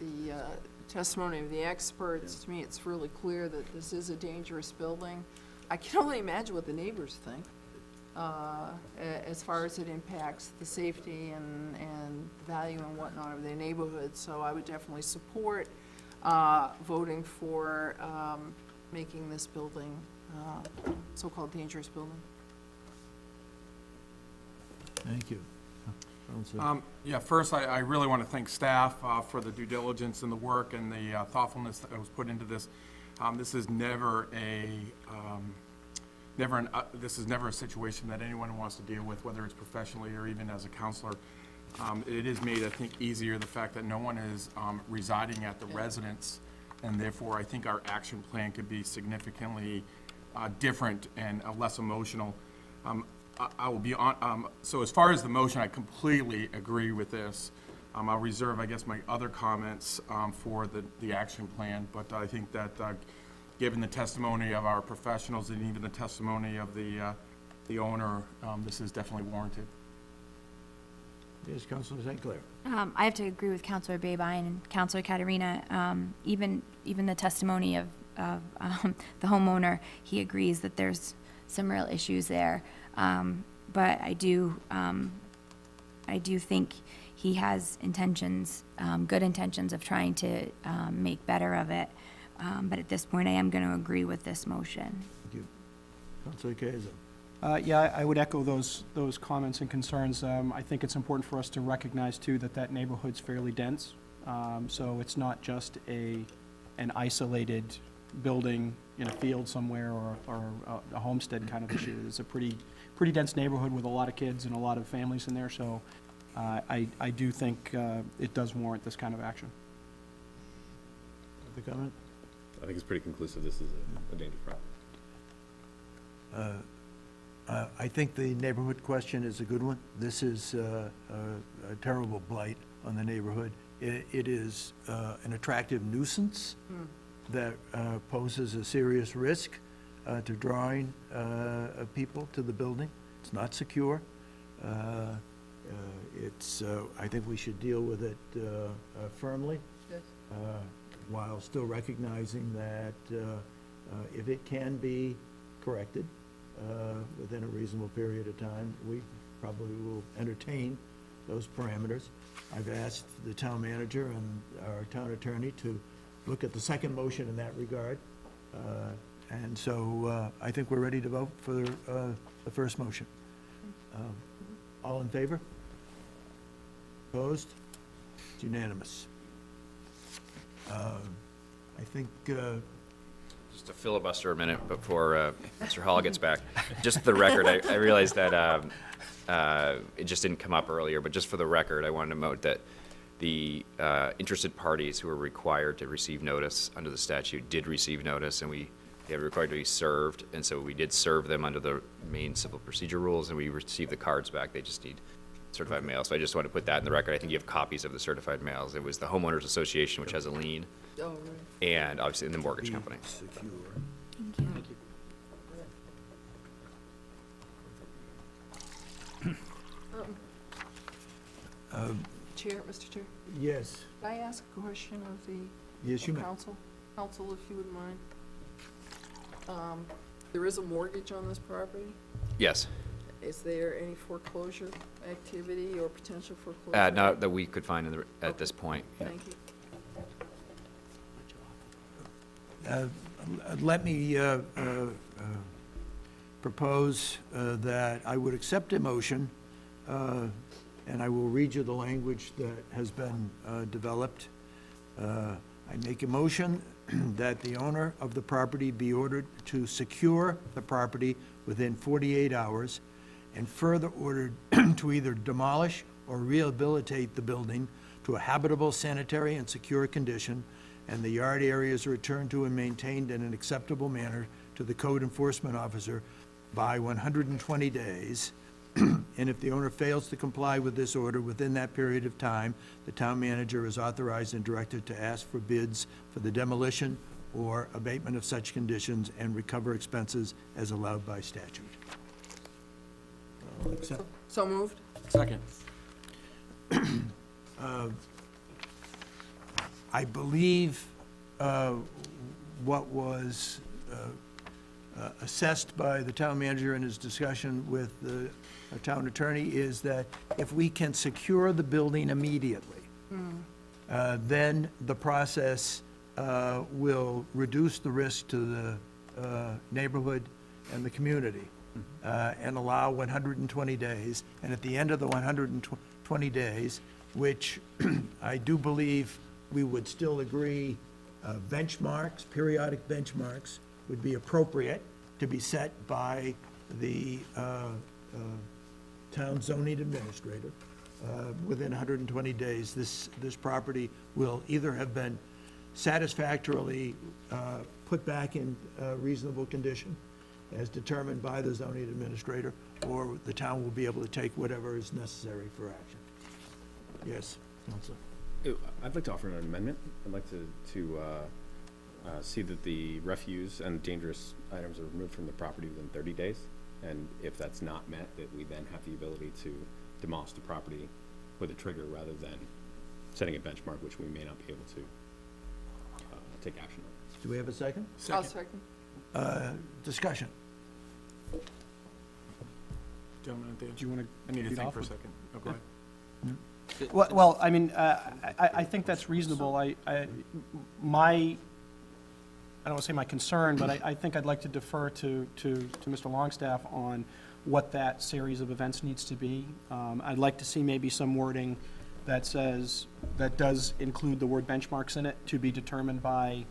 and the, uh, testimony of the experts, to me, it's really clear that this is a dangerous building. I can only imagine what the neighbors think, uh, as far as it impacts the safety and, and value and whatnot of their neighborhood. So I would definitely support, uh, voting for, um, making this building, uh, so-called dangerous building. Thank you. Councilor- Um, Yeah, first, I, I really want to thank staff uh, for the due diligence and the work and the uh, thoughtfulness that was put into this. Um, This is never a, um, never an, uh, this is never a situation that anyone wants to deal with, whether it's professionally or even as a councilor. Um, It is made, I think, easier, the fact that no one is um, residing at the residence, and therefore, I think our action plan could be significantly uh, different and uh, less emotional. Um, I- I will be on, um, so as far as the motion, I completely agree with this. Um, I'll reserve, I guess, my other comments um, for the, the action plan, but I think that, uh, given the testimony of our professionals and even the testimony of the, uh, the owner, um, this is definitely warranted. Yes, Councilor St. Clair. Um, I have to agree with Councilor Babine and Councilor Caterina. Um, even, even the testimony of, of, um, the homeowner, he agrees that there's some real issues there. Um, but I do, um, I do think he has intentions, um, good intentions of trying to, um, make better of it. Um, but at this point, I am gonna agree with this motion. Thank you. Councilor Caiazzo. Uh, Yeah, I I would echo those, those comments and concerns. Um, I think it's important for us to recognize, too, that that neighborhood's fairly dense. Um, So it's not just a, an isolated building in a field somewhere or, or a- a homestead kind of issue. It's a pretty, pretty dense neighborhood with a lot of kids and a lot of families in there, so uh, I, I do think uh, it does warrant this kind of action. Other comment? I think it's pretty conclusive, this is a- a danger problem. Uh, uh, I think the neighborhood question is a good one. This is uh, a a terrible blight on the neighborhood. It it is uh, an attractive nuisance that uh, poses a serious risk uh, to drawing uh, people to the building. It's not secure. Uh, uh, It's, uh, I think we should deal with it uh, uh, firmly Yes. uh, while still recognizing that uh, uh, if it can be corrected uh, within a reasonable period of time, we probably will entertain those parameters. I've asked the town manager and our town attorney to look at the second motion in that regard. Uh, And so uh, I think we're ready to vote for uh, the first motion. Um, All in favor? Opposed? It's unanimous. Um, I think, uh, Just to filibuster a minute before uh, Mr. Hall gets back. Just for the record, I I realized that um, uh, it just didn't come up earlier, but just for the record, I wanted to note that the uh, interested parties who are required to receive notice under the statute did receive notice, and we, they were required to be served, and so we did serve them under the Maine civil procedure rules, and we received the cards back. They just need certified mail, so I just wanted to put that in the record. I think you have copies of the certified mails. It was the homeowners association, which has a lien, Oh, right. and obviously in the mortgage company. Um, Chair, Mr. Chair, Yes, can I ask a question of the yes, you may. council? Council, if you wouldn't mind. Um, There is a mortgage on this property. Yes, Is there any foreclosure activity or potential foreclosure? uh, not that we could find the, at this point. Thank you. Uh, Let me uh, uh, uh, propose uh, that I would accept a motion, uh, and I will read you the language that has been uh, developed. Uh, I make a motion that the owner of the property be ordered to secure the property within 48 hours, and further ordered to either demolish or rehabilitate the building to a habitable, sanitary, and secure condition, and the yard areas returned to and maintained in an acceptable manner to the code enforcement officer by 120 days. And if the owner fails to comply with this order within that period of time, the town manager is authorized and directed to ask for bids for the demolition or abatement of such conditions and recover expenses as allowed by statute. I'll accept- So moved? Second. Uh, I believe uh, what was uh, uh, assessed by the town manager in his discussion with the uh, town attorney is that if we can secure the building immediately, uh, then the process uh, will reduce the risk to the uh, neighborhood and the community, uh, and allow 120 days. And at the end of the 120 days, which I do believe we would still agree uh, benchmarks, periodic benchmarks, would be appropriate to be set by the uh, uh, town zoning administrator. Uh, Within 120 days, this, this property will either have been satisfactorily uh, put back in uh, reasonable condition, as determined by the zoning administrator, or the town will be able to take whatever is necessary for action. Yes, Councilor. Uh, I'd like to offer an amendment. I'd like to, to uh, uh, see that the refuse and dangerous items are removed from the property within 30 days. And if that's not met, that we then have the ability to demolish the property with a trigger rather than setting a benchmark, which we may not be able to uh, take action on. Do we have a second? I'll second. Uh, Discussion. Gentlemen, do Do you want to? I need to think for a second. Oh, go ahead. Well, well, I mean, uh, I, I think that's reasonable. I, I, my, I don't want to say my concern, but I, I think I'd like to defer to, to, to Mr. Longstaff on what that series of events needs to be. Um, I'd like to see maybe some wording that says, that does include the word benchmarks in it to be determined by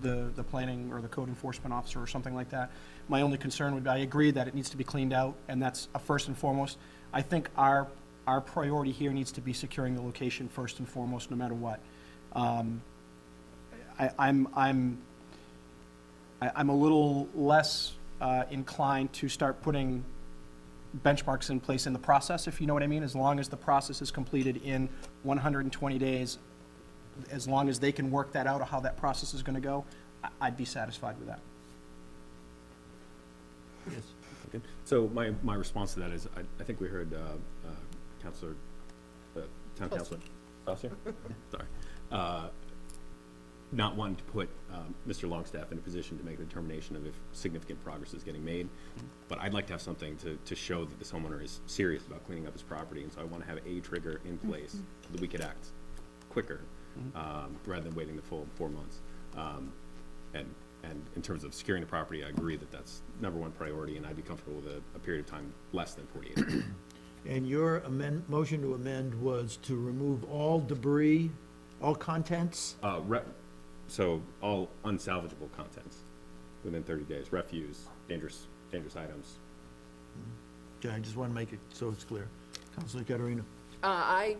the, the planning or the code enforcement officer or something like that. My only concern would be, I agree that it needs to be cleaned out, and that's a first and foremost. I think our, our priority here needs to be securing the location first and foremost, no matter what. Um, I, I'm, I'm, I- I'm a little less uh, inclined to start putting benchmarks in place in the process, if you know what I mean, as long as the process is completed in 120 days, as long as they can work that out, of how that process is going to go, I- I'd be satisfied with that. Yes. Okay. So my, my response to that is, I, I think we heard uh, uh, Councilor, uh, Town Councilor Saucier, sorry, uh, not wanting to put um, Mr. Longstaff in a position to make a determination of if significant progress is getting made. But I'd like to have something to, to show that this homeowner is serious about cleaning up his property, and so I want to have a trigger in place so that we could act quicker, um, rather than waiting the full four months. Um, And, and in terms of securing the property, I agree that that's number one priority, and I'd be comfortable with a, a period of time less than forty-eight hours. And your amend, motion to amend was to remove all debris, all contents? Uh, re- so all unsalvageable contents within thirty days, refuse, dangerous, dangerous items. Okay, I just want to make it so it's clear. Councilor Caterina. Uh, I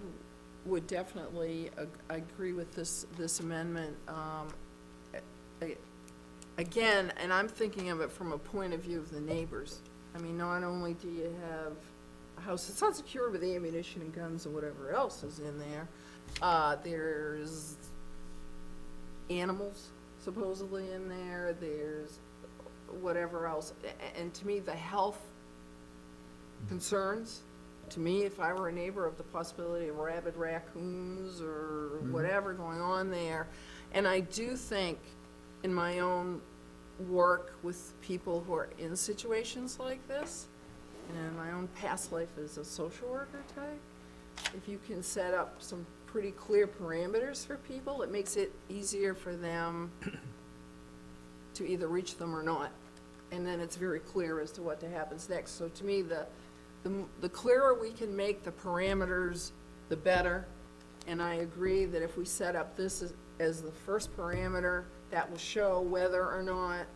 would definitely ag- agree with this, this amendment. Um, a- a- Again, and I'm thinking of it from a point of view of the neighbors. I mean, not only do you have a house that's not secure with ammunition and guns and whatever else is in there. Uh, there's animals supposedly in there, there's whatever else. A- And to me, the health concerns, to me, if I were a neighbor of the possibility of rabid raccoons or mm-hmm. whatever going on there. And I do think in my own work with people who are in situations like this, and in my own past life as a social worker type, if you can set up some pretty clear parameters for people, it makes it easier for them to either reach them or not. And then it's very clear as to what happens next. So to me, the, the, the clearer we can make the parameters, the better. And I agree that if we set up this as, as the first parameter, that will show whether or not,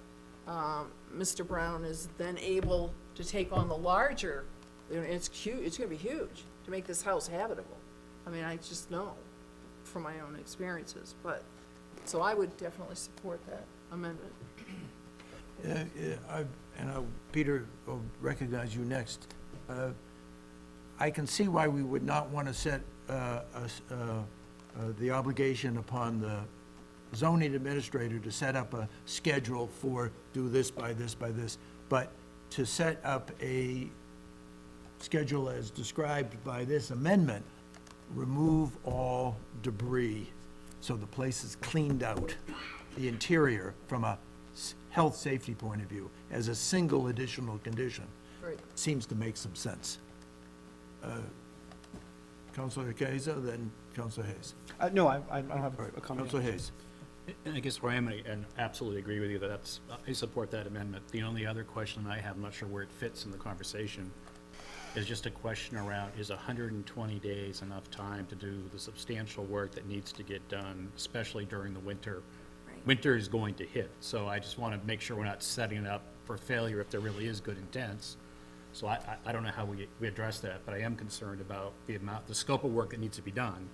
um, Mr. Brown is then able to take on the larger, you know, it's cute, it's gonna be huge to make this house habitable. I mean, I just know from my own experiences, but, so I would definitely support that amendment. Uh, uh, I- And I'll- Peter will recognize you next. Uh, I can see why we would not want to set uh, uh, uh, the obligation upon the zoning administrator to set up a schedule for do this by this by this, but to set up a schedule as described by this amendment, remove all debris, so the place is cleaned out, the interior, from a s- health, safety point of view, as a single additional condition, Right. seems to make some sense. Uh, Councilor Caiazzo, then Councilor Hayes. Uh, no, I, I don't have a comment. Councilor Hayes. And I guess where I am, and absolutely agree with you, that that's, I support that amendment. The only other question I have, I'm not sure where it fits in the conversation, is just a question around, is hundred and twenty days enough time to do the substantial work that needs to get done, especially during the winter? Winter is going to hit, so I just want to make sure we're not setting it up for failure if there really is good intents. So I, I, I don't know how we, we address that, but I am concerned about the amount, the scope of work that needs to be done.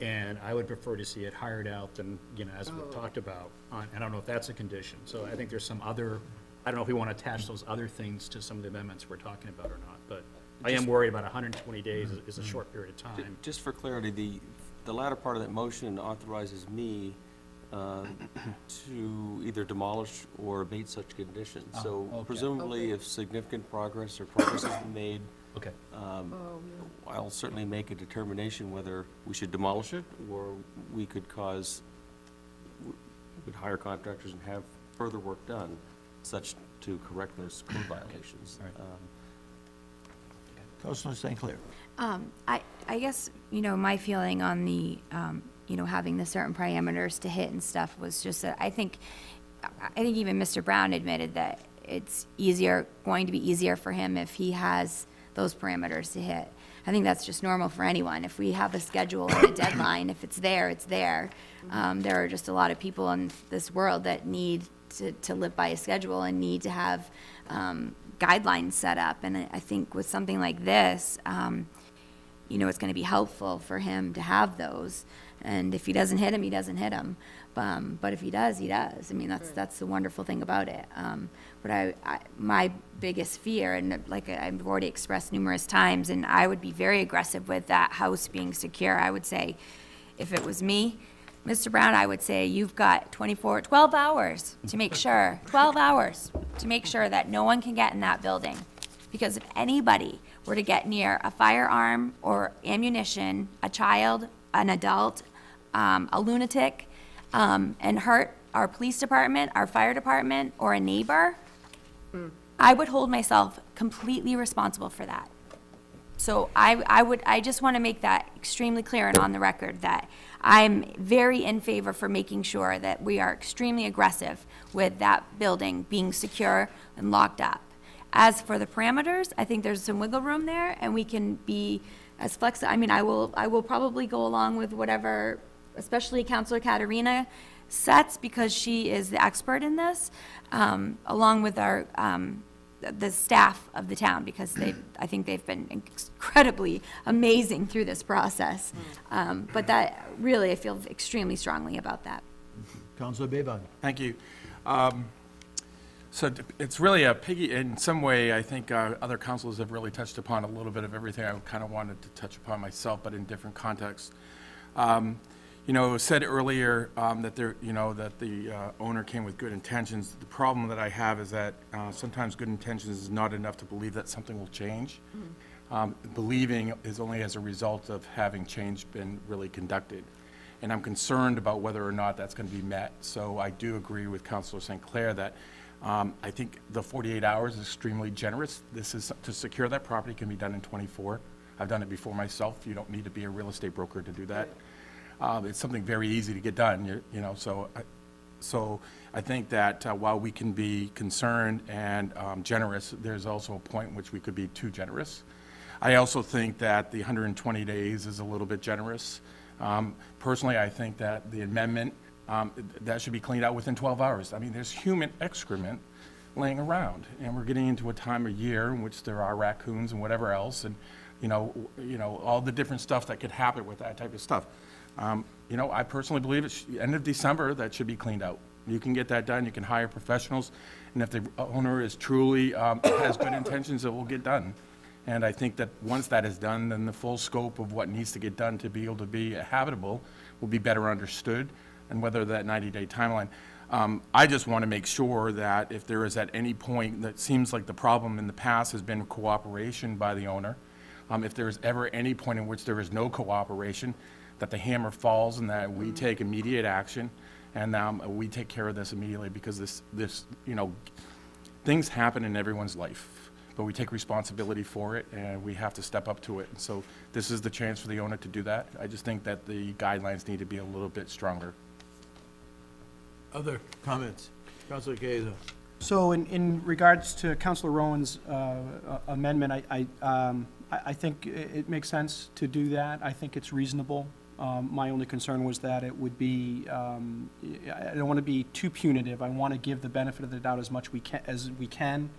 And I would prefer to see it hired out than, you know, as we've oh. talked about, on- and I don't know if that's a condition. So I think there's some other, I don't know if we want to attach those other things to some of the amendments we're talking about or not, but I am worried about hundred and twenty days is- is a short period of Ju- time. Just for clarity, the, the latter part of that motion authorizes me uh, to either demolish or abate such conditions. Oh, So presumably, if significant progress or progress has been made, Okay. um, Oh, I'll certainly make a determination whether we should demolish it or we could cause, would hire contractors and have further work done, such to correct those code violations. Um, Councilor St. Clair. Um, I, I guess, you know, my feeling on the, um, you know, having the certain parameters to hit and stuff was just that I think, I think even Mr. Brown admitted that it's easier, going to be easier for him if he has those parameters to hit. I think that's just normal for anyone. If we have a schedule and a deadline, if it's there, it's there. Um, there are just a lot of people in this world that need to, to live by a schedule and need to have, um, guidelines set up. And I I think with something like this, um, you know, it's going to be helpful for him to have those. And if he doesn't hit him, he doesn't hit him. Um, but if he does, he does. I mean, that's that's the wonderful thing about it. Um, but I, I, my biggest fear, and like I've already expressed numerous times, and I would be very aggressive with that house being secure. I would say, if it was me, Mr. Brown, I would say you've got 24, 12 hours to make sure, 12 hours to make sure that no one can get in that building. Because if anybody were to get near a firearm or ammunition, a child, an adult, um, a lunatic, um, and hurt our police department, our fire department, or a neighbor, I would hold myself completely responsible for that. So I, I would, I just want to make that extremely clear and on the record that I'm very in favor for making sure that we are extremely aggressive with that building being secure and locked up. As for the parameters, I think there's some wiggle room there and we can be as flexible. I mean, I will, I will probably go along with whatever, especially Councilor Caterina sets because she is the expert in this, um, along with our, um, the- the staff of the town because they, I think they've been incredibly amazing through this process. Um, but that, really, I feel extremely strongly about that. Councilor Babine. Thank you. Um, So it's really a piggy, in some way, I think uh, other councils have really touched upon a little bit of everything I kind of wanted to touch upon myself, but in different contexts. Um, You know, it was said earlier um, that there, you know, that the uh, owner came with good intentions. The problem that I have is that uh, sometimes good intentions is not enough to believe that something will change. Um, Believing is only as a result of having change been really conducted. And I'm concerned about whether or not that's going to be met. So I do agree with Councilor St. Clair that um, I think the 48 hours is extremely generous. This is, to secure that property can be done in 24. I've done it before myself. You don't need to be a real estate broker to do that. Um, It's something very easy to get done, you you know, so, I- so I think that uh, while we can be concerned and um, generous, there's also a point in which we could be too generous. I also think that the 120 days is a little bit generous. Um, Personally, I think that the amendment, um, that should be cleaned out within 12 hours. I mean, there's human excrement laying around, and we're getting into a time of year in which there are raccoons and whatever else, and, you know, you know, all the different stuff that could happen with that type of stuff. Um, You know, I personally believe it's end of December, that should be cleaned out. You can get that done, you can hire professionals, and if the owner is truly, um, has good intentions, it will get done. And I think that once that is done, then the full scope of what needs to get done to be able to be habitable will be better understood, and whether that 90-day timeline. Um, I just want to make sure that if there is at any point, that seems like the problem in the past has been cooperation by the owner, um, if there is ever any point in which there is no cooperation, that the hammer falls and that we take immediate action, and um, we take care of this immediately, because this, this, you know, things happen in everyone's life, but we take responsibility for it, and we have to step up to it. And so this is the chance for the owner to do that. I just think that the guidelines need to be a little bit stronger. Other comments? Councilor Cahill. So in, in regards to Councilor Rowan's uh, uh, amendment, I, I, um, I I think it makes sense to do that. I think it's reasonable. Um, My only concern was that it would be, um, I don't want to be too punitive. I want to give the benefit of the doubt as much we can, as we can,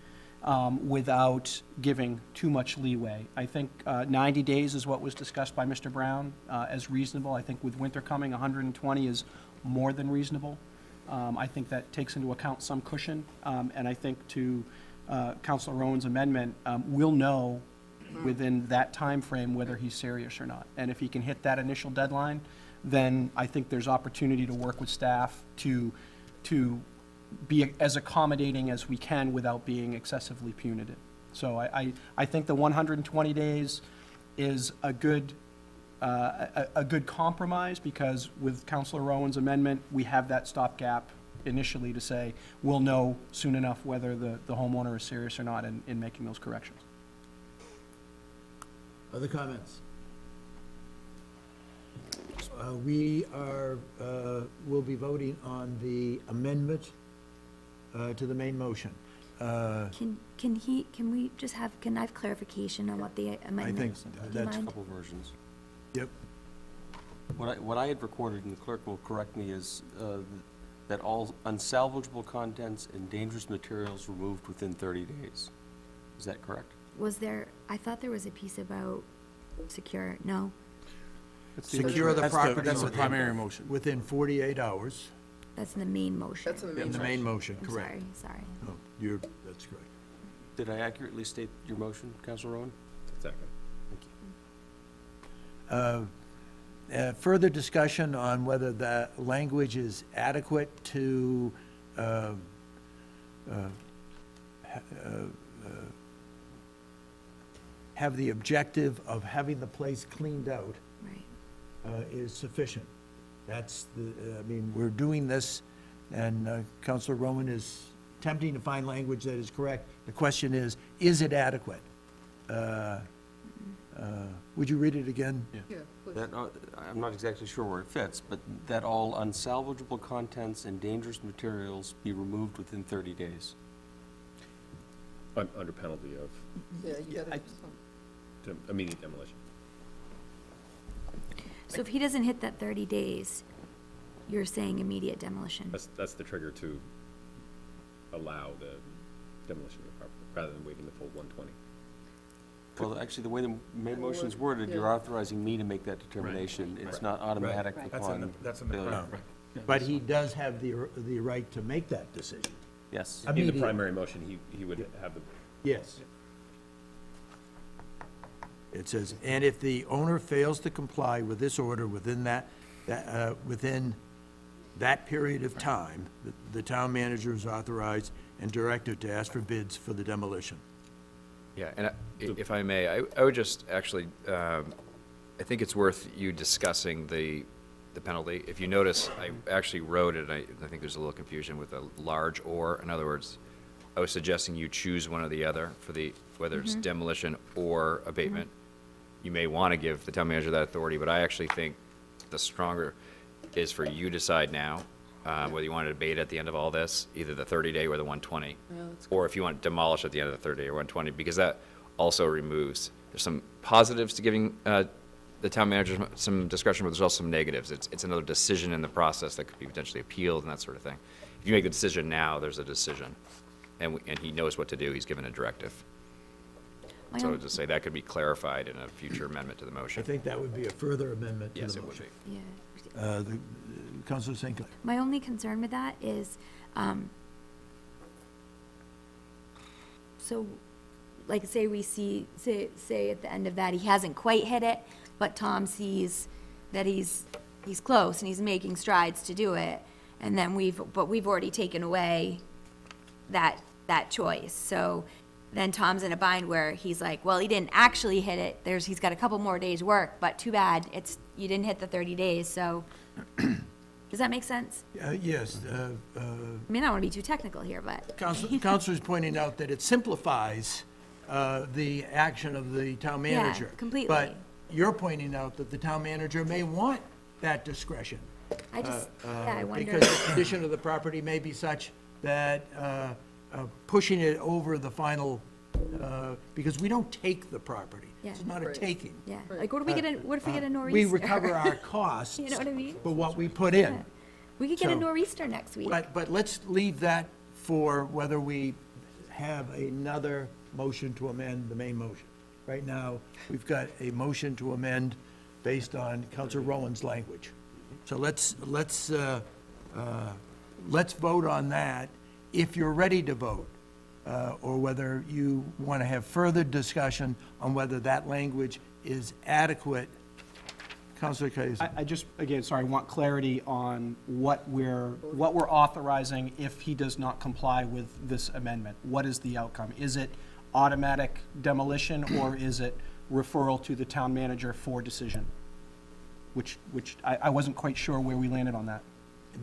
um, without giving too much leeway. I think uh, 90 days is what was discussed by Mr. Brown uh, as reasonable. I think with winter coming, 120 is more than reasonable. Um, I think that takes into account some cushion, um, and I think to uh, Councilor Rowan's amendment, um, we'll know within that time frame whether he's serious or not. And if he can hit that initial deadline, then I think there's opportunity to work with staff to, to be as accommodating as we can without being excessively punitive. So I, I, I think the 120 days is a good, uh, a, a good compromise, because with Councilor Rowan's amendment, we have that stopgap initially to say, we'll know soon enough whether the, the homeowner is serious or not in, in making those corrections. Other comments? Uh, We are, uh, will be voting on the amendment uh, to the main motion. Uh, Can, can he, can we just have, can I have clarification on what the amendment? think Do that's- mind? Couple versions. Yep. What I, what I had recorded, and the clerk will correct me, is uh, that all unsalvageable contents and dangerous materials removed within 30 days. Is that correct? Was there, I thought there was a piece about secure, no? Secure the That's property. that's the within- primary motion. Within 48 hours. That's in the main motion. That's in the In the main motion, I'm correct. sorry, sorry. Oh, You're, that's correct. Did I accurately state your motion, Councilor Rowan? Exactly. Thank you. Uh, uh, Further discussion on whether the language is adequate to uh, uh, ha- uh, uh, have the objective of having the place cleaned out Right. uh, is sufficient. That's the, uh, I mean, we're doing this, and uh, Councilor Rowan is attempting to find language that is correct. The question is, is it adequate? Uh, uh, Would you read it again? Yeah, please. That, uh, I'm not exactly sure where it fits, but that all unsalvageable contents and dangerous materials be removed within 30 days. Un- Under penalty of Yeah, you gotta, dem- immediate demolition. So if he doesn't hit that thirty days, you're saying immediate demolition? That's, that's the trigger to allow the demolition of the property, rather than waiting the full 120. Well, actually, the way the main well, motion's worded, you're authorizing me to make that determination. It's not automatic That's in the, upon that's in the, failure. right. But he does have the, the right to make that decision. Yes. I mean, In the primary motion, he, he would have the, Yes. It says, and if the owner fails to comply with this order within that, that, uh, within that period of time, the, the town manager is authorized and directed to ask for bids for the demolition. Yeah, and I- if I may, I, I would just actually, um, I think it's worth you discussing the, the penalty. If you notice, I actually wrote it, I, I think there's a little confusion with a large or. In other words, I was suggesting you choose one or the other for the, whether it's Mhm. demolition or abatement. You may want to give the town manager that authority, but I actually think the stronger is for you to decide now, uh, whether you want to debate at the end of all this, either the 30-day or the 120. Or if you want to demolish at the end of the 30 day or 120, because that also removes, there's some positives to giving uh, the town manager some- some discretion, but there's also some negatives. It's, it's another decision in the process that could be potentially appealed and that sort of thing. If you make the decision now, there's a decision, and, we- and he knows what to do, he's given a directive. My So own- to say, that could be clarified in a future amendment to the motion. I motion. think that would be a further amendment to Yes, the it would motion. Yeah. Uh, the, Councilor St. Clair. My only concern with that is, um, so, like, say we see, say, say at the end of that, he hasn't quite hit it, but Tom sees that he's, he's close and he's making strides to do it, and then we've, but we've already taken away that, that choice, so then Tom's in a bind where he's like, well, he didn't actually hit it, there's, he's got a couple more days' work, but too bad, it's, you didn't hit the thirty days, so, does that make sense? Uh, yes, uh, uh, I mean, I don't want to be too technical here, but. Counsel- Councilor's pointing out that it simplifies uh, the action of the town Yeah, manager. completely. But you're pointing out that the town manager may want that discretion. I just, uh, yeah, I uh, wonder. Because the condition of the property may be such that uh, uh, pushing it over the final, uh, because we don't take the property. It's not a Right. taking. Yeah, like what if we get a, what if we get a Uh, nor'easter? We recover our costs. You know what I mean? For what we put in. We could get a So- nor'easter next week. But, but let's leave that for whether we have another motion to amend the main motion. Right now, we've got a motion to amend based on Councilor Rowan's language. So let's, let's, uh, uh, let's vote on that if you're ready to vote, uh, or whether you want to have further discussion on whether that language is adequate. Councilor Cayce. I, I just, again, sorry, I want clarity on what we're, what we're authorizing if he does not comply with this amendment. What is the outcome? Is it automatic demolition, or is it referral to the town manager for decision? Which, which, I, I wasn't quite sure where we landed on that.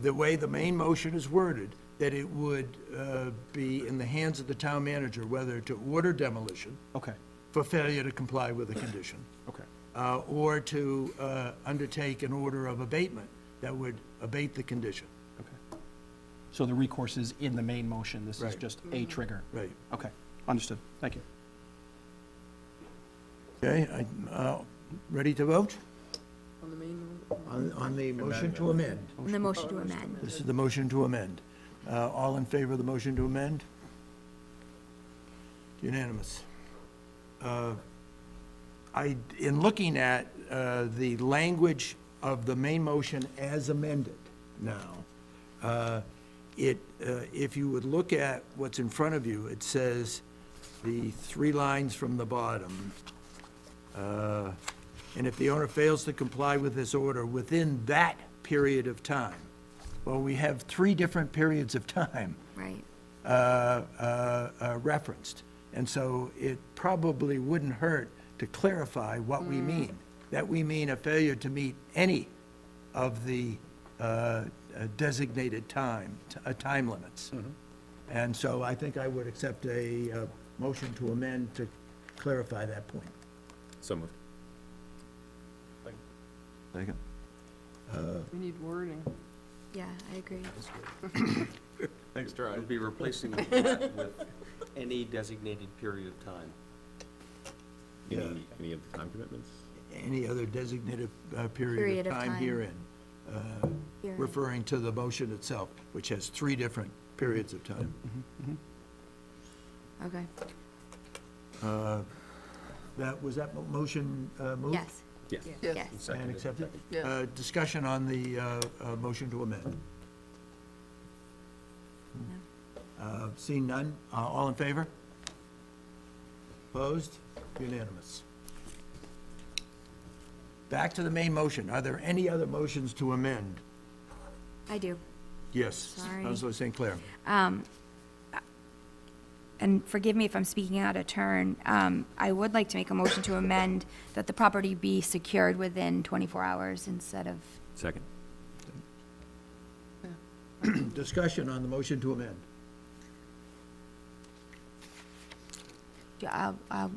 the way the main motion is worded, that it would uh, be in the hands of the town manager whether to order demolition Okay, for failure to comply with the condition, okay. uh, or to uh, undertake an order of abatement that would abate the condition. Okay. So the recourse is in the main motion, this is Right. just a trigger? Right. Okay, understood, thank you. Okay, I, uh, ready to vote? On the main On, on the motion to amend. And the motion to amend. This is the motion to amend. Uh, All in favor of the motion to amend? Unanimous. Uh, I, in looking at uh, the language of the main motion as amended now, uh, it, uh, if you would look at what's in front of you, it says, the three lines from the bottom, uh, and if the owner fails to comply with this order within that period of time, well, we have three different periods of time Right. uh, uh, uh, referenced. And so it probably wouldn't hurt to clarify what we mean. That we mean a failure to meet any of the uh, uh, designated time, t- uh, time limits. And so I think I would accept a uh, motion to amend to clarify that point. so moved. Second. We need wording. Yeah, I agree. Thanks, Troy. Would be replacing that with any designated period of time. Any, any of the time commitments? Any other designated uh, Period period of of time time. herein, uh, Herein. referring to the motion itself, which has three different periods of time. Okay. Uh, That, was that mo- motion uh, moved? Yes. Yes. Yes. Yes. And Seconded. accepted? Yes. Uh, Discussion on the uh, uh, motion to amend. Uh, Seeing none, uh, all in favor? Opposed? Unanimous. Back to the main motion. Are there any other motions to amend? I do. Yes. Sorry. Councilor St. Clair. Um, and forgive me if I'm speaking out of turn, um, I would like to make a motion to amend that the property be secured within 24 hours instead of, Second. Discussion on the motion to amend. I'll, I'll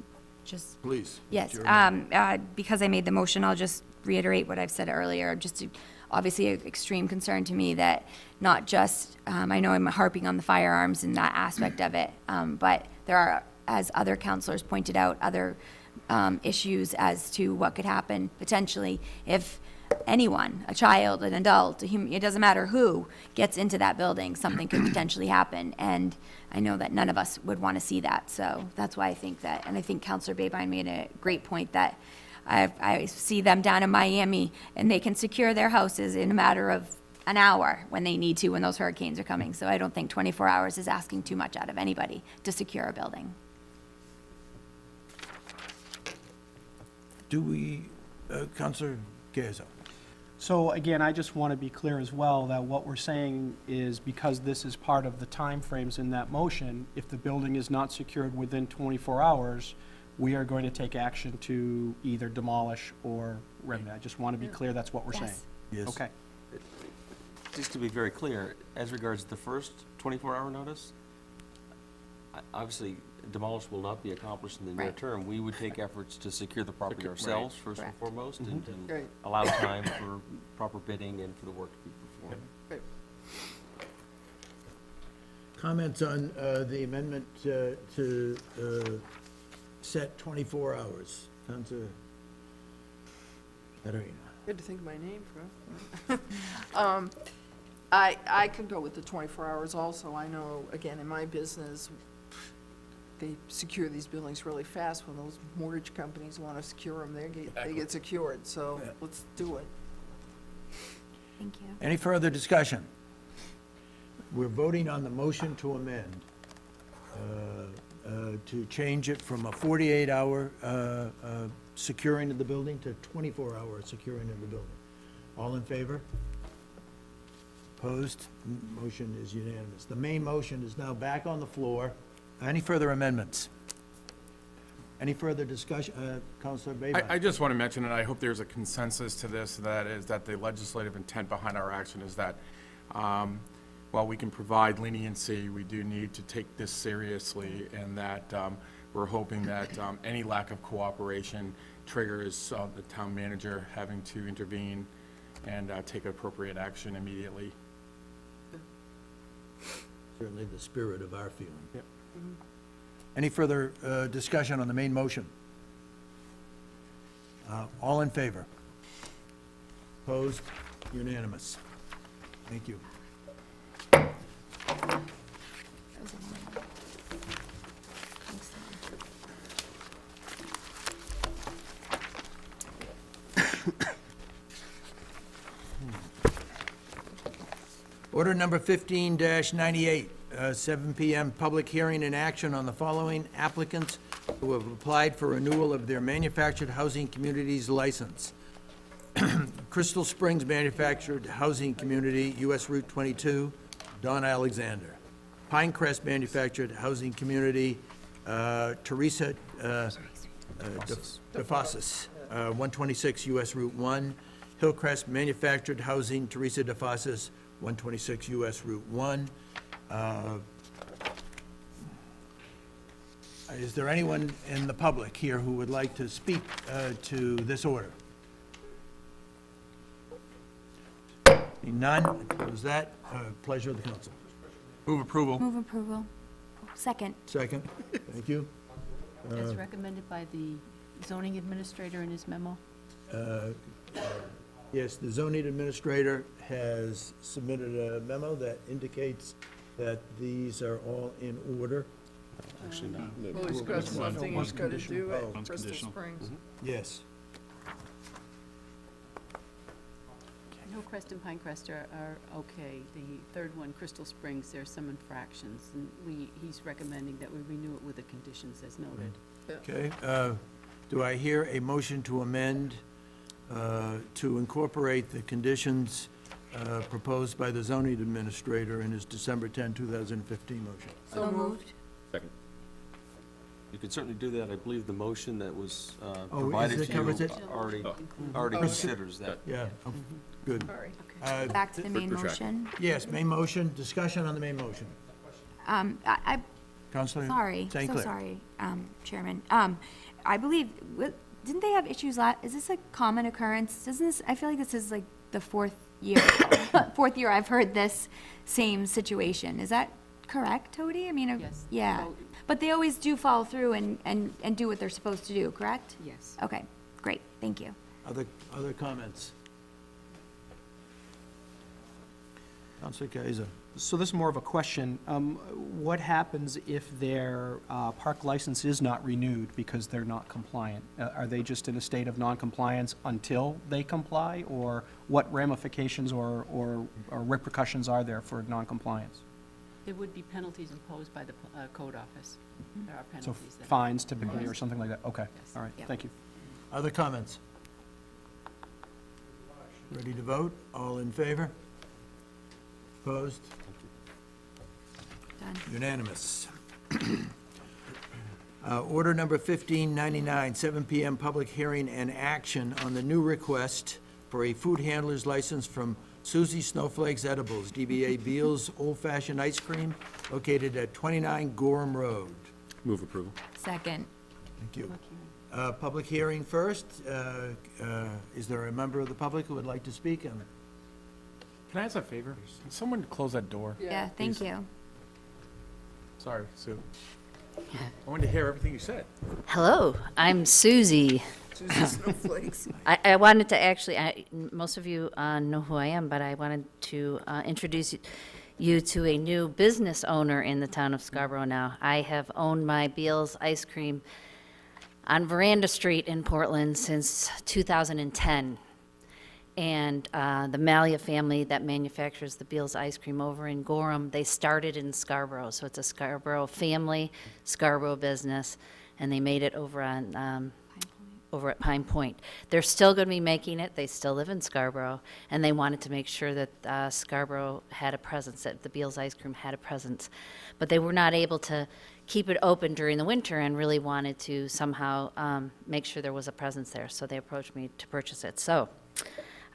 just Please. Yes, um, uh, because I made the motion, I'll just reiterate what I've said earlier, just to, obviously, an extreme concern to me that not just, um, I know I'm harping on the firearms and that aspect of it, um, but there are, as other councilors pointed out, other, um, issues as to what could happen potentially if anyone, a child, an adult, a human, it doesn't matter who, gets into that building, something could potentially happen. And I know that none of us would want to see that, so that's why I think that, and I think Councilor Babine made a great point that I, I see them down in Miami, and they can secure their houses in a matter of an hour when they need to, when those hurricanes are coming. So I don't think 24 hours is asking too much out of anybody to secure a building. Do we, uh, Councilor Caiazzo? So again, I just want to be clear as well that what we're saying is because this is part of the timeframes in that motion, if the building is not secured within 24 hours, we are going to take action to either demolish or remedy. I just want to be clear that's what we're saying. Yes. Yes. Okay. Just to be very clear, as regards the first 24-hour notice, I- obviously demolish will not be accomplished in the near Right. term. We would take efforts to secure the property Okay, ourselves, first and Correct. foremost, and and Right. allow time for proper bidding and for the work to be performed. Comments on uh, the amendment uh, to uh, set 24 hours? Councilor Caterina. Had to think of my name for. Um, I, I could go with the twenty-four hours also. I know, again, in my business, they secure these buildings really fast. When those mortgage companies want to secure them, they get, they get secured, so Yeah. let's do it. Thank you. Any further discussion? We're voting on the motion to amend, uh, to change it from a 48-hour uh, uh, securing of the building to 24-hour securing of the building. All in favor? Opposed? Motion is unanimous. The main motion is now back on the floor. Any further amendments? Any further discussion? Uh, Councilor I, I just want to mention, and I hope there's a consensus to this, that is that the legislative intent behind our action is that um, while we can provide leniency, we do need to take this seriously, and that um, we're hoping that um, any lack of cooperation triggers uh, the town manager having to intervene and uh, take appropriate action immediately. Certainly the spirit of our feeling. Yep. Any further uh, discussion on the main motion? Uh, All in favor? Opposed? Unanimous. Thank you. Order number fifteen ninety-eight, uh, seven PM, public hearing and action on the following applicants who have applied for renewal of their manufactured housing communities license. Crystal Springs Manufactured Housing Community, US Route twenty-two, Don Alexander. Pinecrest Manufactured Housing Community, uh, Teresa, uh, uh, De- DeFossis, uh, 126 US Route 1. Hillcrest Manufactured Housing, Teresa DeFossis, 126 US Route 1. Uh, Is there anyone in the public here who would like to speak uh, to this order? Seeing None, close that. Uh, Pleasure of the council. Move approval. Move approval. Second. Second, thank you. As Uh, recommended by the zoning administrator in his memo. Uh, Yes, the zoning administrator has submitted a memo that indicates that these are all in order. Actually not. Well, he's got something he's got to do Oh. at Crystal Springs. Yes. Hillcrest and Pinecrest are, are okay. The third one, Crystal Springs, there's some infractions, and we, he's recommending that we renew it with the conditions as noted. Okay, uh, do I hear a motion to amend, uh, to incorporate the conditions uh, proposed by the zoning administrator in his December 10, 2015 motion? So moved. Second. You can certainly do that. I believe the motion that was uh, Oh, is provided it to covers you it? already, Oh. already Oh, considers that. Yeah, oh, good. Sorry. Uh, Back to the main for motion. Yes, main motion, discussion on the main motion. Um, I, I Councilor Sorry, St. so Clair. sorry, um, Chairman. Um, I believe, wi- didn't they have issues la, is this a common occurrence? Doesn't this, I feel like this is like the fourth year, fourth year I've heard this same situation. Is that correct, Tony? I mean, uh, Yes. yeah. So- But they always do follow through and, and, and do what they're supposed to do, correct? Yes. Okay, great, thank you. Other, other comments? Councilor Caiazzo. So this is more of a question. Um, What happens if their uh, park license is not renewed because they're not compliant? Uh, Are they just in a state of noncompliance until they comply? Or what ramifications or or or repercussions are there for noncompliance? There would be penalties imposed by the uh, code office. There are So penalties. that- fines typically or something like that? Okay, Yes. all right, Yep. thank you. Other comments? Ready to vote? All in favor? Opposed? Done. Unanimous. Uh, Order number 1599, 7 PM public hearing and action on the new request for a food handler's license from Susie Snowflakes Edibles, DBA Beals Old Fashioned Ice Cream, located at 29 Gorham Road. Move approval. Second. Thank you. Uh, Public hearing first. Uh, uh, Is there a member of the public who would like to speak on it? Can I ask a favor? Can someone close that door? Yeah, thank Please. you. Sorry, Sue. I wanted to hear everything you said. Hello, I'm Susie. Susie Snowflakes. I, I wanted to actually, I, most of you uh, know who I am, but I wanted to uh, introduce y- you to a new business owner in the town of Scarborough now. I have owned my Beals Ice Cream on Veranda Street in Portland since 2010. And uh, the Malia family that manufactures the Beals ice cream over in Gorham, they started in Scarborough. So it's a Scarborough family, Scarborough business, and they made it over on um, over at Pine Point. They're still going to be making it. They still live in Scarborough, and they wanted to make sure that uh, Scarborough had a presence, that the Beals ice cream had a presence. But they were not able to keep it open during the winter and really wanted to somehow um, make sure there was a presence there. So they approached me to purchase it. So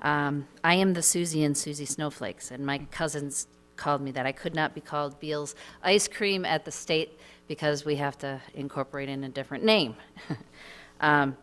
um, I am the Susie and Susie Snowflakes, and my cousins called me that. I could not be called Beals Ice Cream at the state because we have to incorporate in a different name. um,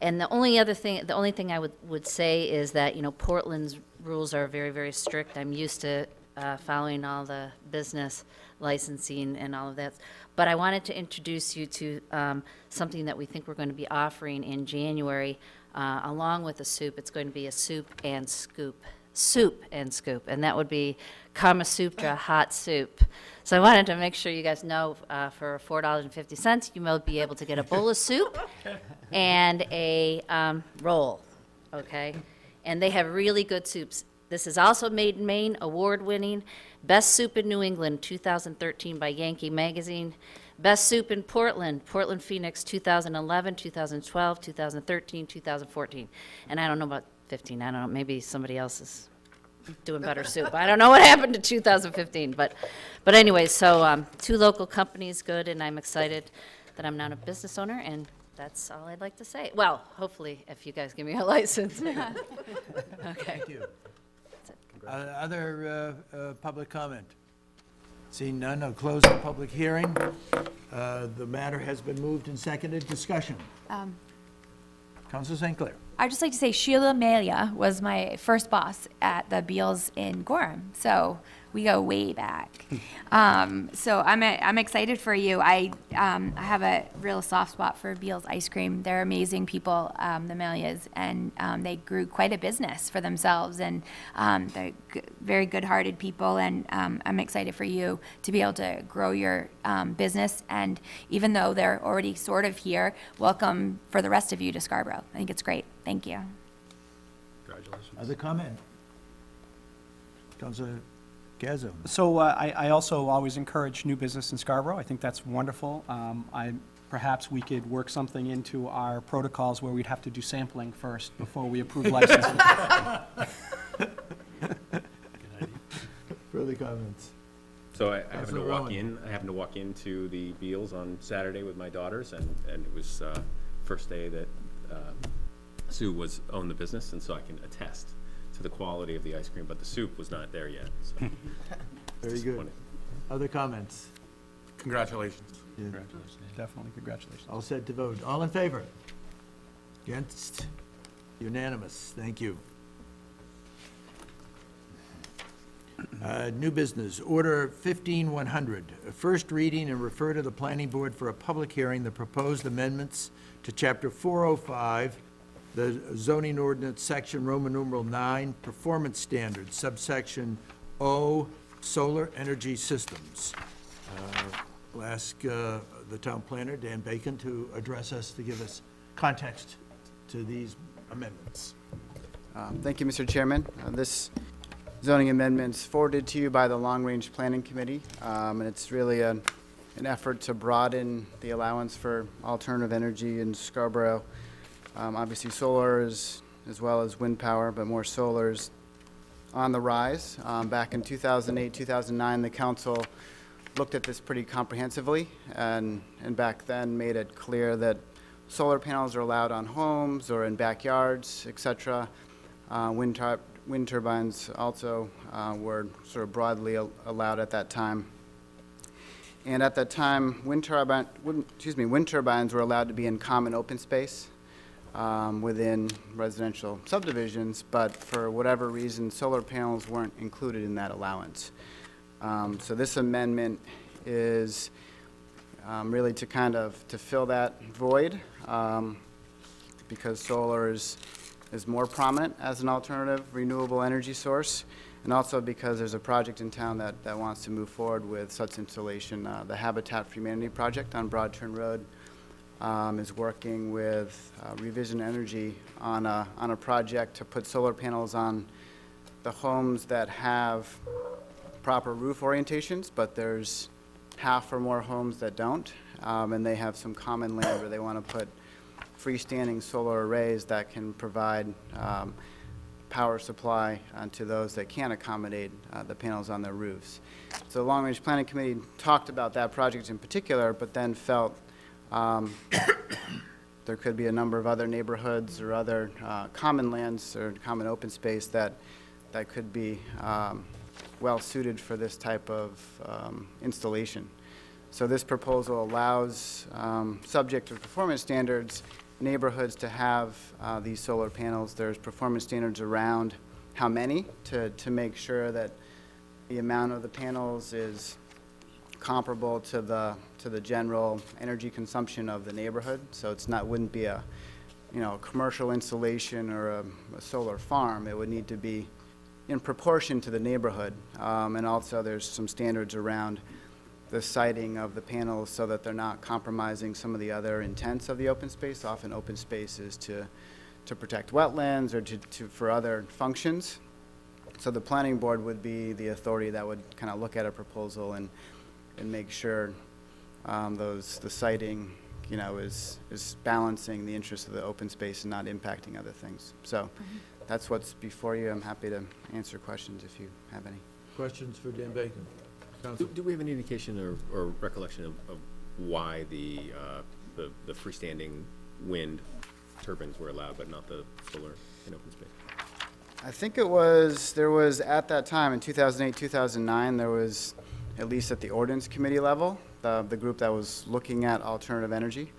and the only other thing, the only thing I would, would say is that, you know, Portland's rules are very, very strict. I'm used to uh, following all the business licensing and all of that. But I wanted to introduce you to um, something that we think we're going to be offering in January, uh, along with the soup. It's going to be a soup and scoop, soup and scoop, and that would be Kamasouptra hot soup. So I wanted to make sure you guys know uh, for $4.50, you will be able to get a bowl of soup and a um, roll, okay? And they have really good soups. This is also made in Maine, award-winning, Best Soup in New England, 2013 by Yankee Magazine. Best Soup in Portland, Portland Phoenix, 2011, 2012, 2013, 2014. And I don't know about 15, I don't know, maybe somebody else is doing better soup. I don't know what happened to 2015, but, but anyway, so, um, two local companies, good, and I'm excited that I'm not a business owner, and that's all I'd like to say. Well, hopefully, if you guys give me a license. Okay. Thank you. Uh, Other uh, uh, public comment? Seeing none, I'll close the public hearing. Uh, The matter has been moved and seconded. Discussion. Um, Counsel St. Clair. I'd just like to say Sheila Malia was my first boss at the Beals in Gorham. So we go way back. um, so I'm, i I'm excited for you. I, um, I have a real soft spot for Beals ice cream. They're amazing people, um, the Malias, and um, they grew quite a business for themselves. And um, they're g- very good hearted people. And um, I'm excited for you to be able to grow your um, business. And even though they're already sort of here, welcome for the rest of you to Scarborough. I think it's great. Thank you. Congratulations. As Other comment? Councilor Caiazzo. So uh, I, I also always encourage new business in Scarborough. I think that's wonderful. Um, I, perhaps we could work something into our protocols where we'd have to do sampling first before we approve licenses. Further comments? So I, I happened to Councilor walk Rowan. in, I happened to walk into the Beals on Saturday with my daughters, and, and it was, uh, first day that, um, Sue was, owned the business, and so I can attest to the quality of the ice cream, but the soup was not there yet, so. Very good. Disappointing. Other comments? Congratulations. Yeah. Definitely, congratulations. All set to vote. All in favor? Against? Unanimous. Thank you. Uh, New business, Order 15100, a first reading and refer to the planning board for a public hearing, the proposed amendments to Chapter 405, the zoning ordinance, Section Roman numeral 9, Performance Standards, subsection O, Solar Energy Systems. Uh, We'll ask uh, the town planner, Dan Bacon, to address us, to give us context to these amendments. Um, Thank you, Mr. Chairman. Uh, This zoning amendment is forwarded to you by the Long Range Planning Committee, um, and it's really an effort to broaden the allowance for alternative energy in Scarborough. Um, Obviously, solar as well as wind power, but more solar is on the rise. Um, Back in 2008, 2009, the council looked at this pretty comprehensively, and, and back then made it clear that solar panels are allowed on homes or in backyards, et cetera. Uh, Wind wind turbines also uh, were sort of broadly al- allowed at that time. And at that time, wind turbine, wind- excuse me, wind turbines were allowed to be in common open space um, within residential subdivisions, but for whatever reason, solar panels weren't included in that allowance. Um, So this amendment is um, really to kind of, to fill that void, um, because solar is, is more prominent as an alternative renewable energy source, and also because there's a project in town that, that wants to move forward with such installation. Uh, The Habitat for Humanity project on Broad Turn Road um, is working with uh, Revision Energy on a, on a project to put solar panels on the homes that have proper roof orientations, but there's half or more homes that don't, um, and they have some common land where they want to put freestanding solar arrays that can provide um, power supply uh, to those that can't accommodate uh, the panels on their roofs. So the Long Range Planning Committee talked about that project in particular, but then felt um, there could be a number of other neighborhoods or other uh, common lands or common open space that, that could be um, well-suited for this type of um, installation. So this proposal allows, um, subject to performance standards, neighborhoods to have uh, these solar panels. There's performance standards around how many to, to make sure that the amount of the panels is comparable to the, to the general energy consumption of the neighborhood. So it's not, wouldn't be a, you know, commercial installation or a, a solar farm. It would need to be in proportion to the neighborhood. Um, and also there's some standards around the siting of the panels so that they're not compromising some of the other intents of the open space. Often open space is to, to protect wetlands or to, to, for other functions. So the planning board would be the authority that would kind of look at a proposal and, and make sure um, those, the siting, you know, is, is balancing the interests of the open space and not impacting other things. So that's what's before you. I'm happy to answer questions if you have any. Questions for Dan Bacon? Do, do we have any indication or, or recollection of, of why the, uh, the, the freestanding wind turbines were allowed, but not the solar in open space? I think it was, there was, at that time, in 2008, 2009, there was, at least at the ordinance committee level, the, the group that was looking at alternative energy,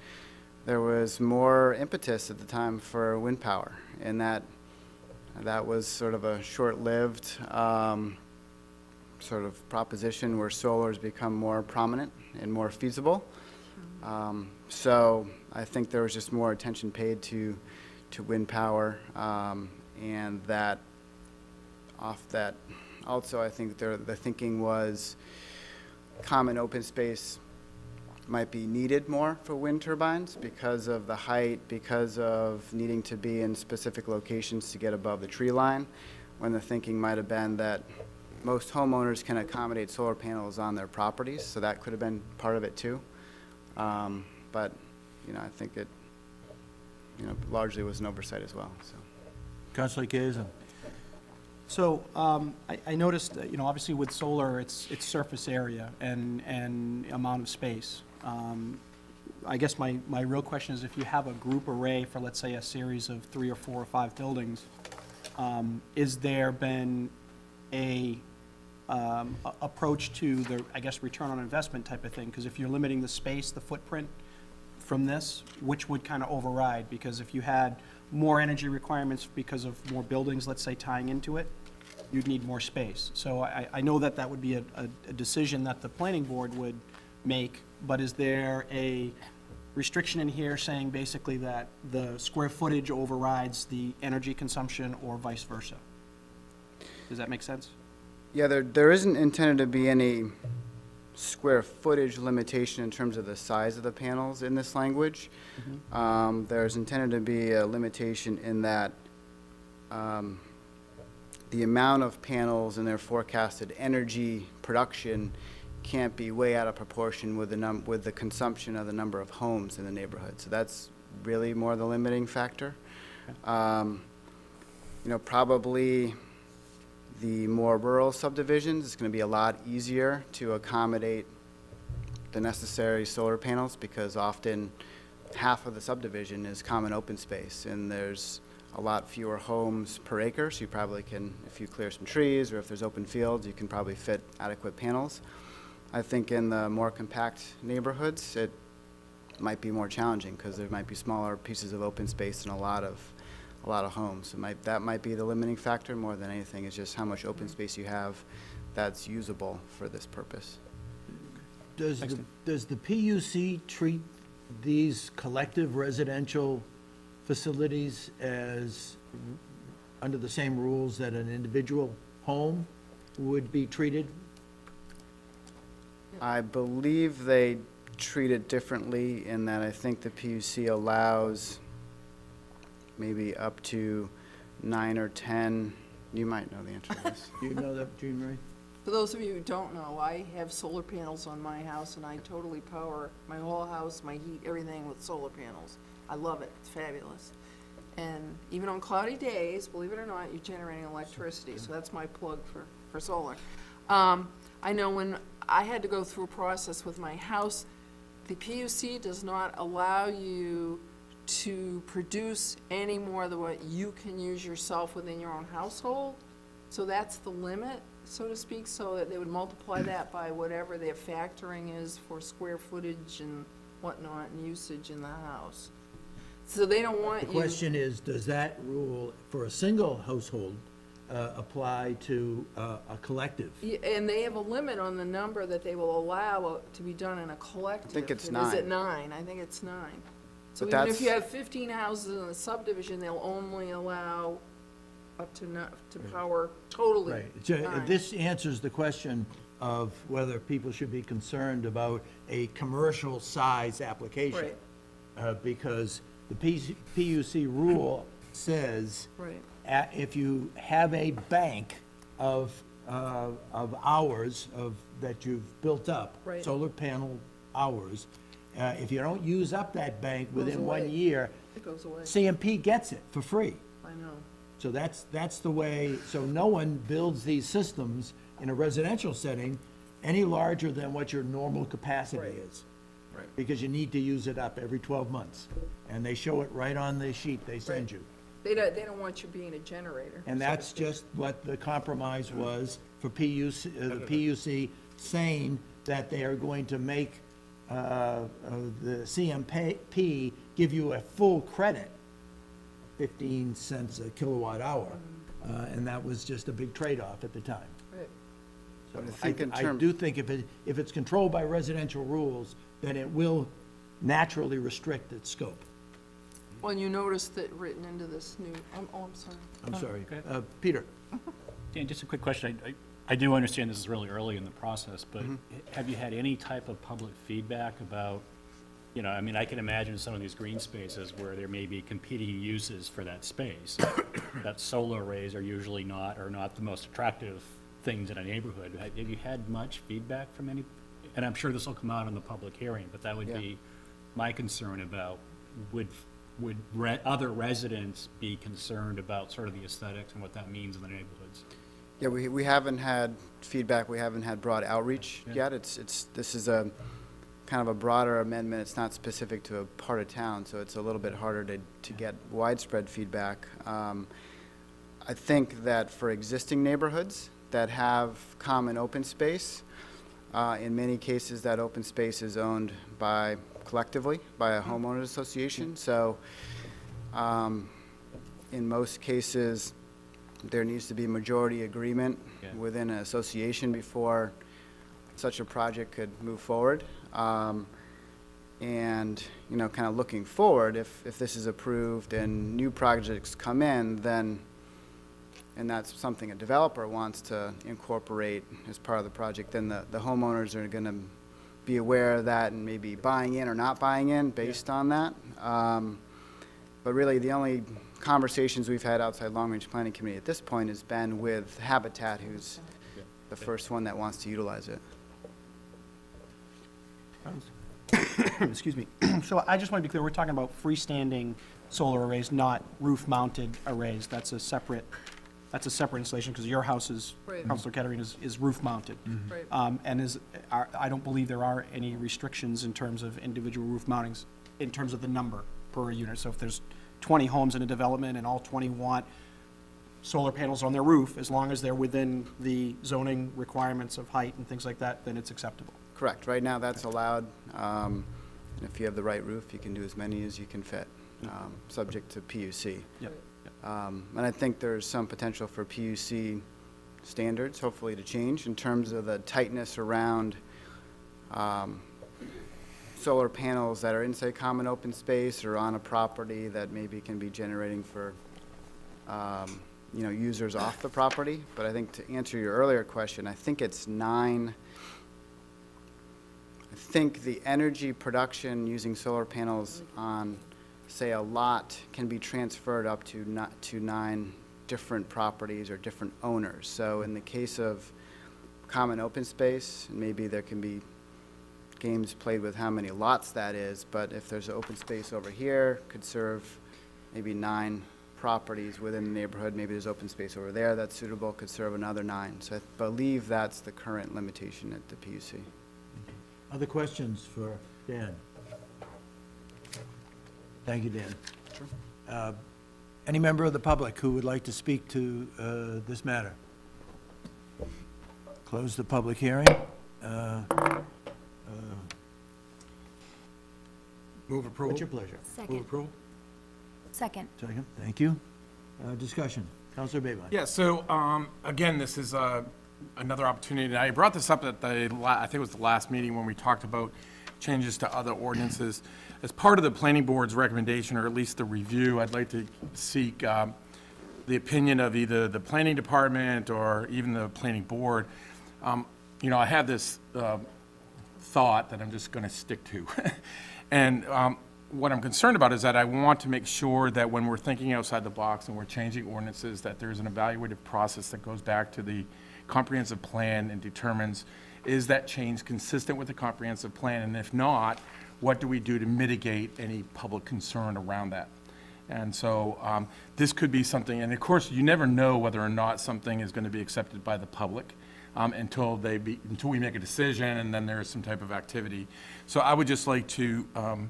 there was more impetus at the time for wind power, and that, that was sort of a short-lived um, sort of proposition where solar has become more prominent and more feasible. Um, So I think there was just more attention paid to, to wind power, um, and that, off that, also, I think there, the thinking was common open space might be needed more for wind turbines because of the height, because of needing to be in specific locations to get above the tree line, when the thinking might have been that most homeowners can accommodate solar panels on their properties, so that could have been part of it too. Um, But, you know, I think it, you know, largely was an oversight as well, so. Councilor Caiazzo? So, um, I, I noticed, you know, obviously with solar, it's, it's surface area and, and amount of space. Um, I guess my, my real question is if you have a group array for, let's say, a series of three or four or five buildings, um, is there been a, um, a- approach to the, I guess, return on investment type of thing? Because if you're limiting the space, the footprint from this, which would kind of override? Because if you had more energy requirements because of more buildings, let's say, tying into it, you'd need more space. So I, I know that that would be a, a, a decision that the planning board would make, but is there a restriction in here saying basically that the square footage overrides the energy consumption or vice versa? Does that make sense? Yeah, there, there isn't intended to be any square footage limitation in terms of the size of the panels in this language. Um, There's intended to be a limitation in that um, the amount of panels and their forecasted energy production can't be way out of proportion with the num, with the consumption of the number of homes in the neighborhood. So that's really more the limiting factor. Um, You know, probably the more rural subdivisions, it's going to be a lot easier to accommodate the necessary solar panels because often half of the subdivision is common open space and there's a lot fewer homes per acre, so you probably can, if you clear some trees or if there's open fields, you can probably fit adequate panels. I think in the more compact neighborhoods, it might be more challenging because there might be smaller pieces of open space and a lot of, a lot of homes. It might, that might be the limiting factor more than anything, is just how much open space you have that's usable for this purpose. Does, the- does the PUC treat these collective residential facilities as, under the same rules that an individual home would be treated? I believe they treat it differently in that I think the PUC allows maybe up to nine or 10, you might know the answer to this. Do you know that, Jean Marie? For those of you who don't know, I have solar panels on my house and I totally power my whole house, my heat, everything with solar panels. I love it, it's fabulous. And even on cloudy days, believe it or not, you're generating electricity, so that's my plug for, for solar. Um, I know when I had to go through a process with my house, the PUC does not allow you to produce any more than what you can use yourself within your own household. So that's the limit, so to speak, so that they would multiply that by whatever their factoring is for square footage and whatnot and usage in the house. So they don't want The you. question is, does that rule for a single household uh, apply to uh, a collective? Yeah, And they have a limit on the number that they will allow uh, to be done in a collective. think it's And Is it nine. nine? I think it's nine. So But even if you have fifteen houses in a subdivision, they'll only allow up to not, to power totally Right. So uh, nine. this answers the question of whether people should be concerned about a commercial size application. Right. Uh, Because the PC PUC rule says Right. a- if you have a bank of, uh, of hours of, that you've built up, Right. solar panel hours, uh, if you don't use up that bank within one year, It goes away. CMP gets it for free. I know. So that's, that's the way, so no one builds these systems in a residential setting any larger than what your normal capacity is. Right. Because you need to use it up every twelve months. And they show it right on the sheet they send you. They don't, they don't want you being a generator. And so to that's speak. just what the compromise was for PUC, uh, the PUC saying that they are going to make, the CMP give you a full credit, fifteen cents a kilowatt hour. Uh, and that was just a big trade-off at the time. So But I I, think in I do think if it, if it's controlled by residential rules, then it will naturally restrict its scope. Well, you notice that written into this new, I'm, oh, I'm sorry. I'm sorry. okay. Uh, Peter? Dan, just a quick question. I- I, I do understand this is really early in the process, but mm-hmm. have you had any type of public feedback about, you know, I mean, I can imagine some of these green spaces where there may be competing uses for that space. That solar arrays are usually not, or not the most attractive things in a neighborhood. Have have you had much feedback from any, and I'm sure this will come out in the public hearing, but that would Yeah. be my concern about, would, would re- other residents be concerned about sort of the aesthetics and what that means in the neighborhoods? Yeah, we, we haven't had feedback, we haven't had broad outreach Yeah. yet. It's, it's, this is a kind of a broader amendment. It's not specific to a part of town, so it's a little bit harder to, to get widespread feedback. Um, I think that for existing neighborhoods that have common open space, uh, in many cases, that open space is owned by, collectively, by a homeowners association. So, um, in most cases, there needs to be majority agreement Yeah. within an association before such a project could move forward. Um, And, you know, kind of looking forward, if, if this is approved and new projects come in, then, and that's something a developer wants to incorporate as part of the project, then the, the homeowners are gonna be aware of that and maybe buying in or not buying in based on that. Um, But really, the only conversations we've had outside Long Range Planning Committee at this point has been with Habitat, who's the first one that wants to utilize it. Excuse me. So I just want to be clear, we're talking about freestanding solar arrays, not roof-mounted arrays. That's a separate, that's a separate installation, because your house is, Right. Councilor Caterina, is, is roof-mounted. Right. Um, and is, are, I don't believe there are any restrictions in terms of individual roof mountings, in terms of the number per unit. So if there's twenty homes in a development and all twenty want solar panels on their roof, as long as they're within the zoning requirements of height and things like that, then it's acceptable. Correct. Right now, that's allowed. Um, And if you have the right roof, you can do as many as you can fit, um, subject to PUC. Yep. Um, And I think there's some potential for PUC standards, hopefully to change, in terms of the tightness around um, solar panels that are inside common open space or on a property that maybe can be generating for, um, you know, users off the property. But I think to answer your earlier question, I think it's nine, I think the energy production using solar panels on, say, a lot can be transferred up to not, to nine different properties or different owners. So in the case of common open space, maybe there can be games played with how many lots that is, but if there's an open space over here, could serve maybe nine properties within the neighborhood, maybe there's open space over there that's suitable, could serve another nine. So I believe that's the current limitation at the PUC. Other questions for Dan? Thank you, Dan. Uh, Any member of the public who would like to speak to uh, this matter? Close the public hearing. Uh, uh, Move approval. What's your pleasure? Second. Move approval? Second. Second, thank you. Uh, Discussion. Councilor Babine. Yeah, so, um, again, this is, uh, another opportunity, and I brought this up at the, la- I think it was the last meeting when we talked about changes to other ordinances. As part of the planning board's recommendation, or at least the review, I'd like to seek, um, the opinion of either the planning department or even the planning board. Um, you know, I have this, uh, thought that I'm just going to stick to. and um, what I'm concerned about is that I want to make sure that when we're thinking outside the box and we're changing ordinances, that there's an evaluative process that goes back to the comprehensive plan and determines, is that change consistent with the comprehensive plan? And if not, what do we do to mitigate any public concern around that? And so um, this could be something, and of course, you never know whether or not something is going to be accepted by the public um, until they be, until we make a decision, and then there is some type of activity. So I would just like to, um,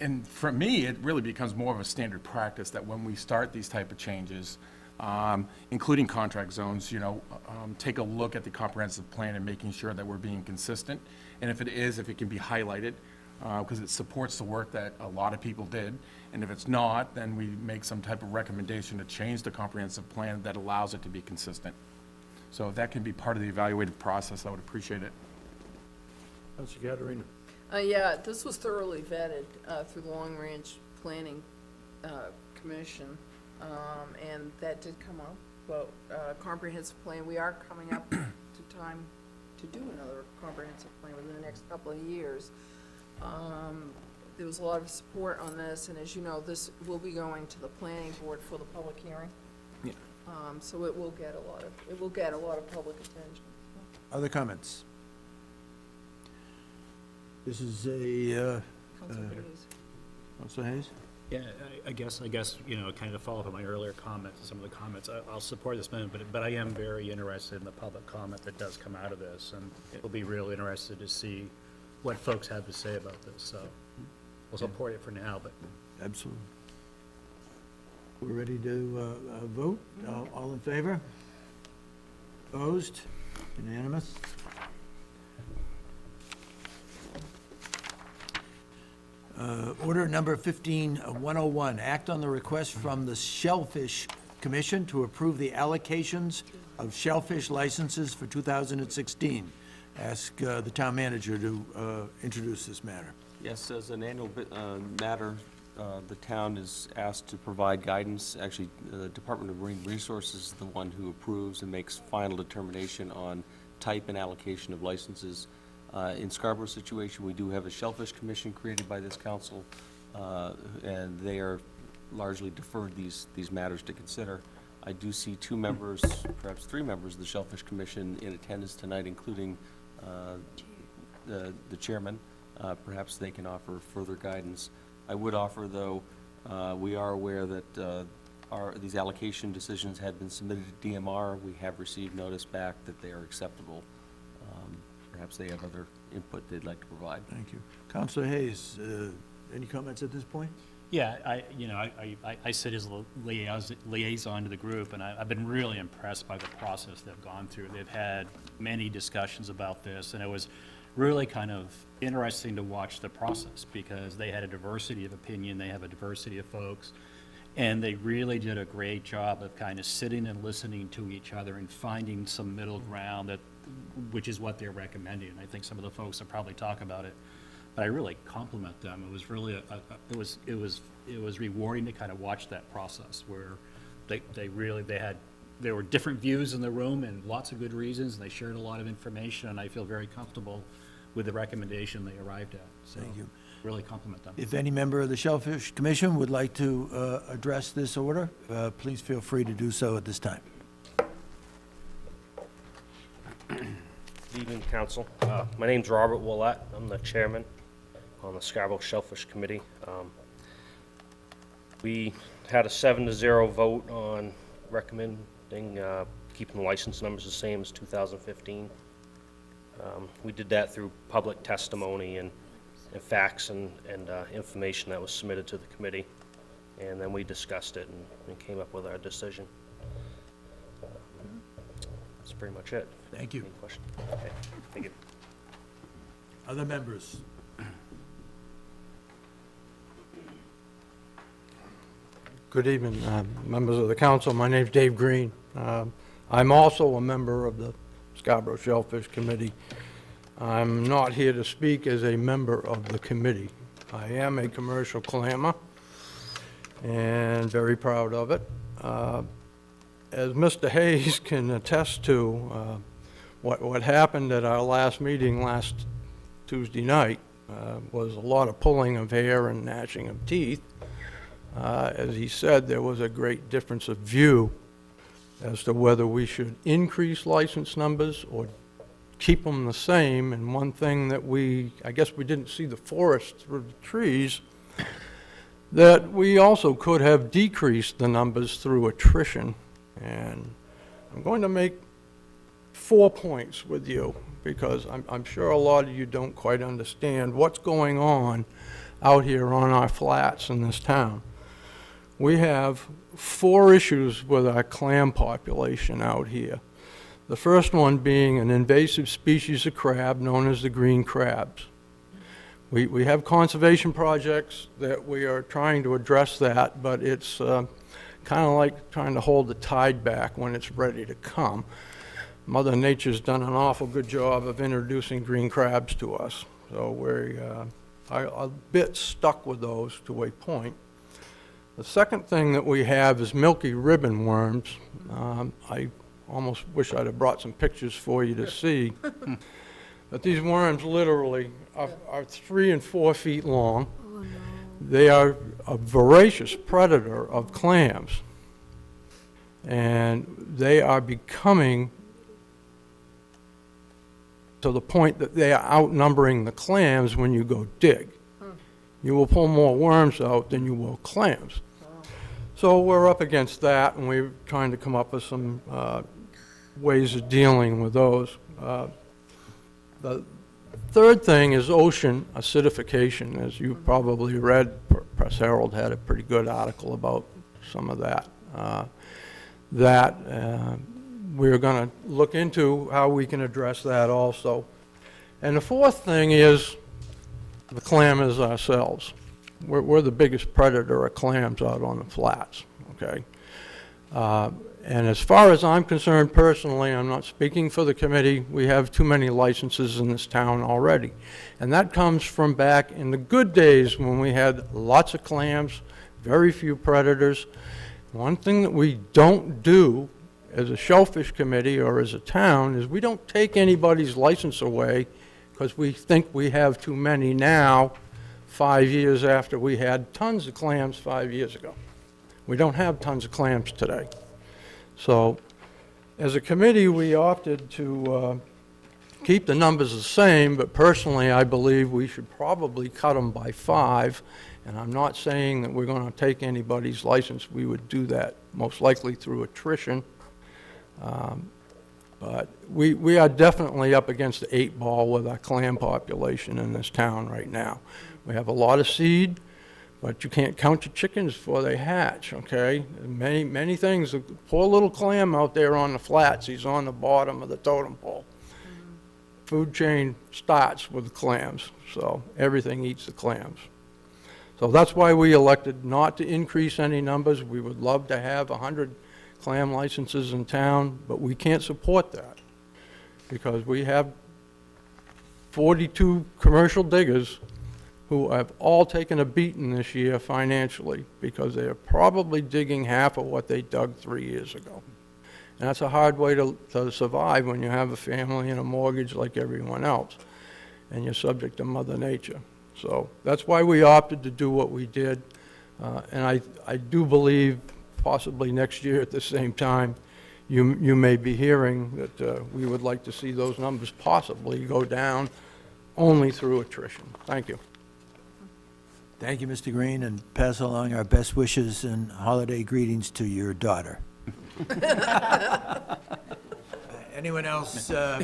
and for me, it really becomes more of a standard practice that when we start these type of changes, um, including contract zones, you know, um, take a look at the comprehensive plan and making sure that we're being consistent. And if it is, if it can be highlighted, because it supports the work that a lot of people did. And if it's not, then we make some type of recommendation to change the comprehensive plan that allows it to be consistent. So if that can be part of the evaluative process, I would appreciate it. Councilor Caterina. Uh, yeah, this was thoroughly vetted, uh, through the Long Range Planning, uh, Commission, um, and that did come up. But, uh, comprehensive plan, we are coming up to time to do another comprehensive plan within the next couple of years. Um, there was a lot of support on this, and as you know, this will be going to the planning board for the public hearing. Yeah. Um, so it will get a lot of, it will get a lot of public attention. Other comments? This is a, uh, Councilor uh, Hayes. Councilor Hayes? Yeah, I, I guess, I guess, you know, kind of follow up on my earlier comments, and some of the comments, I, I'll support this amendment, but, but I am very interested in the public comment that does come out of this, and it'll be real interested to see what folks have to say about this, so we'll support it for now, but Absolutely. We're ready to uh, uh, vote? All- All in favor? Opposed? Unanimous? Uh, Order number 15101, act on the request from the Shellfish Commission to approve the allocations of shellfish licenses for 2016. Ask uh, the town manager to uh, introduce this matter. Yes, as an annual uh, matter, uh, the town is asked to provide guidance. Actually, the Department of Marine Resources is the one who approves and makes final determination on type and allocation of licenses. Uh, In Scarborough's situation, we do have a Shellfish Commission created by this council, uh, and they are largely deferred these, these matters to consider. I do see two members, perhaps three members of the Shellfish Commission in attendance tonight, including uh, the the chairman. Uh, Perhaps they can offer further guidance. I would offer, though, uh, we are aware that uh, our, these allocation decisions had been submitted to DMR. We have received notice back that they are acceptable. Um, Perhaps they have other input they'd like to provide. Thank you. Councilor Hayes, uh, any comments at this point? Yeah, I, you know, I, I, I sit as a liaison, liaison to the group, and I, I've been really impressed by the process they've gone through. They've had many discussions about this, and it was really kind of interesting to watch the process, because they had a diversity of opinion, they have a diversity of folks, and they really did a great job of kind of sitting and listening to each other and finding some middle ground that, which is what they're recommending. And I think some of the folks will probably talk about it but I really compliment them. It was really, a, a, it was, it was, it was rewarding to kind of watch that process where they, they really, they had, there were different views in the room and lots of good reasons, and they shared a lot of information, and I feel very comfortable with the recommendation they arrived at. So, Thank you. Really compliment them. If any member of the Shellfish Commission would like to uh, address this order, uh, please feel free to do so at this time. Good evening, council. Uh, My name's Robert Willett. I'm the chairman on the Scarborough Shellfish Committee. Um, We had a seven to zero vote on recommending uh, keeping the license numbers the same as 2015. Um, We did that through public testimony and and facts and and uh, information that was submitted to the committee. And then we discussed it and- and came up with our decision. That's pretty much it. Thank you. Any questions? Okay, thank you. Other members? Good evening, uh, members of the council. My name is Dave Green. Um, I'm also a member of the Scarborough Shellfish Committee. I'm not here to speak as a member of the committee. I am a commercial clammer and very proud of it. Uh, As Mr. Hayes can attest to, uh, what what happened at our last meeting last Tuesday night uh, was a lot of pulling of hair and gnashing of teeth. Uh, As he said, there was a great difference of view as to whether we should increase license numbers or keep them the same. And one thing that we, I guess we didn't see the forest through the trees, that we also could have decreased the numbers through attrition. And I'm going to make four points with you because I'm, I'm sure a lot of you don't quite understand what's going on out here on our flats in this town. We have four issues with our clam population out here. The first one being an invasive species of crab known as the green crabs. We, we have conservation projects that we are trying to address that, but it's uh, kind of like trying to hold the tide back when it's ready to come. Mother Nature's done an awful good job of introducing green crabs to us, so we're uh, a bit stuck with those to a point. The second thing that we have is milky ribbon worms. Um, I almost wish I'd have brought some pictures for you to see. But these worms literally are, are three and four feet long. They are a voracious predator of clams. And they are becoming to the point that they are outnumbering the clams when you go dig. You will pull more worms out than you will clams. So we're up against that, and we're trying to come up with some uh, ways of dealing with those. Uh, The third thing is ocean acidification. As you probably read, Press Herald had a pretty good article about some of that. Uh, That uh, we're going to look into how we can address that also. And the fourth thing is the clammers ourselves. We're, we're the biggest predator of clams out on the flats, okay? Uh, And as far as I'm concerned personally, I'm not speaking for the committee, we have too many licenses in this town already. And that comes from back in the good days when we had lots of clams, very few predators. One thing that we don't do as a shellfish committee or as a town is we don't take anybody's license away because we think we have too many now, five years after we had tons of clams five years ago. We don't have tons of clams today. So, as a committee, we opted to uh, keep the numbers the same, but personally, I believe we should probably cut them by five. And I'm not saying that we're going to take anybody's license. We would do that most likely through attrition. Um, But we, we are definitely up against the eight ball with our clam population in this town right now. We have a lot of seed, but you can't count your chickens before they hatch, okay? Many, many things, the poor little clam out there on the flats, he's on the bottom of the totem pole. Food chain starts with the clams, so everything eats the clams. So that's why we elected not to increase any numbers. We would love to have 100 clam licenses in town, but we can't support that because we have 42 commercial diggers who have all taken a beating this year financially because they are probably digging half of what they dug three years ago. And that's a hard way to, to survive when you have a family and a mortgage like everyone else, and you're subject to Mother Nature. So that's why we opted to do what we did. Uh, and I, I do believe possibly next year at the same time, you, you may be hearing that uh, we would like to see those numbers possibly go down only through attrition. Thank you. Thank you, Mr. Green, and pass along our best wishes and holiday greetings to your daughter. Anyone else, uh,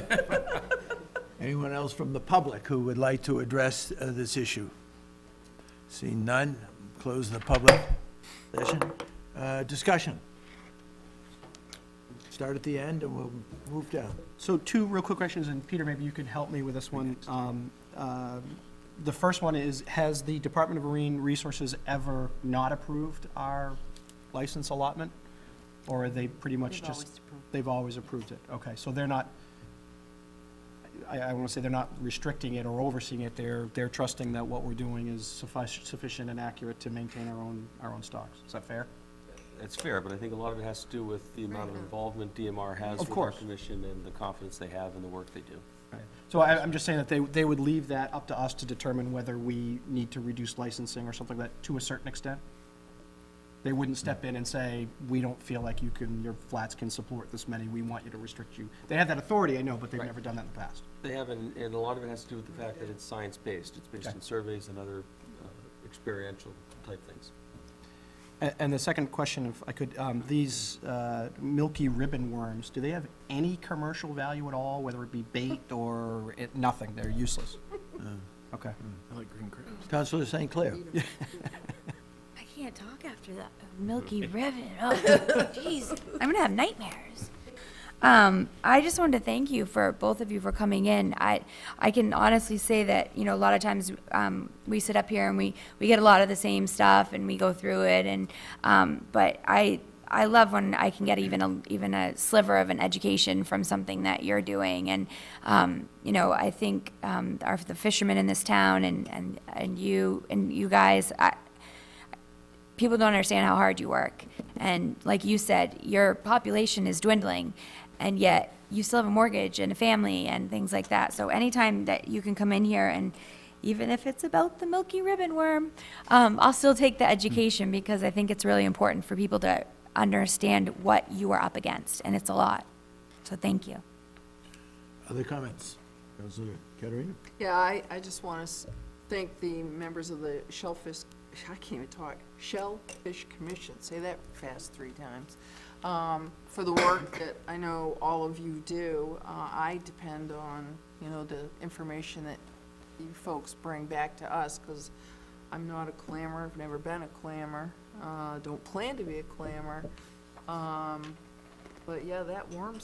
anyone else from the public who would like to address uh, this issue? Seeing none, close the public session. Uh, Discussion. Start at the end and we'll move down. So two real quick questions, and Peter, maybe you could help me with this one. Um, uh, The first one is, has the Department of Marine Resources ever not approved our license allotment? Or are they pretty much They've just? always. They've always approved it, okay, so they're not, I, I want to say they're not restricting it or overseeing it, they're, they're trusting that what we're doing is suffic- sufficient and accurate to maintain our own, our own stocks, is that fair? It's fair, but I think a lot of it has to do with the amount of involvement DMR has Of with our course. commission and the confidence they have in the work they do. Right. So I, I'm just saying that they, they would leave that up to us to determine whether we need to reduce licensing or something like that, to a certain extent? They wouldn't step in and say, we don't feel like you can, your flats can support this many, we want you to restrict you. They have that authority, I know, but they've Right. never done that in the past. They have, and, and a lot of it has to do with the fact that it's science-based. It's based Okay. on surveys and other uh, experiential type things. And, and the second question, if I could, um, these, uh, milky ribbon worms, do they have any commercial value at all, whether it be bait or it, nothing, they're useless? Okay. I like green crabs. Councilor St. Clair. I can't talk after that milky ribbon. Oh, jeez, I'm gonna have nightmares. Um, I just wanted to thank you for both of you for coming in. I, I can honestly say that you know a lot of times um, we sit up here and we we get a lot of the same stuff and we go through it and um, but I. I love when I can get even a even a sliver of an education from something that you're doing, and um, you know I think um, our, the fishermen in this town and, and, and you and you guys, I, people don't understand how hard you work. And like you said, your population is dwindling, and yet you still have a mortgage and a family and things like that. So anytime that you can come in here and even if it's about the milky ribbon worm, um, I'll still take the education because I think it's really important for people to understand what you are up against, and it's a lot. So thank you. Other comments? Councilor Caterina? Yeah, I, I just want to thank the members of the Shellfish, I can't even talk, Shellfish Commission, say that fast three times, um, for the work that I know all of you do. Uh, I depend on, you know, the information that you folks bring back to us, because I'm not a clamor, I've never been a clamor, uh, don't plan to be a clamor. Um, but yeah, that worm,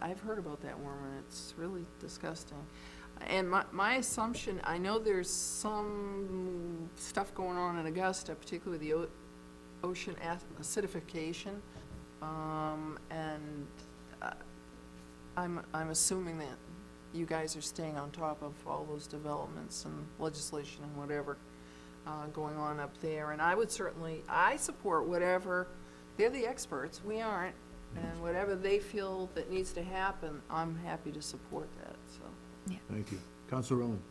I've heard about that worm, and it's really disgusting. And my, my assumption, I know there's some stuff going on in Augusta, particularly the ocean ac- acidification. Um, and uh, I'm, I'm assuming that you guys are staying on top of all those developments and legislation and whatever uh, going on up there. And I would certainly, I support whatever, they're the experts, we aren't. And whatever they feel that needs to happen, I'm happy to support that, so. Thank you. Councilor Rowan?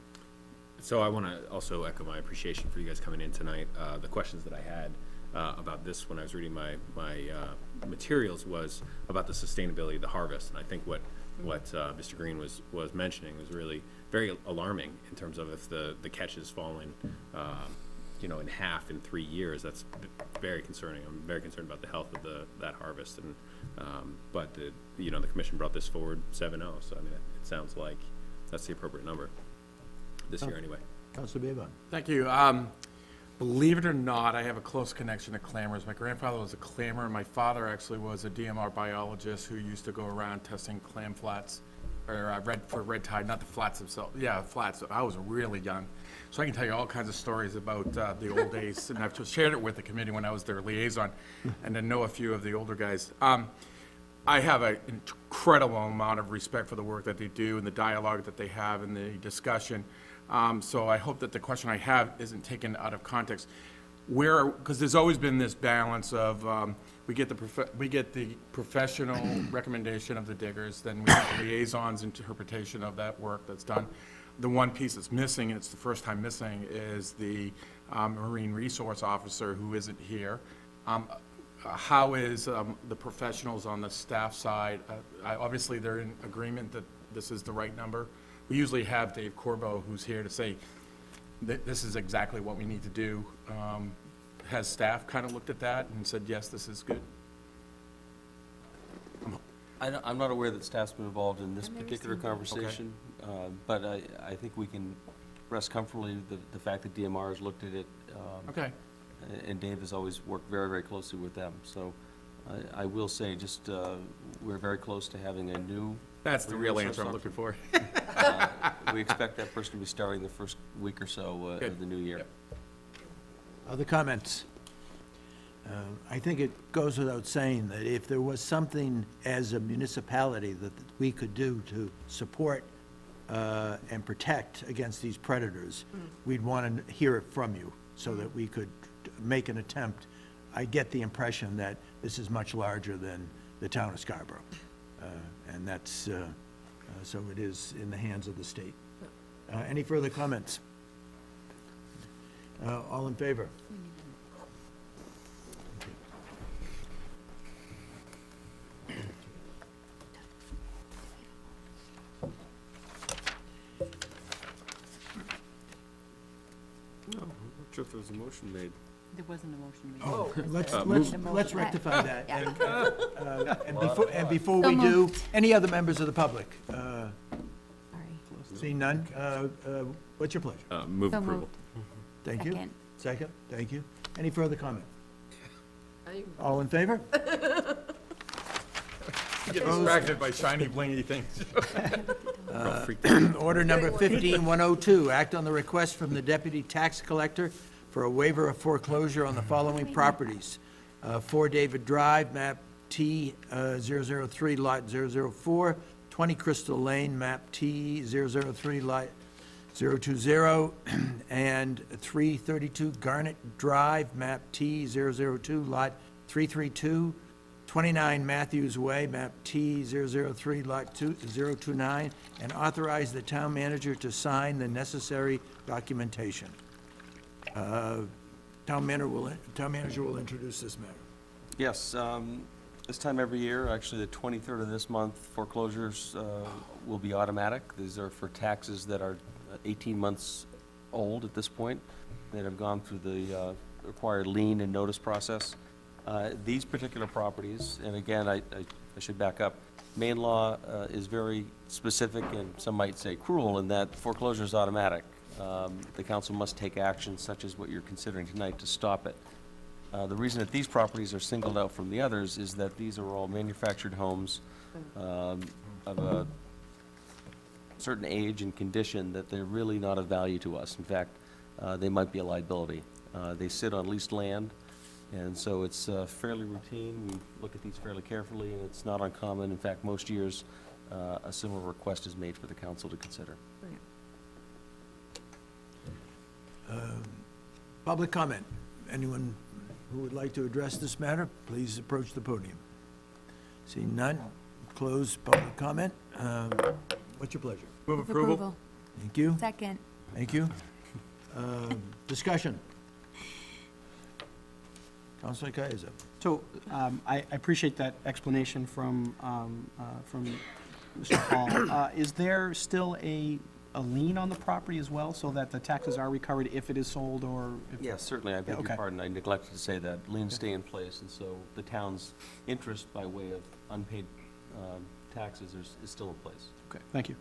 So I want to also echo my appreciation for you guys coming in tonight. Uh, The questions that I had uh, about this when I was reading my, my uh, materials was about the sustainability of the harvest. And I think what, what uh, Mr. Green was, was mentioning was really very alarming in terms of if the, the catch is falling, um, you know, in half in three years, that's very concerning. I'm very concerned about the health of the, that harvest. And, um, but, the you know, the commission brought this forward 7-0, so I mean, it it sounds like that's the appropriate number this year anyway. Councilor Babine? Thank you. Um, Believe it or not, I have a close connection to clammers. My grandfather was a clammer, and my father actually was a DMR biologist who used to go around testing clam flats, or uh, red, for red tide, not the flats themselves, yeah, flats. I was really young. So I can tell you all kinds of stories about uh, the old days, and I've shared it with the committee when I was their liaison, and to know a few of the older guys. Um, I have an incredible amount of respect for the work that they do and the dialogue that they have and the discussion. Um, so I hope that the question I have isn't taken out of context. Where, because there's always been this balance of, um, we get the, prof- we get the professional recommendation of the diggers, then we have the liaison's interpretation of that work that's done. The one piece that's missing, and it's the first time missing, is the um, Marine Resource Officer who isn't here. Um, uh, How is um, the professionals on the staff side, uh, I- obviously, they're in agreement that this is the right number. We usually have Dave Corbo, who's here to say, that this is exactly what we need to do. Um, Has staff kind of looked at that and said, yes, this is good? I don't- I'm not aware that staff's been involved in this particular seen that. conversation, uh, but I, I think we can rest comfortably the, the fact that DMR has looked at it. um, Okay. And Dave has always worked very, very closely with them. So I, I will say, just, uh, we're very close to having a new. That's the real answer I'm looking officer. Uh, We expect that person to be starting the first week or so uh, Good. of the new year. Yep. Other comments? Uh, I think it goes without saying that if there was something as a municipality that we could do to support uh, and protect against these predators, we'd want to hear it from you so that we could make an attempt. I get the impression that this is much larger than the town of Scarborough. Uh, And that's, uh, uh, so it is in the hands of the state. Uh, Any further comments? Uh, All in favor? No, I'm not sure if there was a motion made. There wasn't a motion made. Oh, let's, Uh, let's, let's rectify that. Yeah. And, uh, And before, and before So we do, moved. any other members of the public? Uh, Sorry. Seeing none, uh, uh, what's your pleasure? Uh, Move So approval. moved. Thank you. Second. Second, thank you. Any further comment? All in favor? Get distracted by shiny blingy things. Order number 15102, act on the request from the deputy tax collector for a waiver of foreclosure on the following properties. Uh, 4 David Drive, map T uh, 003, lot 004, 20 Crystal Lane, map T 003, lot 020, and 332 Garnet Drive, map T 002, lot 332, 29 Matthews Way, map T 003, lot 029, and authorize the town manager to sign the necessary documentation. Uh, Town manager will, town manager will introduce this matter. Yes, um, this time every year, actually the 23rd of this month, foreclosures uh, will be automatic. These are for taxes that are uh, 18 months old at this point, that have gone through the uh, required lien and notice process. These particular properties, and again, I I- should back up, Maine law is very specific and some might say cruel in that foreclosure is automatic. Um, The council must take action such as what you're considering tonight to stop it. Uh, The reason that these properties are singled out from the others is that these are all manufactured homes um, of a certain age and condition that they're really not of value to us. In fact, uh, they might be a liability. Uh, They sit on leased land, and so it's uh, fairly routine. We look at these fairly carefully, and it's not uncommon. In fact, most years, uh, a similar request is made for the council to consider. Um, Public comment. Anyone who would like to address this matter, please approach the podium. Seeing none, close public comment. Um, What's your pleasure? Move approval. Thank you. Second. Thank you. Um, Discussion. Councilor Caiazzo. So um, I I appreciate that explanation from, um, uh, from Mr. Hall. Uh, Is there still a, a lien on the property as well, so that the taxes are recovered if it is sold or? if- Yes, certainly, I beg Okay. your pardon, I neglected to say that. Liens stay in place, and so the town's interest by way of unpaid um, taxes is is still in place. Okay, thank you.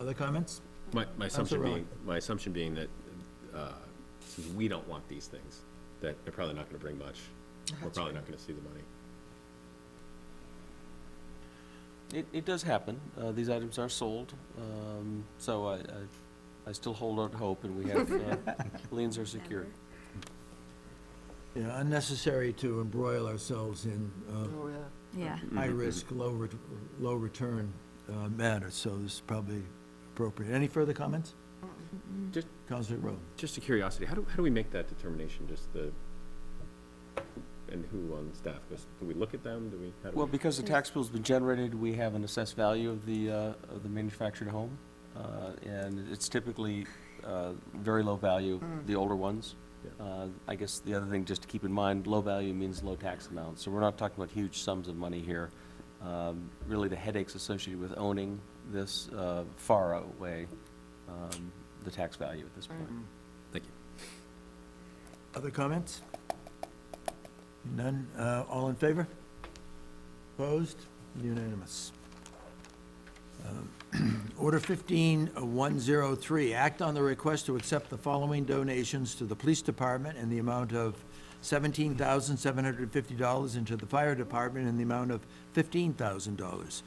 Other comments? My, my assumption Counselor being, my assumption being that, uh, since we don't want these things, that they're probably not gonna bring much. We're probably right. not gonna see the money. It, it does happen. Uh, These items are sold, um, so I, I- I still hold out hope, and we have, uh, liens are secured. Yeah, unnecessary to embroil ourselves in uh, Yeah. high-risk, low, ret- low return uh, matters, so this is probably appropriate. Any further comments? Just, Counselor Rowe. just a curiosity, how do, how do we make that determination, just the, and who on staff? Goes- Do we look at them, do we? how do Well, we- because the tax bill's been generated, we have an assessed value of the, uh, of the manufactured home, uh, and it's typically uh, very low value, the older ones. Yeah. Uh, I guess the other thing, just to keep in mind, low value means low tax amount, so we're not talking about huge sums of money here. Um, Really, the headaches associated with owning this uh, far outweigh um, the tax value at this point. Thank you. Other comments? None? Uh, All in favor? Opposed? Unanimous. Um, Order 15103, act on the request to accept the following donations to the police department in the amount of $17,750 and to the fire department in the amount of $15,000.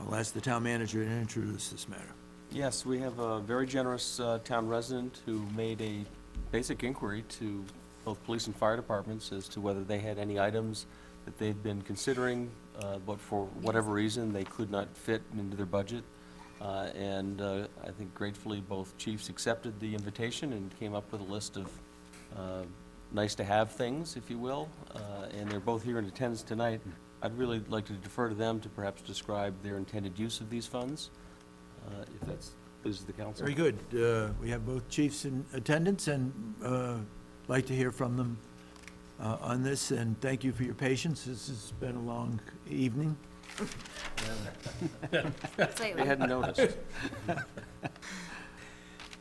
I'll ask the town manager to introduce this matter. Yes, we have a very generous uh, town resident who made a basic inquiry to both police and fire departments as to whether they had any items that they've been considering, uh, but for whatever reason, they could not fit into their budget. Uh, And uh, I think gratefully, both chiefs accepted the invitation and came up with a list of uh, nice-to-have things, if you will, Uh, and they're both here in attendance tonight. I'd really like to defer to them to perhaps describe their intended use of these funds, uh, if that's, pleases the council. Very good. We have both chiefs in attendance, and like to hear from them uh, on this, and thank you for your patience. This has been a long evening. They hadn't noticed.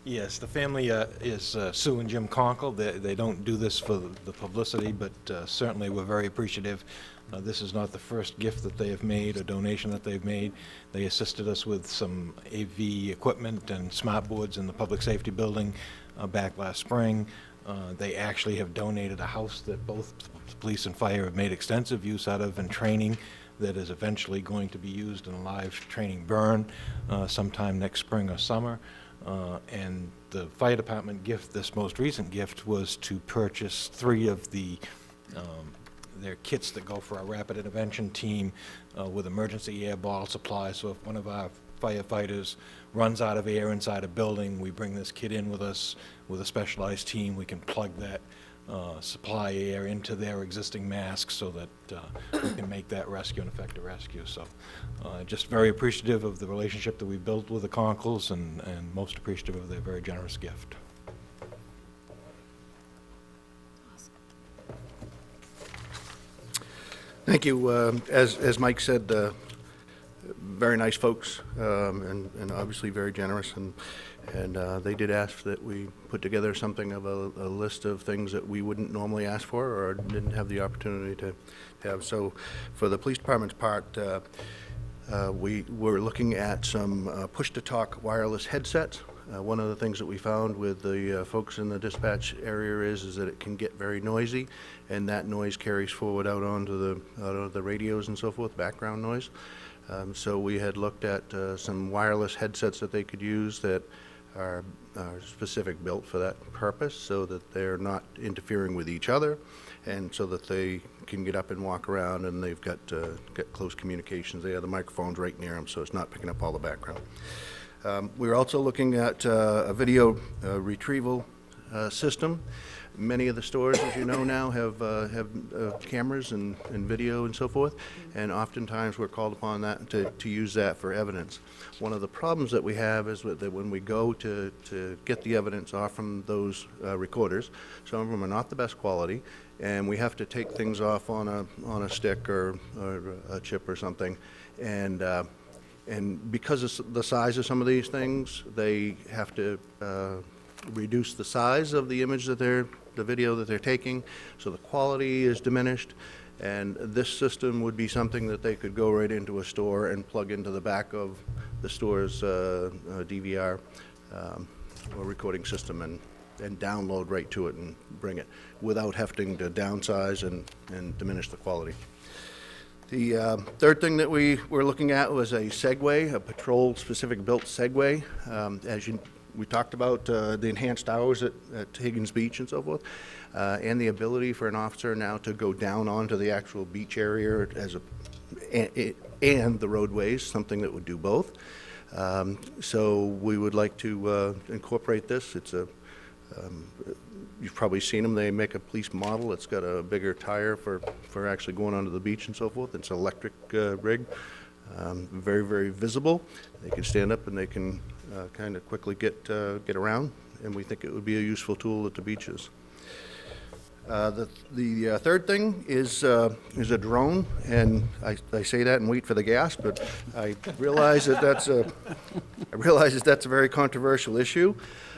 Yes, the family uh, is uh, Sue and Jim Conkle. They they don't do this for the publicity, but uh, certainly we're very appreciative. Uh, This is not the first gift that they have made a donation that they've made. They assisted us with some AV equipment and smart boards in the public safety building uh, back last spring. Uh, They actually have donated a house that both police and fire have made extensive use out of in training that is eventually going to be used in a live training burn uh, sometime next spring or summer. Uh, And the fire department gift, this most recent gift, was to purchase three of the, um, their kits that go for our rapid intervention team uh, with emergency air bottle supplies. So if one of our firefighters runs out of air inside a building, we bring this kit in with us with a specialized team. We can plug that uh, supply air into their existing masks so that uh, we can make that rescue an effective rescue. So uh, just very appreciative of the relationship that we built with the Conkles and, and most appreciative of their very generous gift. Thank you. Um, As, as Mike said, uh, very nice folks, um, and, and obviously very generous, and, and uh, they did ask that we put together something of a, a list of things that we wouldn't normally ask for or didn't have the opportunity to have. So for the police department's part, uh, uh, we were looking at some uh, push-to-talk wireless headsets. Uh, One of the things that we found with the uh, folks in the dispatch area is, is that it can get very noisy, and that noise carries forward out onto the, out of the radios and so forth, background noise. Um, So we had looked at uh, some wireless headsets that they could use that are are specific built for that purpose, so that they're not interfering with each other, and so that they can get up and walk around, and they've got, uh, got close communications. They have the microphones right near them, so it's not picking up all the background. Um, We're also looking at uh, a video uh, retrieval uh, system. Many of the stores, as you know now, have, uh, have uh, cameras and, and video and so forth, and oftentimes we're called upon that, to, to use that for evidence. One of the problems that we have is that when we go to, to get the evidence off from those uh, recorders, some of them are not the best quality, and we have to take things off on a, on a stick or, or a chip or something, and, uh, and because of the size of some of these things, they have to uh, reduce the size of the image that they're, the video that they're taking, so the quality is diminished. And this system would be something that they could go right into a store and plug into the back of the store's uh, uh, DVR um, or recording system and, and download right to it and bring it without having to downsize and, and diminish the quality. The uh, third thing that we were looking at was a Segway, a patrol-specific built Segway. Um, As you, we talked about uh, the enhanced hours at at Higgins Beach and so forth, uh, and the ability for an officer now to go down onto the actual beach area as a, a- and the roadways, something that would do both. Um, So we would like to uh, incorporate this. It's a, um, You've probably seen them, they make a police model, it's got a bigger tire for, for actually going onto the beach and so forth, it's an electric uh, rig, Um, very, very visible. They can stand up and they can kind of quickly get, uh, get around, and we think it would be a useful tool at the beaches. Uh, The, the uh, third thing is, uh, is a drone, and I, I say that and wait for the gas, but I realize that that's a, I realize that that's a very controversial issue.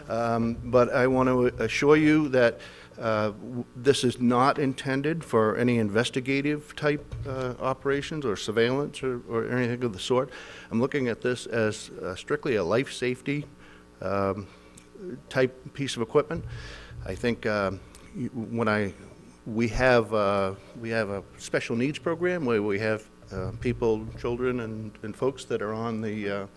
Um, But I want to assure you that uh, this is not intended for any investigative-type uh, operations or surveillance or or anything of the sort. I'm looking at this as uh, strictly a life safety um, type piece of equipment. I think um, when I, we have, uh, we have a special needs program where we have uh, people, children and, and folks that are on the, uh,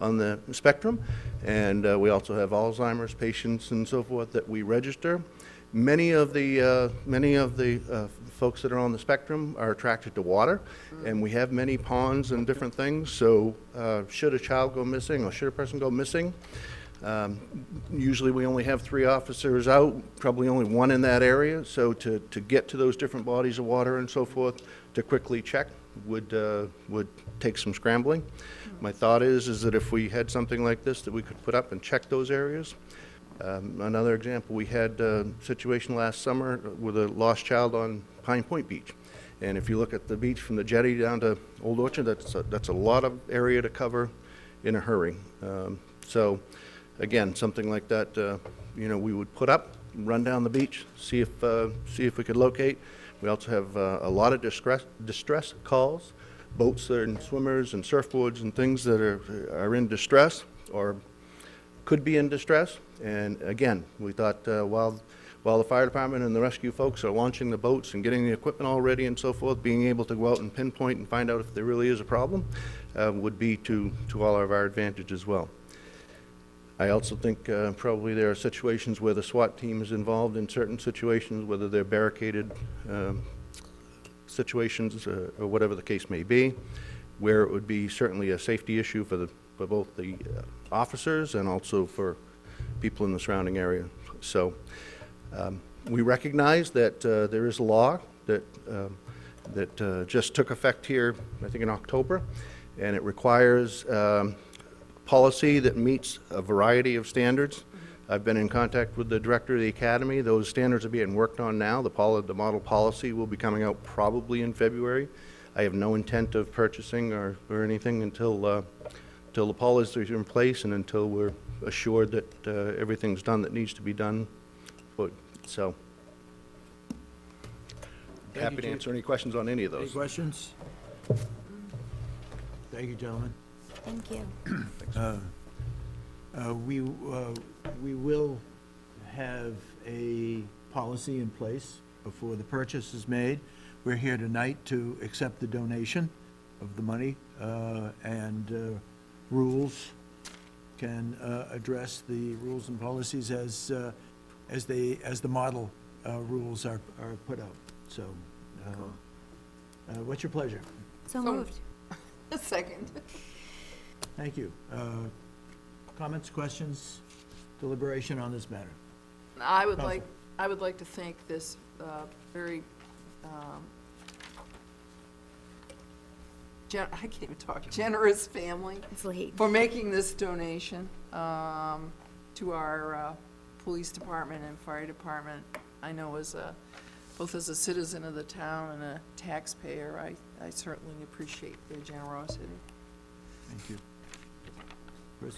on the spectrum. And uh, we also have Alzheimer's patients and so forth that we register. Many of the, uh, many of the uh, folks that are on the spectrum are attracted to water, and we have many ponds and different things. So uh, should a child go missing or should a person go missing, um, Usually, we only have three officers out, probably only one in that area, so to, to get to those different bodies of water and so forth, to quickly check would, uh, would take some scrambling. My thought is, is that if we had something like this that we could put up and check those areas. Um, Another example, we had a situation last summer with a lost child on Pine Point Beach. And if you look at the beach from the jetty down to Old Orchard, that's, a- that's a lot of area to cover in a hurry. Um, So, again, something like that, uh, you know, we would put up, run down the beach, see if, uh, see if we could locate. We also have uh, a lot of distress, distress calls, boats and swimmers and surfboards and things that are, are in distress or could be in distress. And again, we thought uh, while, while the fire department and the rescue folks are launching the boats and getting the equipment all ready and so forth, being able to go out and pinpoint and find out if there really is a problem uh, would be to, to all of our advantage as well. I also think uh, probably there are situations where the SWAT team is involved in certain situations, whether they're barricaded um, situations uh, or whatever the case may be, where it would be certainly a safety issue for the, for both the uh, officers and also for people in the surrounding area. So um, we recognize that uh, there is a law that, um, that uh, just took effect here, I think in October, and it requires um, policy that meets a variety of standards I've been in contact with the director of the academy. Those standards are being worked on now. The the model policy will be coming out probably in February. I have no intent of purchasing or, or anything until, uh, until the policies are in place and until we're assured that, uh, everything's done that needs to be done. But, so, you, happy to Chief. answer any questions on any of Any those. questions? Thank you, gentlemen. Thank you. Uh, uh, We, uh, we will have a policy in place before the purchase is made. We're here tonight to accept the donation of the money, uh, and uh, rules can uh, address the rules and policies as, uh, as they, as the model uh, rules are, are put out. So, uh, uh, what's your pleasure? So So- moved. A second. Thank you. Uh, Comments, questions, deliberation on this matter? I would Counsel. like, I would like to thank this uh, very, um, gen- I can't even talk, generous family It's late. for making this donation um, to our uh, police department and fire department. I know as a, both as a citizen of the town and a taxpayer, I, I certainly appreciate their generosity. Thank you. Chris?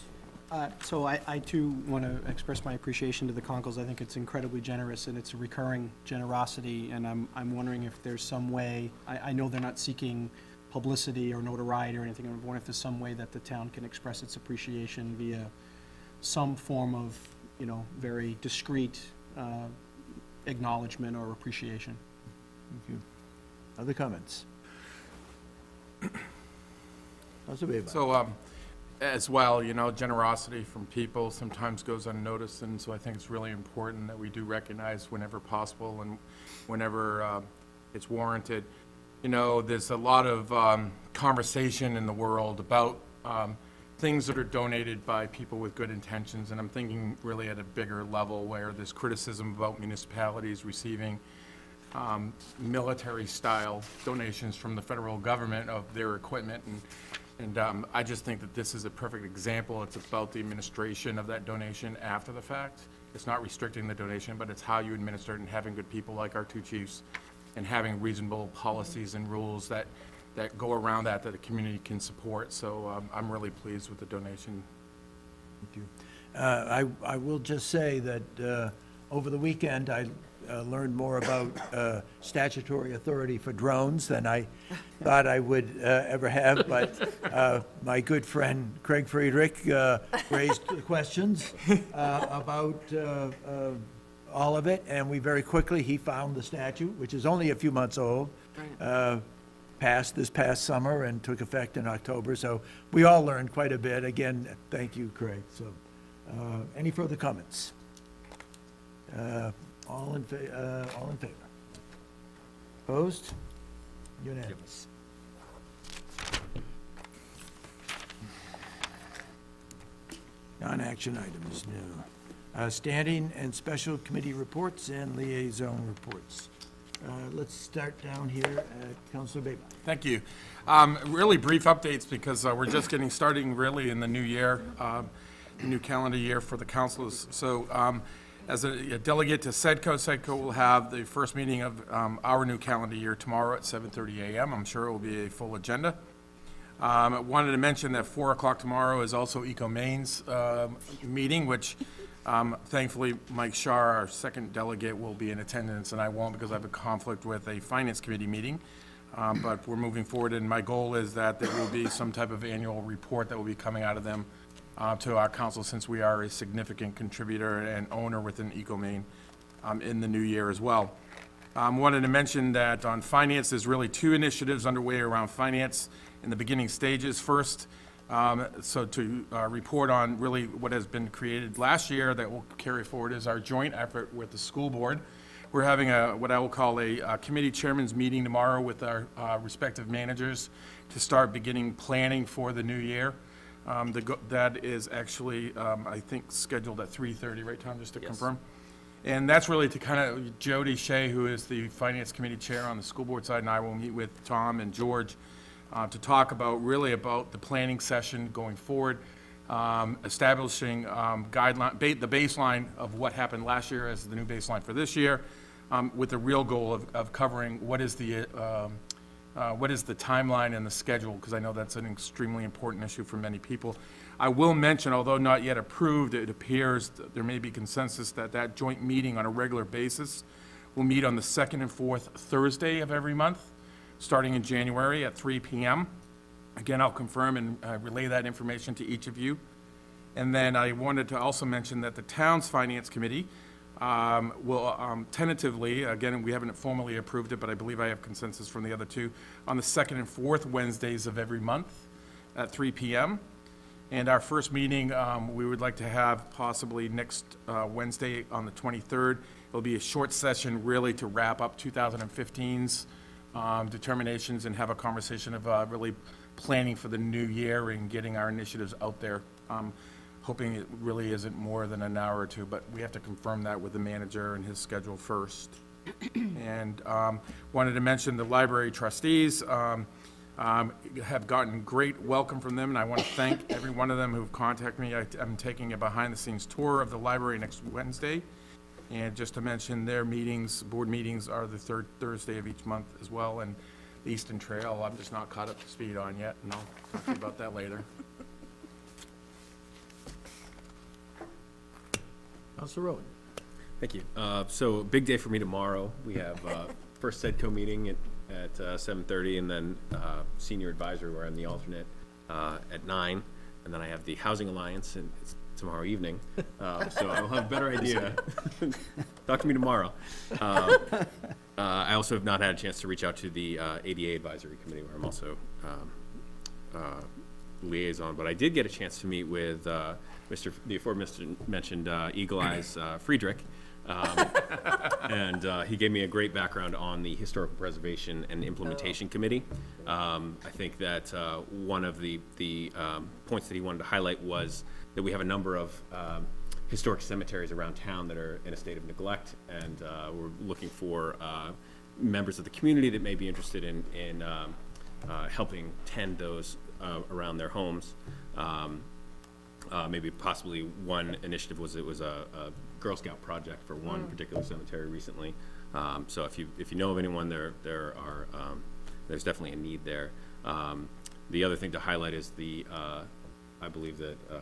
Uh, So I, I too want to express my appreciation to the Conkles. I think it's incredibly generous, and it's a recurring generosity, and I'm, I'm wondering if there's some way, I, I know they're not seeking publicity or notoriety or anything, I'm wondering if there's some way that the town can express its appreciation via some form of, you know, very discreet uh, acknowledgement or appreciation. Thank you. Other comments? So, um, as well, you know, generosity from people sometimes goes unnoticed, and so I think it's really important that we do recognize whenever possible and whenever, um, it's warranted. You know, there's a lot of, um, conversation in the world about, um, things that are donated by people with good intentions, and I'm thinking really at a bigger level where there's criticism about municipalities receiving, um, military-style donations from the federal government of their equipment, and, and um, I just think that this is a perfect example. It's about the administration of that donation after the fact. It's not restricting the donation, but it's how you administer it and having good people like our two chiefs and having reasonable policies and rules that, that go around that, that the community can support. So um, I'm really pleased with the donation. Thank you. Uh, I, I will just say that uh, over the weekend, I uh, learned more about uh, statutory authority for drones than I thought I would uh, ever have, but uh, my good friend Craig Friedrich raised questions about all of it, and we very quickly, he found the statute, which is only a few months old, uh, passed this past summer and took effect in October, so we all learned quite a bit. Again, thank you, Craig. So, uh, any further comments? Uh, All in uh, all in favor? Opposed? Unanimous. Non-action items, no. Uh, Standing and special committee reports and liaison reports. Uh, Let's start down here at Councilor Babine. Thank you. Um, Really brief updates because uh, we're just getting starting really in the new year, um, the new calendar year for the councils. So um, as a a delegate to SEDCO, SEDCO will have the first meeting of um, our new calendar year tomorrow at 7:30 a.m. I'm sure it will be a full agenda. Um, I wanted to mention that 4 o'clock tomorrow is also ecomaine's um, meeting, which um, thankfully Mike Shar, our second delegate, will be in attendance, and I won't because I have a conflict with a Finance Committee meeting. Um, But we're moving forward, and my goal is that there will be some type of annual report that will be coming out of them uh, to our council, since we are a significant contributor and owner within ecomaine um, in the new year as well. Um, Wanted to mention that on finance, there's really two initiatives underway around finance in the beginning stages. First, um, so to uh, report on really what has been created last year that will carry forward is our joint effort with the school board. We're having a, what I will call a uh, committee chairman's meeting tomorrow with our uh, respective managers to start beginning planning for the new year. Um, the go- That is actually, um, I think, scheduled at 3:30, right, Tom, just to confirm? And that's really to kind of, Jody Shea, who is the Finance Committee Chair on the school board side, and I will meet with Tom and George uh, to talk about, really about the planning session going forward, um, establishing um, guideline, ba- the baseline of what happened last year as the new baseline for this year, um, with the real goal of, of covering what is the, um, uh, what is the timeline and the schedule, because I know that's an extremely important issue for many people. I will mention, although not yet approved, it appears there may be consensus that that joint meeting on a regular basis will meet on the second and fourth Thursday of every month, starting in January at 3 PM. Again, I'll confirm and uh, relay that information to each of you. And then I wanted to also mention that the town's finance committee um, will um, tentatively, again, we haven't formally approved it, but I believe I have consensus from the other two, on the second and fourth Wednesdays of every month at 3 PM. And our first meeting, um, we would like to have possibly next uh, Wednesday on the 23rd. It'll be a short session really to wrap up 2015's um, determinations and have a conversation of uh, really planning for the new year and getting our initiatives out there. Um, Hoping it really isn't more than an hour or two, but we have to confirm that with the manager and his schedule first. And um, wanted to mention the library trustees um, um, have gotten great welcome from them, and I want to thank every one of them who've contacted me. I- I'm taking a behind-the-scenes tour of the library next Wednesday. And just to mention, their meetings, board meetings are the third Thursday of each month as well, and the Eastern Trail, I'm just not caught up to speed on yet, and I'll talk to you about that later. Counselor Rowan. Thank you. Uh, So, big day for me tomorrow. We have uh, first SEDCO meeting at, at uh, 7:30, and then uh, senior advisor, where I'm the alternate, uh, at nine. And then I have the Housing Alliance, and it's tomorrow evening. Uh, So I'll have a better idea. Talk to me tomorrow. Um, uh, I also have not had a chance to reach out to the uh, ADA Advisory Committee, where I'm also um, uh, liaison, but I did get a chance to meet with uh, Mr., F- the aforementioned uh, Eagle Eyes uh, Friedrich. Um, And uh, he gave me a great background on the Historical Preservation and Implementation Committee. Um, I think that uh, one of the, the um, points that he wanted to highlight was that we have a number of um, historic cemeteries around town that are in a state of neglect, and uh, we're looking for uh, members of the community that may be interested in, in um, uh, helping tend those uh, around their homes. Um, uh, Maybe possibly one initiative was, it was a a Girl Scout project for one Mm. particular cemetery recently. Um, So if you, if you know of anyone, there, there are, um, there's definitely a need there. Um, The other thing to highlight is the, uh, I believe that uh,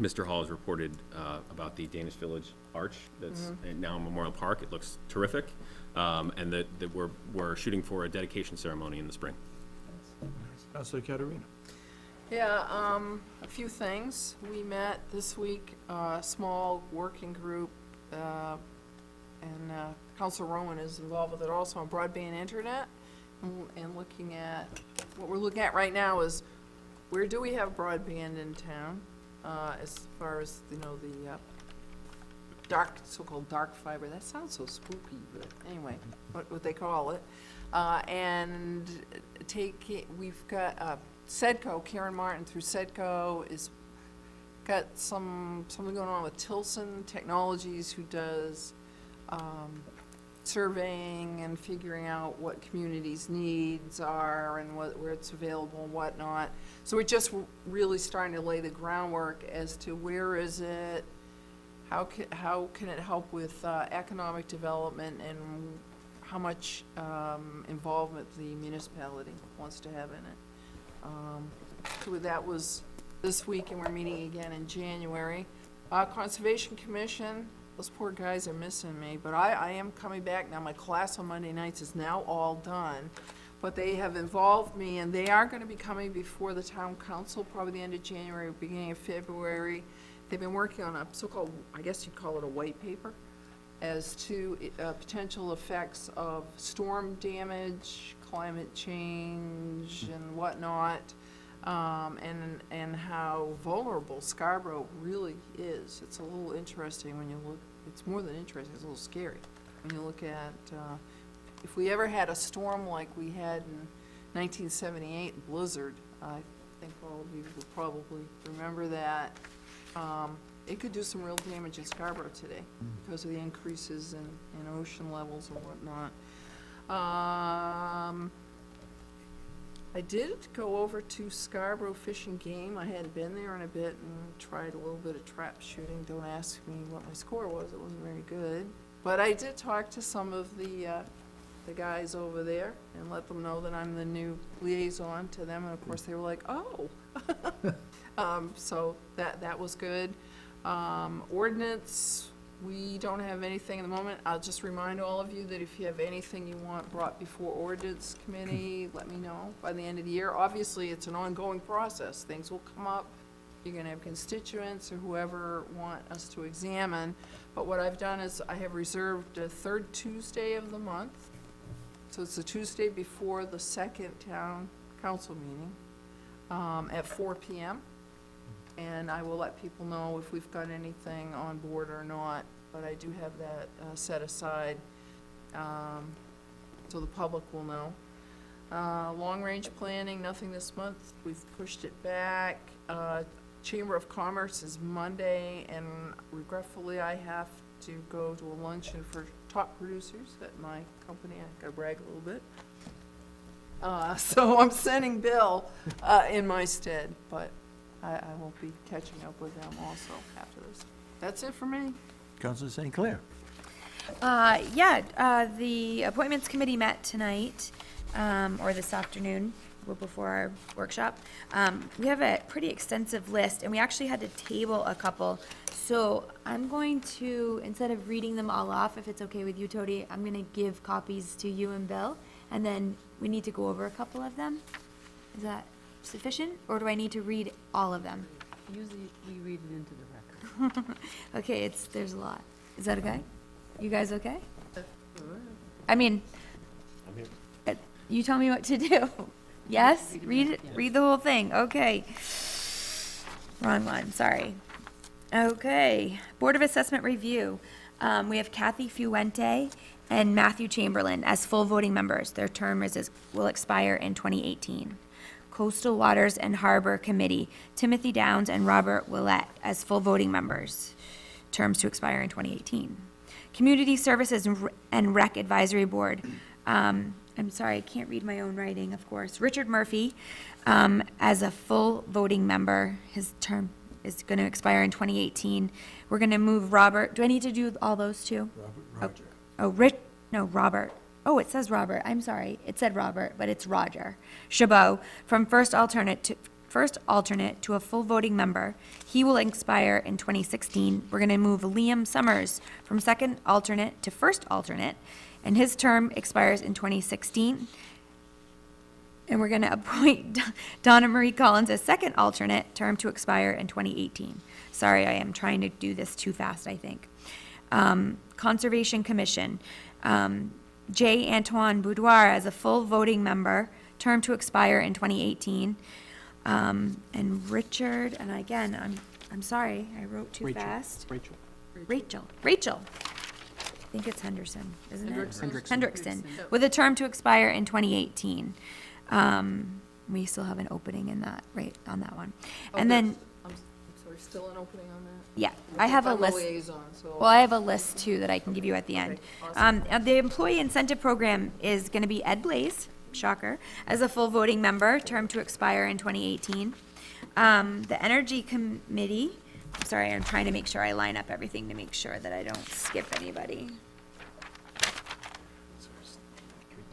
Mr. Hall has reported uh, about the Danish Village Arch that's Mhm. now in Memorial Park. It looks terrific. Um, And that, that we're, we're shooting for a dedication ceremony in the spring. Councilor Caterina. Yeah, um, a few things. We met this week, a small working group, uh, and, uh, Council Rowan is involved with it also on broadband internet. And, and looking at, what we're looking at right now is, where do we have broadband in town? Uh, as far as, you know, the, uh, dark, so-called dark fiber, that sounds so spooky, but anyway, what, what they call it. Uh, and take, it- we've got, uh, Sedco, Karen Martin through Sedco is, got some, something going on with Tilson Technologies, who does, um, surveying and figuring out what communities' needs are and what, where it's available and whatnot. So we're just really starting to lay the groundwork as to where is it, how can, how can it help with uh, economic development and how much um, involvement the municipality wants to have in it. Um, So that was this week, and we're meeting again in January. Uh, Conservation Commission, those poor guys are missing me, but I, I am coming back now. My class on Monday nights is now all done. But they have involved me, and they are gonna be coming before the town council, probably the end of January, beginning of February. They've been working on a so-called, I guess you'd call it a white paper, as to uh, potential effects of storm damage, climate change, and whatnot, um, and, and how vulnerable Scarborough really is. It's a little interesting when you look, it's more than interesting, it's a little scary. When you look at, uh, if we ever had a storm like we had in 1978 blizzard, I think all of you will probably remember that. Um, It could do some real damage in Scarborough today because of the increases in, in ocean levels and whatnot. Um, I did go over to Scarborough Fish and Game. I hadn't been there in a bit and tried a little bit of trap shooting. Don't ask me what my score was. It wasn't very good. But I did talk to some of the, uh, the guys over there and let them know that I'm the new liaison to them. And of course, they were like, oh. Um, so that, that was good. Um, ordinance, we don't have anything at the moment. I'll just remind all of you that if you have anything you want brought before ordinance committee, let me know by the end of the year. Obviously, it's an ongoing process. Things will come up. You're gonna have constituents or whoever want us to examine. But what I've done is I have reserved a third Tuesday of the month. So it's the Tuesday before the second town council meeting, um, at four PM. And I will let people know if we've got anything on board or not, but I do have that, uh, set aside, um, so the public will know. Uh, long-range planning, nothing this month, we've pushed it back. Uh, Chamber of Commerce is Monday, and regretfully, I have to go to a luncheon for top producers at my company, I gotta brag a little bit. Uh, so I'm sending Bill, uh, in my stead, but I, I will be catching up with them also after this. That's it for me. Councilor St. Clair. Uh, yeah, uh, the appointments committee met tonight, um, or this afternoon, well, before our workshop. Um, we have a pretty extensive list, and we actually had to table a couple. So I'm going to, instead of reading them all off, if it's okay with you, Tody, I'm gonna give copies to you and Bill, and then we need to go over a couple of them. Is that sufficient, or do I need to read all of them? Usually, we read it into the record. Okay, it's, there's a lot. Is that okay? You guys okay? I mean, uh, you tell me what to do. Yes? Read it, read the whole thing, okay. Wrong one, sorry. Okay, Board of Assessment Review. Um, we have Kathy Fuente and Matthew Chamberlain as full voting members. Their term is, is- will expire in 2018. Coastal Waters and Harbor Committee, Timothy Downs and Robert Willett as full voting members. Terms to expire in 2018. Community Services and Rec Advisory Board. Um, I'm sorry, I can't read my own writing, of course. Richard Murphy, um, as a full voting member, his term is going to expire in 2018. We're going to move Robert, do I need to do all those two? Robert Roger. Oh, Rich, no, Robert. Oh, it says Robert, I'm sorry. It said Robert, but it's Roger. Chabot, from first alternate to, first alternate to a full voting member. He will expire in 2016. We're going to move Liam Summers from second alternate to first alternate, and his term expires in 2016. And we're going to appoint Donna Marie Collins as second alternate, term to expire in 2018. Sorry, I am trying to do this too fast, I think. Um, Conservation Commission, um, J. Antoine Boudoir as a full voting member, term to expire in 2018. Um, And Richard, and again, I'm, I'm sorry, I wrote too Rachel. fast. Rachel. Rachel, Rachel. I think it's Henderson, isn't it? Hendrickson. Hendrickson, with a term to expire in 2018. Um, We still have an opening in that, right, on that one. Oh, And then, there's- I'm s- I'm sorry, still an opening on that? yeah, I have a I'm list. liaison, so- Well, I have a list too that I can give you at the end. Um, and the employee incentive program is gonna be Ed Blaze, shocker, as a full voting member, term to expire in twenty eighteen. Um, the Energy Committee, sorry, I'm trying to make sure I line up everything to make sure that I don't skip anybody.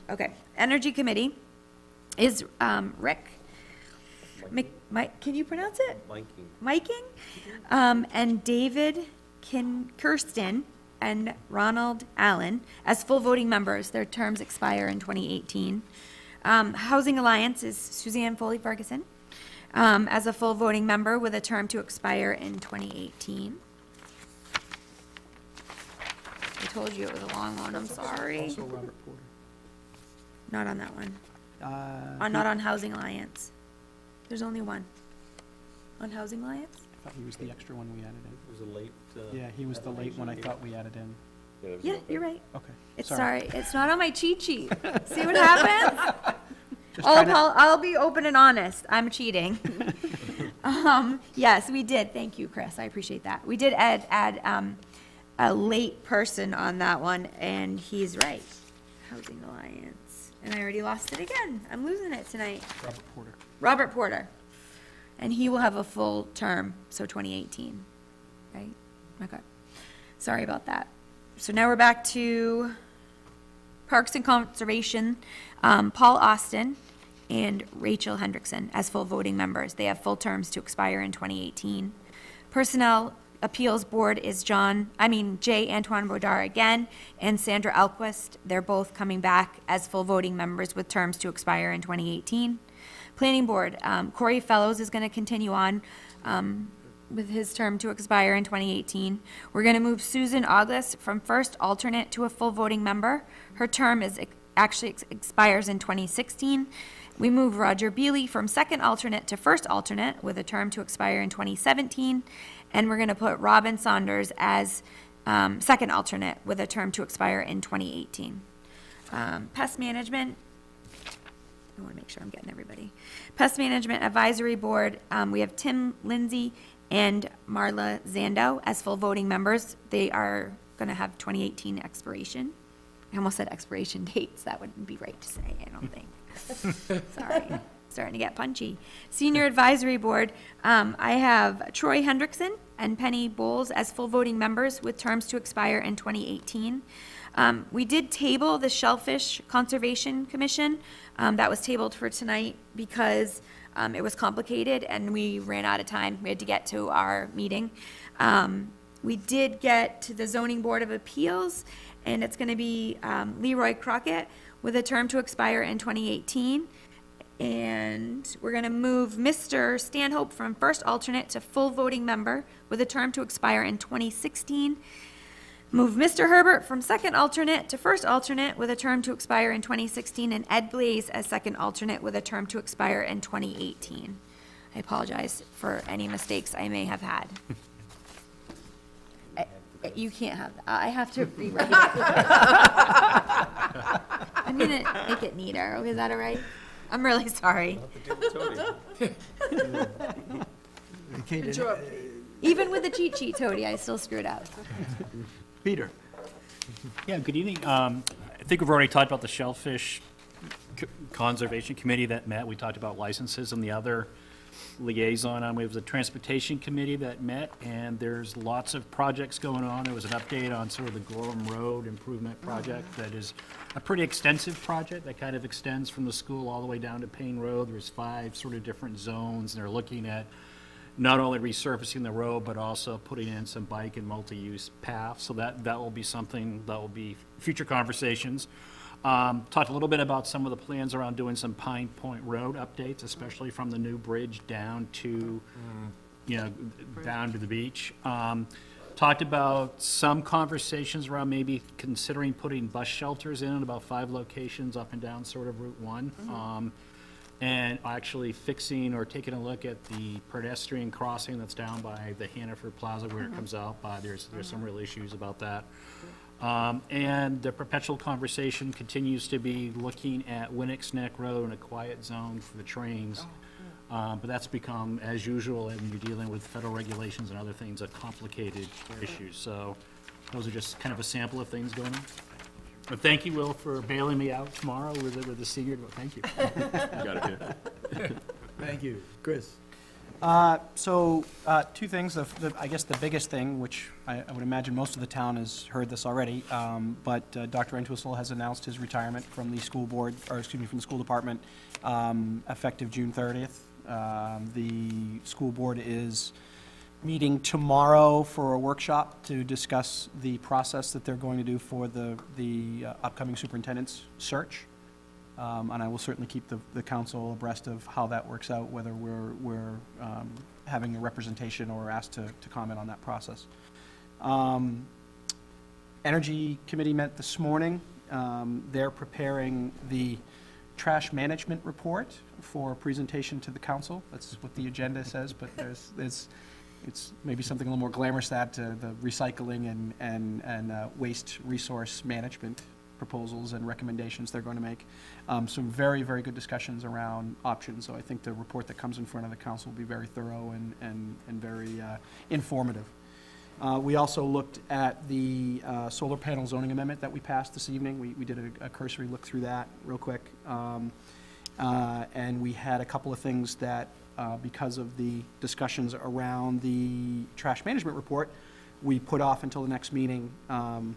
Okay, Energy Committee is, um, Rick Mc, Mike, can you pronounce it? Liking. Miking, um, and David Kin, Kirsten and Ronald Allen as full voting members. Their terms expire in 2018. Um, Housing Alliance is Suzanne Foley Ferguson um, as a full voting member with a term to expire in 2018. I told you it was a long one, I'm sorry. Also Robert Porter. Not on that one. Uh, Uh, not on Housing Alliance. There's only one. On Housing Alliance? I thought he was the extra one we added in. It was a late. uh, Yeah, he was the late one I thought we added in. Yeah, you're right. Okay. It's sorry. sorry, it's not on my cheat sheet. See what happens? Just I'll, trying to- apol- I'll be open and honest. I'm cheating. um, yes, we did. Thank you, Chris. I appreciate that. We did add add um, a late person on that one, and he's right. Housing Alliance. and I already lost it again. I'm losing it tonight. Robert Porter. Robert Porter. And he will have a full term, so 2018, right? Okay. Sorry about that. So now we're back to Parks and Conservation, um, Paul Austin and Rachel Hendrickson as full voting members. They have full terms to expire in 2018. Personnel Appeals Board is John, I mean, J. Antoine Bodar again, and Sandra Elquist. They're both coming back as full voting members with terms to expire in 2018. Planning Board, um, Corey Fellows is going to continue on um, with his term to expire in 2018. We're going to move Susan August from first alternate to a full voting member. Her term is actually ex- expires in 2016. We move Roger Beely from second alternate to first alternate with a term to expire in 2017. And we're going to put Robin Saunders as um, second alternate with a term to expire in 2018. Um, Pest Management, I want to make sure I'm getting everybody. Pest Management Advisory Board, um, we have Tim Lindsay and Marla Zando as full voting members. They are going to have 2018 expiration. I almost said expiration dates. That wouldn't be right to say, I don't think. Sorry, starting to get punchy. Senior Advisory Board, um, I have Troy Hendrickson and Penny Bowles as full voting members with terms to expire in 2018. Um, we did table the Shellfish Conservation Commission. Um, that was tabled for tonight because um, it was complicated and we ran out of time. We had to get to our meeting. Um, we did get to the Zoning Board of Appeals, and it's going to be um, Leroy Crockett with a term to expire in 2018. And we're going to move Mr. Stanhope from first alternate to full voting member with a term to expire in 2016. Move Mr. Herbert from second alternate to first alternate with a term to expire in 2016, and Ed Blaze as second alternate with a term to expire in 2018. I apologize for any mistakes I may have had. I- eh, You can't have, that. I have to rewrite it. I'm gonna make it neater, oh, is that all right? I'm really sorry. Even with the cheat sheet, Tony, I still screwed up. Peter? Yeah, good evening. Um, I think we've already talked about the Shellfish C- Conservation Committee that met. We talked about licenses and the other liaison. Um, We have the Transportation Committee that met, and there's lots of projects going on. There was an update on sort of the Gorham Road Improvement Project that is a pretty extensive project that kind of extends from the school all the way down to Payne Road. There's five sort of different zones, and they're looking at not only resurfacing the road, but also putting in some bike and multi-use paths. So that, that will be something, that will be future conversations. Um, Talked a little bit about some of the plans around doing some Pine Point Road updates, especially from the new bridge down to, you know, down to the beach. Um, Talked about some conversations around maybe considering putting bus shelters in at about five locations up and down sort of Route One. Um, and actually fixing or taking a look at the pedestrian crossing that's down by the Hannaford Plaza where it comes out by, there's, there's some real issues about that. Um, and the perpetual conversation continues to be looking at Winnock's Neck Road and a quiet zone for the trains. Um, but that's become, as usual, and you're dealing with federal regulations and other things, a complicated issue. So those are just kind of a sample of things going on. But thank you, Will, for bailing me out tomorrow with, the- with the senior, thank you. Got it, Thank you. Chris? Uh, So, uh, two things, The- the- I guess the biggest thing, which I I would imagine most of the town has heard this already, um, but uh, Dr. Entwistle has announced his retirement from the school board, or excuse me, from the school department, um, effective June 30th. Um, The school board is meeting tomorrow for a workshop to discuss the process that they're going to do for the the uh, upcoming superintendent's search. Um, And I will certainly keep the, the council abreast of how that works out, whether we're, we're um, having a representation or asked to, to comment on that process. Um, Energy Committee met this morning. Um, They're preparing the trash management report for presentation to the council. That's what the agenda says, but there's, there's, it's maybe something a little more glamorous that, uh, the recycling and, and, and uh, waste resource management proposals and recommendations they're going to make. Um, Some very, very good discussions around options, so I think the report that comes in front of the council will be very thorough and, and, and very uh, informative. Uh, We also looked at the uh, solar panel zoning amendment that we passed this evening. We we did a- a cursory look through that real quick. Um, uh, And we had a couple of things that, uh, because of the discussions around the trash management report, we put off until the next meeting. Um,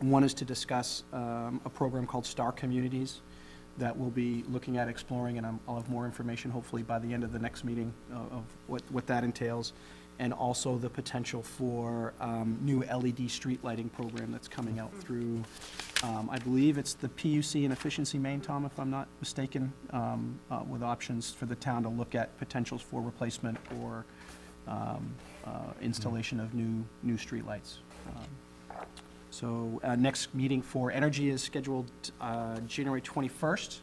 One is to discuss um, a program called Star Communities that we'll be looking at exploring, and I'm- I'll have more information hopefully by the end of the next meeting uh, of what what that entails and also the potential for um, new LED street lighting program that's coming out through, um, I believe it's the PUC and Efficiency Maine, Tom, if I'm not mistaken, um, uh, with options for the town to look at potentials for replacement or um, uh, installation of new, new streetlights. Um, So, uh, next meeting for energy is scheduled uh, January 21st.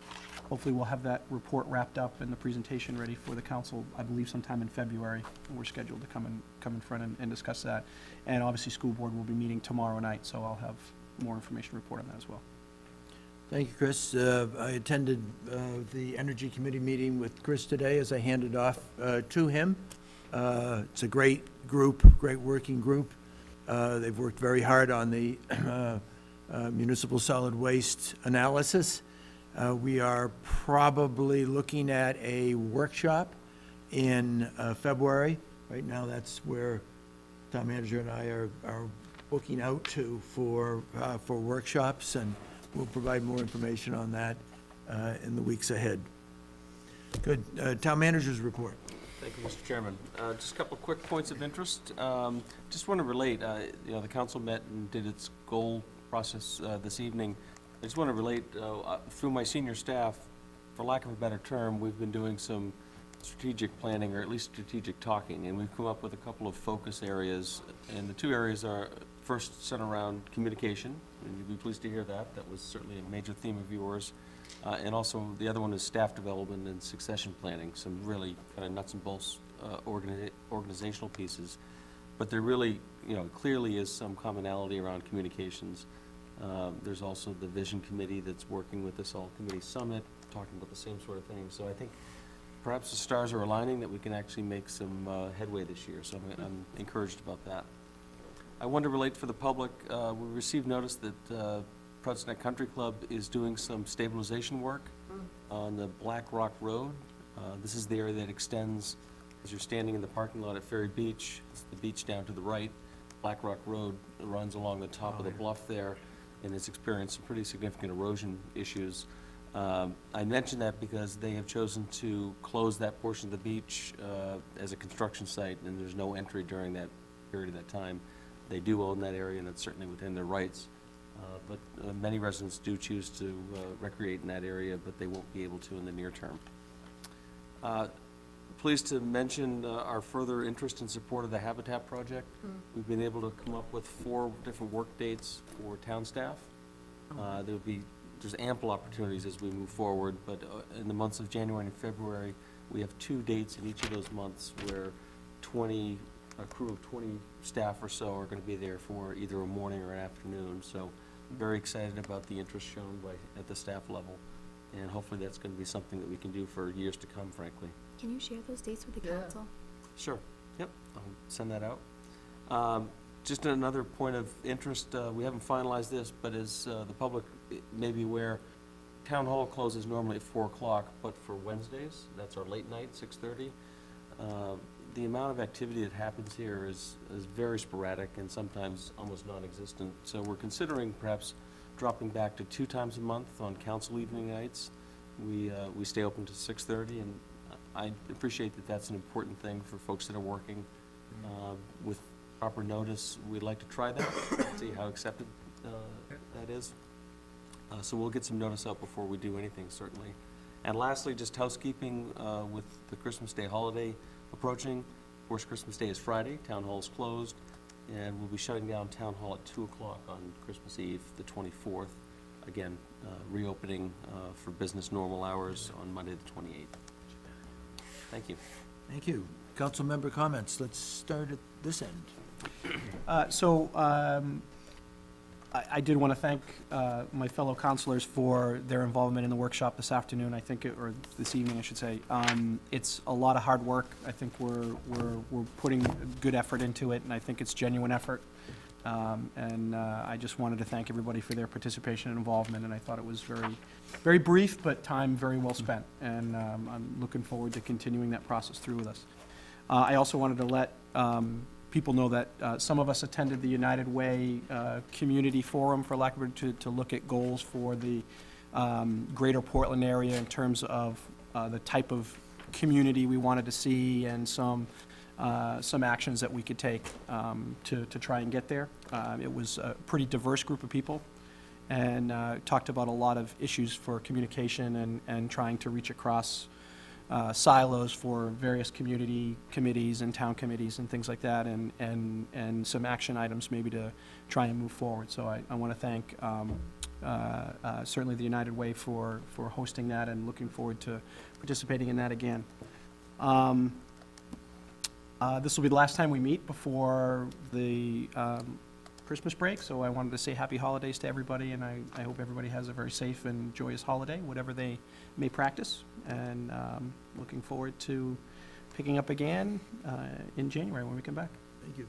Hopefully, we'll have that report wrapped up and the presentation ready for the council, I believe sometime in February. We're scheduled to come in, come in front and, and discuss that. And obviously, school board will be meeting tomorrow night, so I'll have more information to report on that as well. Thank you, Chris. Uh, I attended uh, the Energy Committee meeting with Chris today as I handed off uh, to him. Uh, It's a great group, great working group. Uh, They've worked very hard on the uh, uh, municipal solid waste analysis. Uh, We are probably looking at a workshop in uh, February. Right now, that's where town manager and I are, are booking out to for, uh, for workshops, and we'll provide more information on that in the weeks ahead. Good. Town manager's report. Thank you, Mr. Chairman. Uh, Just a couple of quick points of interest. Um, Just want to relate, uh, you know, the council met and did its goal process uh, this evening. I just want to relate, uh, uh, through my senior staff, for lack of a better term, we've been doing some strategic planning, or at least strategic talking, and we've come up with a couple of focus areas. And the two areas are, first, center around communication, and you'll be pleased to hear that. That was certainly a major theme of yours. Uh, And also, the other one is staff development and succession planning, some really kind of nuts and bolts uh, organi- organizational pieces. But there really, you know, clearly is some commonality around communications. Uh, There's also the vision committee that's working with this all-committee summit, talking about the same sort of thing. So I think perhaps the stars are aligning that we can actually make some uh, headway this year, so I'm- I'm encouraged about that. I want to relate for the public, uh, we received notice that Prouts Neck Country Club is doing some stabilization work on the Black Rock Road. Uh, This is the area that extends, as you're standing in the parking lot at Ferry Beach, it's the beach down to the right. Black Rock Road runs along the top of the bluff there, and it's experienced some pretty significant erosion issues. Um, I mention that because they have chosen to close that portion of the beach uh, as a construction site, and there's no entry during that period of that time. They do own that area, and it's certainly within their rights. Uh, But uh, many residents do choose to uh, recreate in that area, but they won't be able to in the near term. Uh, Pleased to mention uh, our further interest and support of the Habitat Project. We've been able to come up with four different work dates for town staff. Uh, There'll be, there's ample opportunities as we move forward, but uh, in the months of January and February, we have two dates in each of those months where 20, a crew of 20 staff or so are going to be there for either a morning or an afternoon. So very excited about the interest shown by, at the staff level, and hopefully that's going to be something that we can do for years to come, frankly. Can you share those dates with the Yeah. council? Sure, yep, I'll send that out. Um, Just another point of interest, uh, we haven't finalized this, but as uh, the public may be aware, town hall closes normally at four o'clock, but for Wednesdays, that's our late night, six thirty. Uh, The amount of activity that happens here is, is very sporadic and sometimes almost non-existent. So we're considering perhaps dropping back to two times a month on council evening nights. We, uh, we stay open to six thirty, and I appreciate that that's an important thing for folks that are working. Uh, With proper notice, we'd like to try that, see how accepted uh, that is. Uh, So we'll get some notice out before we do anything, certainly. And lastly, just housekeeping uh, with the Christmas Day holiday approaching. Of course, Christmas Day is Friday, Town Hall is closed, and we'll be shutting down Town Hall at 2 o'clock on Christmas Eve, the 24th. Again, uh, reopening uh, for business normal hours on Monday, the 28th. Thank you. Thank you. Council member comments. Let's start at this end. Uh, So, um, I, I did want to thank uh, my fellow councilors for their involvement in the workshop this afternoon, I think, it- or this evening, I should say. Um, It's a lot of hard work. I think we're, we're, we're putting good effort into it, and I think it's genuine effort. Um, And uh, I just wanted to thank everybody for their participation and involvement, and I thought it was very, very brief, but time very well spent. And um, I'm looking forward to continuing that process through with us. Uh, I also wanted to let um, people know that uh, some of us attended the United Way uh, Community Forum, for lack of a to, to look at goals for the um, greater Portland area in terms of uh, the type of community we wanted to see and some, uh, some actions that we could take um, to, to try and get there. Uh, It was a pretty diverse group of people and uh, talked about a lot of issues for communication and, and trying to reach across uh, silos for various community committees and town committees and things like that, and, and, and some action items maybe to try and move forward. So I, I want to thank um, uh, uh, certainly the United Way for, for hosting that and looking forward to participating in that again. Um, uh, This will be the last time we meet before the um, Christmas break, so I wanted to say happy holidays to everybody, and I, I hope everybody has a very safe and joyous holiday, whatever they may practice. And um, looking forward to picking up again uh, in January when we come back. Thank you.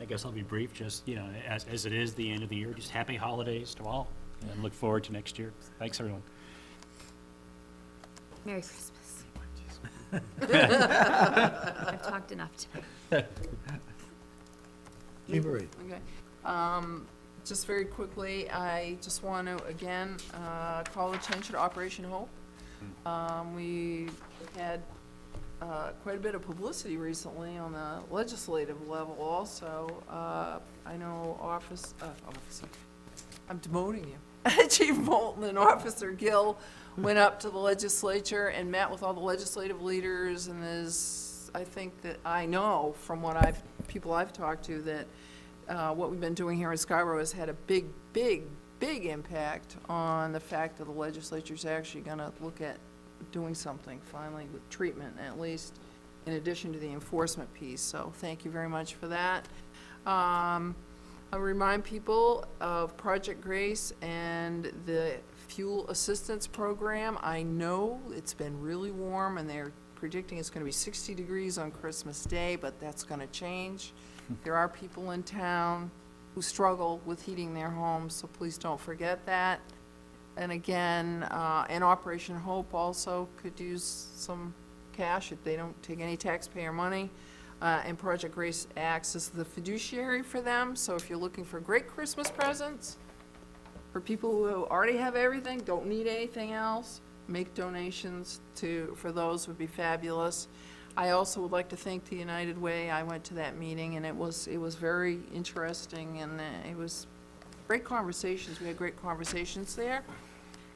I guess I'll be brief, just, you know, as, as it is the end of the year, just happy holidays to all, and look forward to next year. Thanks, everyone. Merry Christmas. I've talked enough today. Jean Marie. Okay. Um, just very quickly, I just want to, again, uh, call attention to Operation Hope. Um, we had, uh, quite a bit of publicity recently on the legislative level also. Uh, I know Office, uh, Officer, I'm demoting you. Chief Moulton and Officer Gill went up to the legislature and met with all the legislative leaders, and there's, I think that, I know from what I've, people I've talked to, that uh, what we've been doing here in Scarborough has had a big, big, big impact on the fact that the legislature's actually gonna look at doing something finally with treatment, at least, in addition to the enforcement piece, so thank you very much for that. Um, I remind people of Project Grace and the fuel assistance program. I know it's been really warm and they're predicting it's gonna be sixty degrees on Christmas Day, but that's gonna change. There are people in town who struggle with heating their homes, so please don't forget that. And again, uh, and Operation Hope also could use some cash if they don't take any taxpayer money. Uh, and Project Grace acts as the fiduciary for them, so if you're looking for great Christmas presents, for people who already have everything, don't need anything else, make donations to, for those would be fabulous. I also would like to thank the United Way. I went to that meeting and it was, it was very interesting and uh, it was great conversations. We had great conversations there.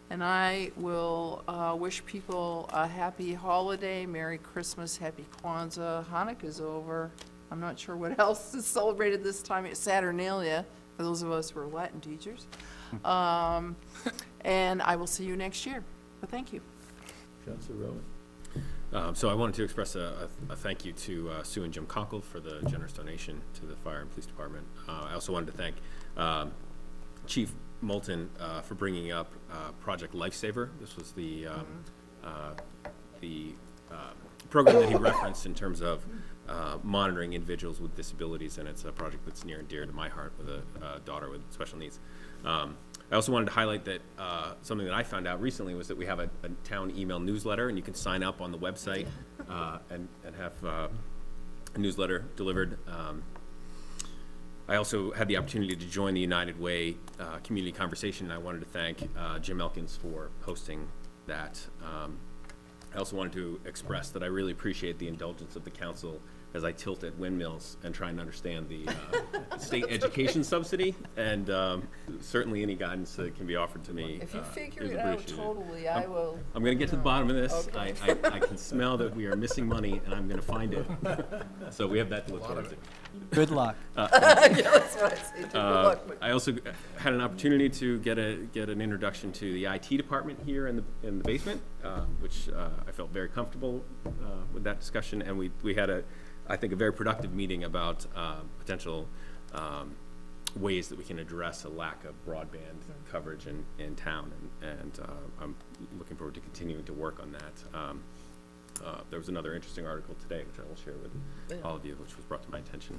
And I will uh, wish people a happy holiday, Merry Christmas, Happy Kwanzaa. Hanukkah's over. I'm not sure what else is celebrated this time. It's Saturnalia, for those of us who are Latin teachers. Um, And I will see you next year. But thank you. Councilor Rowan. Um, So I wanted to express a, a a thank you to uh, Sue and Jim Conkle for the generous donation to the fire and police department. Uh, I also wanted to thank um, Chief Moulton uh, for bringing up uh, Project Lifesaver. This was the, um, uh, the uh, program that he referenced in terms of uh, monitoring individuals with disabilities, and it's a project that's near and dear to my heart with a uh, daughter with special needs. Um, I also wanted to highlight that uh, something that I found out recently was that we have a, a town email newsletter, and you can sign up on the website uh, and, and have uh, a newsletter delivered. Um, I also had the opportunity to join the United Way uh, community conversation, and I wanted to thank uh, Jim Elkins for hosting that. Um, I also wanted to express that I really appreciate the indulgence of the council as I tilt at windmills and try and understand the uh, state education subsidy, and um, certainly any guidance that can be offered to me If you uh, figure it out totally, I I'm- will. I'm going to get to the bottom of this. I, Okay. I, I can smell that we are missing money, and I'm going to find it. So we have that to look forward to. Good luck. Uh, Yeah, I say, too. Good uh, luck, but- I also had an opportunity to get a, get an introduction to the IT department here in the, in the basement, uh, which uh, I felt very comfortable uh, with that discussion, and we, we had a, I think, a very productive meeting about uh, potential um, ways that we can address a lack of broadband coverage in, in town, and, and uh, I'm looking forward to continuing to work on that. Um, uh, There was another interesting article today, which I will share with all of you, which was brought to my attention.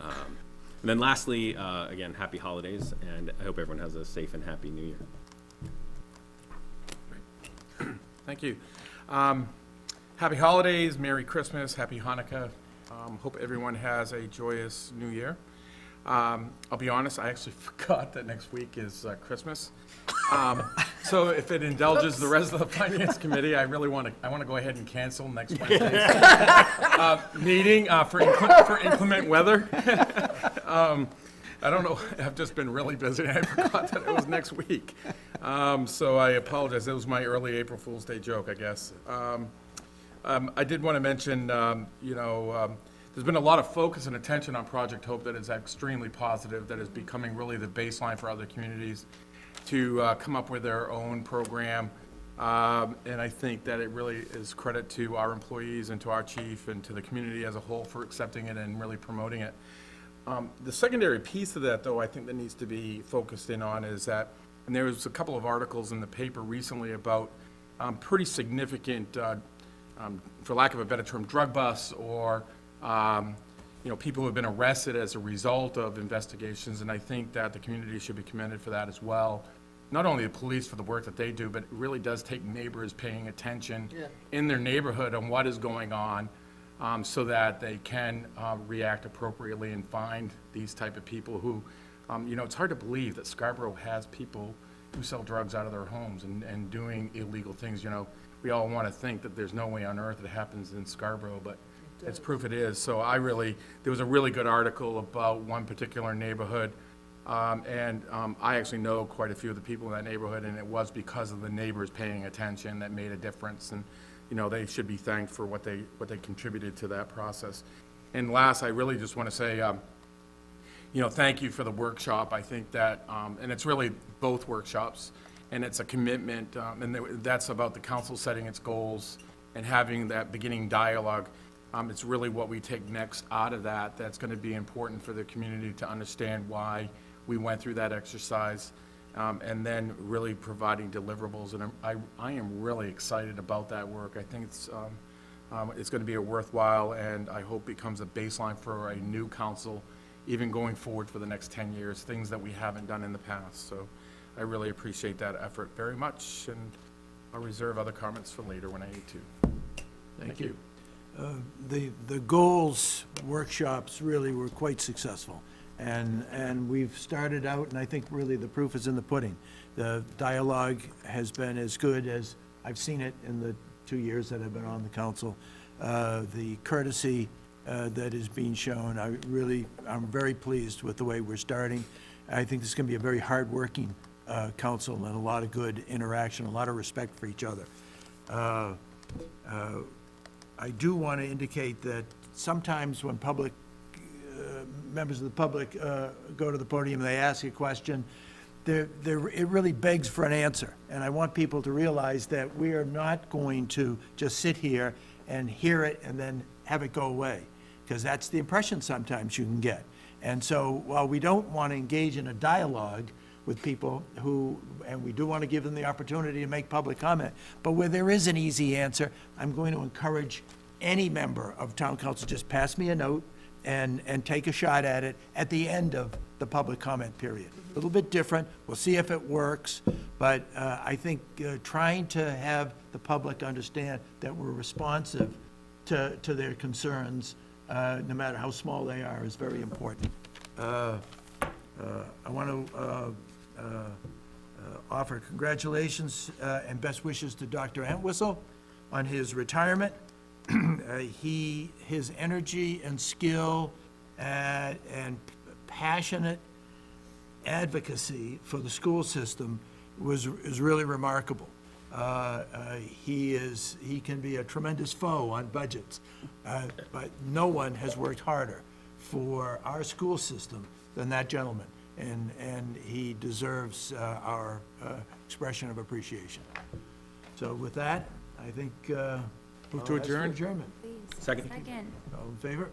Um, And then lastly, uh, again, happy holidays, and I hope everyone has a safe and happy new year. Thank you. Um, Happy holidays, Merry Christmas, Happy Hanukkah. Um, Hope everyone has a joyous new year. Um, I'll be honest, I actually forgot that next week is uh, Christmas. Um, So if it indulges the rest of the Finance Committee, I really want to, I want to go ahead and cancel next Wednesday's uh, meeting uh, for inclement, for inclement weather. Um, I don't know, I've just been really busy, I forgot that it was next week. Um, So I apologize, that was my early April Fool's Day joke, I guess. Um, I did want to mention, um, you know, um, there's been a lot of focus and attention on Project Hope that is extremely positive, that is becoming really the baseline for other communities to uh, come up with their own program. Um, And I think that it really is credit to our employees and to our chief and to the community as a whole for accepting it and really promoting it. Um, The secondary piece of that, though, I think that needs to be focused in on is that, and there was a couple of articles in the paper recently about um, pretty significant, uh, um, for lack of a better term, drug busts or, um, you know, people who have been arrested as a result of investigations, and I think that the community should be commended for that as well. Not only the police for the work that they do, but it really does take neighbors paying attention Yeah. in their neighborhood on what is going on, um, so that they can um, react appropriately and find these type of people who, um, you know, it's hard to believe that Scarborough has people who sell drugs out of their homes and, and doing illegal things, you know. We all want to think that there's no way on earth it happens in Scarborough, but it's proof it is. So I really, there was a really good article about one particular neighborhood, um, and um, I actually know quite a few of the people in that neighborhood, and it was because of the neighbors paying attention that made a difference. And, you know, they should be thanked for what they, what they contributed to that process. And last, I really just want to say, um, you know, thank you for the workshop. I think that, um, and it's really both workshops, and it's a commitment, um, and that's about the council setting its goals and having that beginning dialogue. Um, It's really what we take next out of that that's going to be important for the community to understand why we went through that exercise, um, and then really providing deliverables. And I'm- I, I am really excited about that work. I think it's, um, um, it's going to be a worthwhile, and I hope becomes a baseline for a new council, even going forward for the next 10 years, things that we haven't done in the past. So I really appreciate that effort very much, and I'll reserve other comments for later when I need to. Thank you. Uh, The, the goals workshops really were quite successful. And, and we've started out, and I think really the proof is in the pudding. The dialogue has been as good as I've seen it in the two years that I've been on the council. Uh, The courtesy uh, that is being shown, I really, I'm very pleased with the way we're starting. I think this is going to be a very hardworking uh, council and a lot of good interaction, a lot of respect for each other. Uh, uh, I do want to indicate that sometimes when public, uh, members of the public uh, go to the podium and they ask a question, there, there, it really begs for an answer. And I want people to realize that we are not going to just sit here and hear it and then have it go away, because that's the impression sometimes you can get. And so while we don't want to engage in a dialogue with people who, and we do want to give them the opportunity to make public comment, but where there is an easy answer, I'm going to encourage any member of town council, just pass me a note and, and take a shot at it at the end of the public comment period. A little bit different, we'll see if it works, but uh, I think uh, trying to have the public understand that we're responsive to, to their concerns, uh, no matter how small they are, is very important. Uh, uh, I want to uh, offer congratulations uh, and best wishes to Dr. Entwistle on his retirement. Uh, He, his energy and skill uh, and passionate advocacy for the school system was, is really remarkable. Uh, uh, He is, he can be a tremendous foe on budgets, uh, but no one has worked harder for our school system than that gentleman, and, and he deserves uh, our uh, expression of appreciation. So with that, I think. uh, Move to I'll adjourn? Adjournment. Please. Second. Second. All in favor?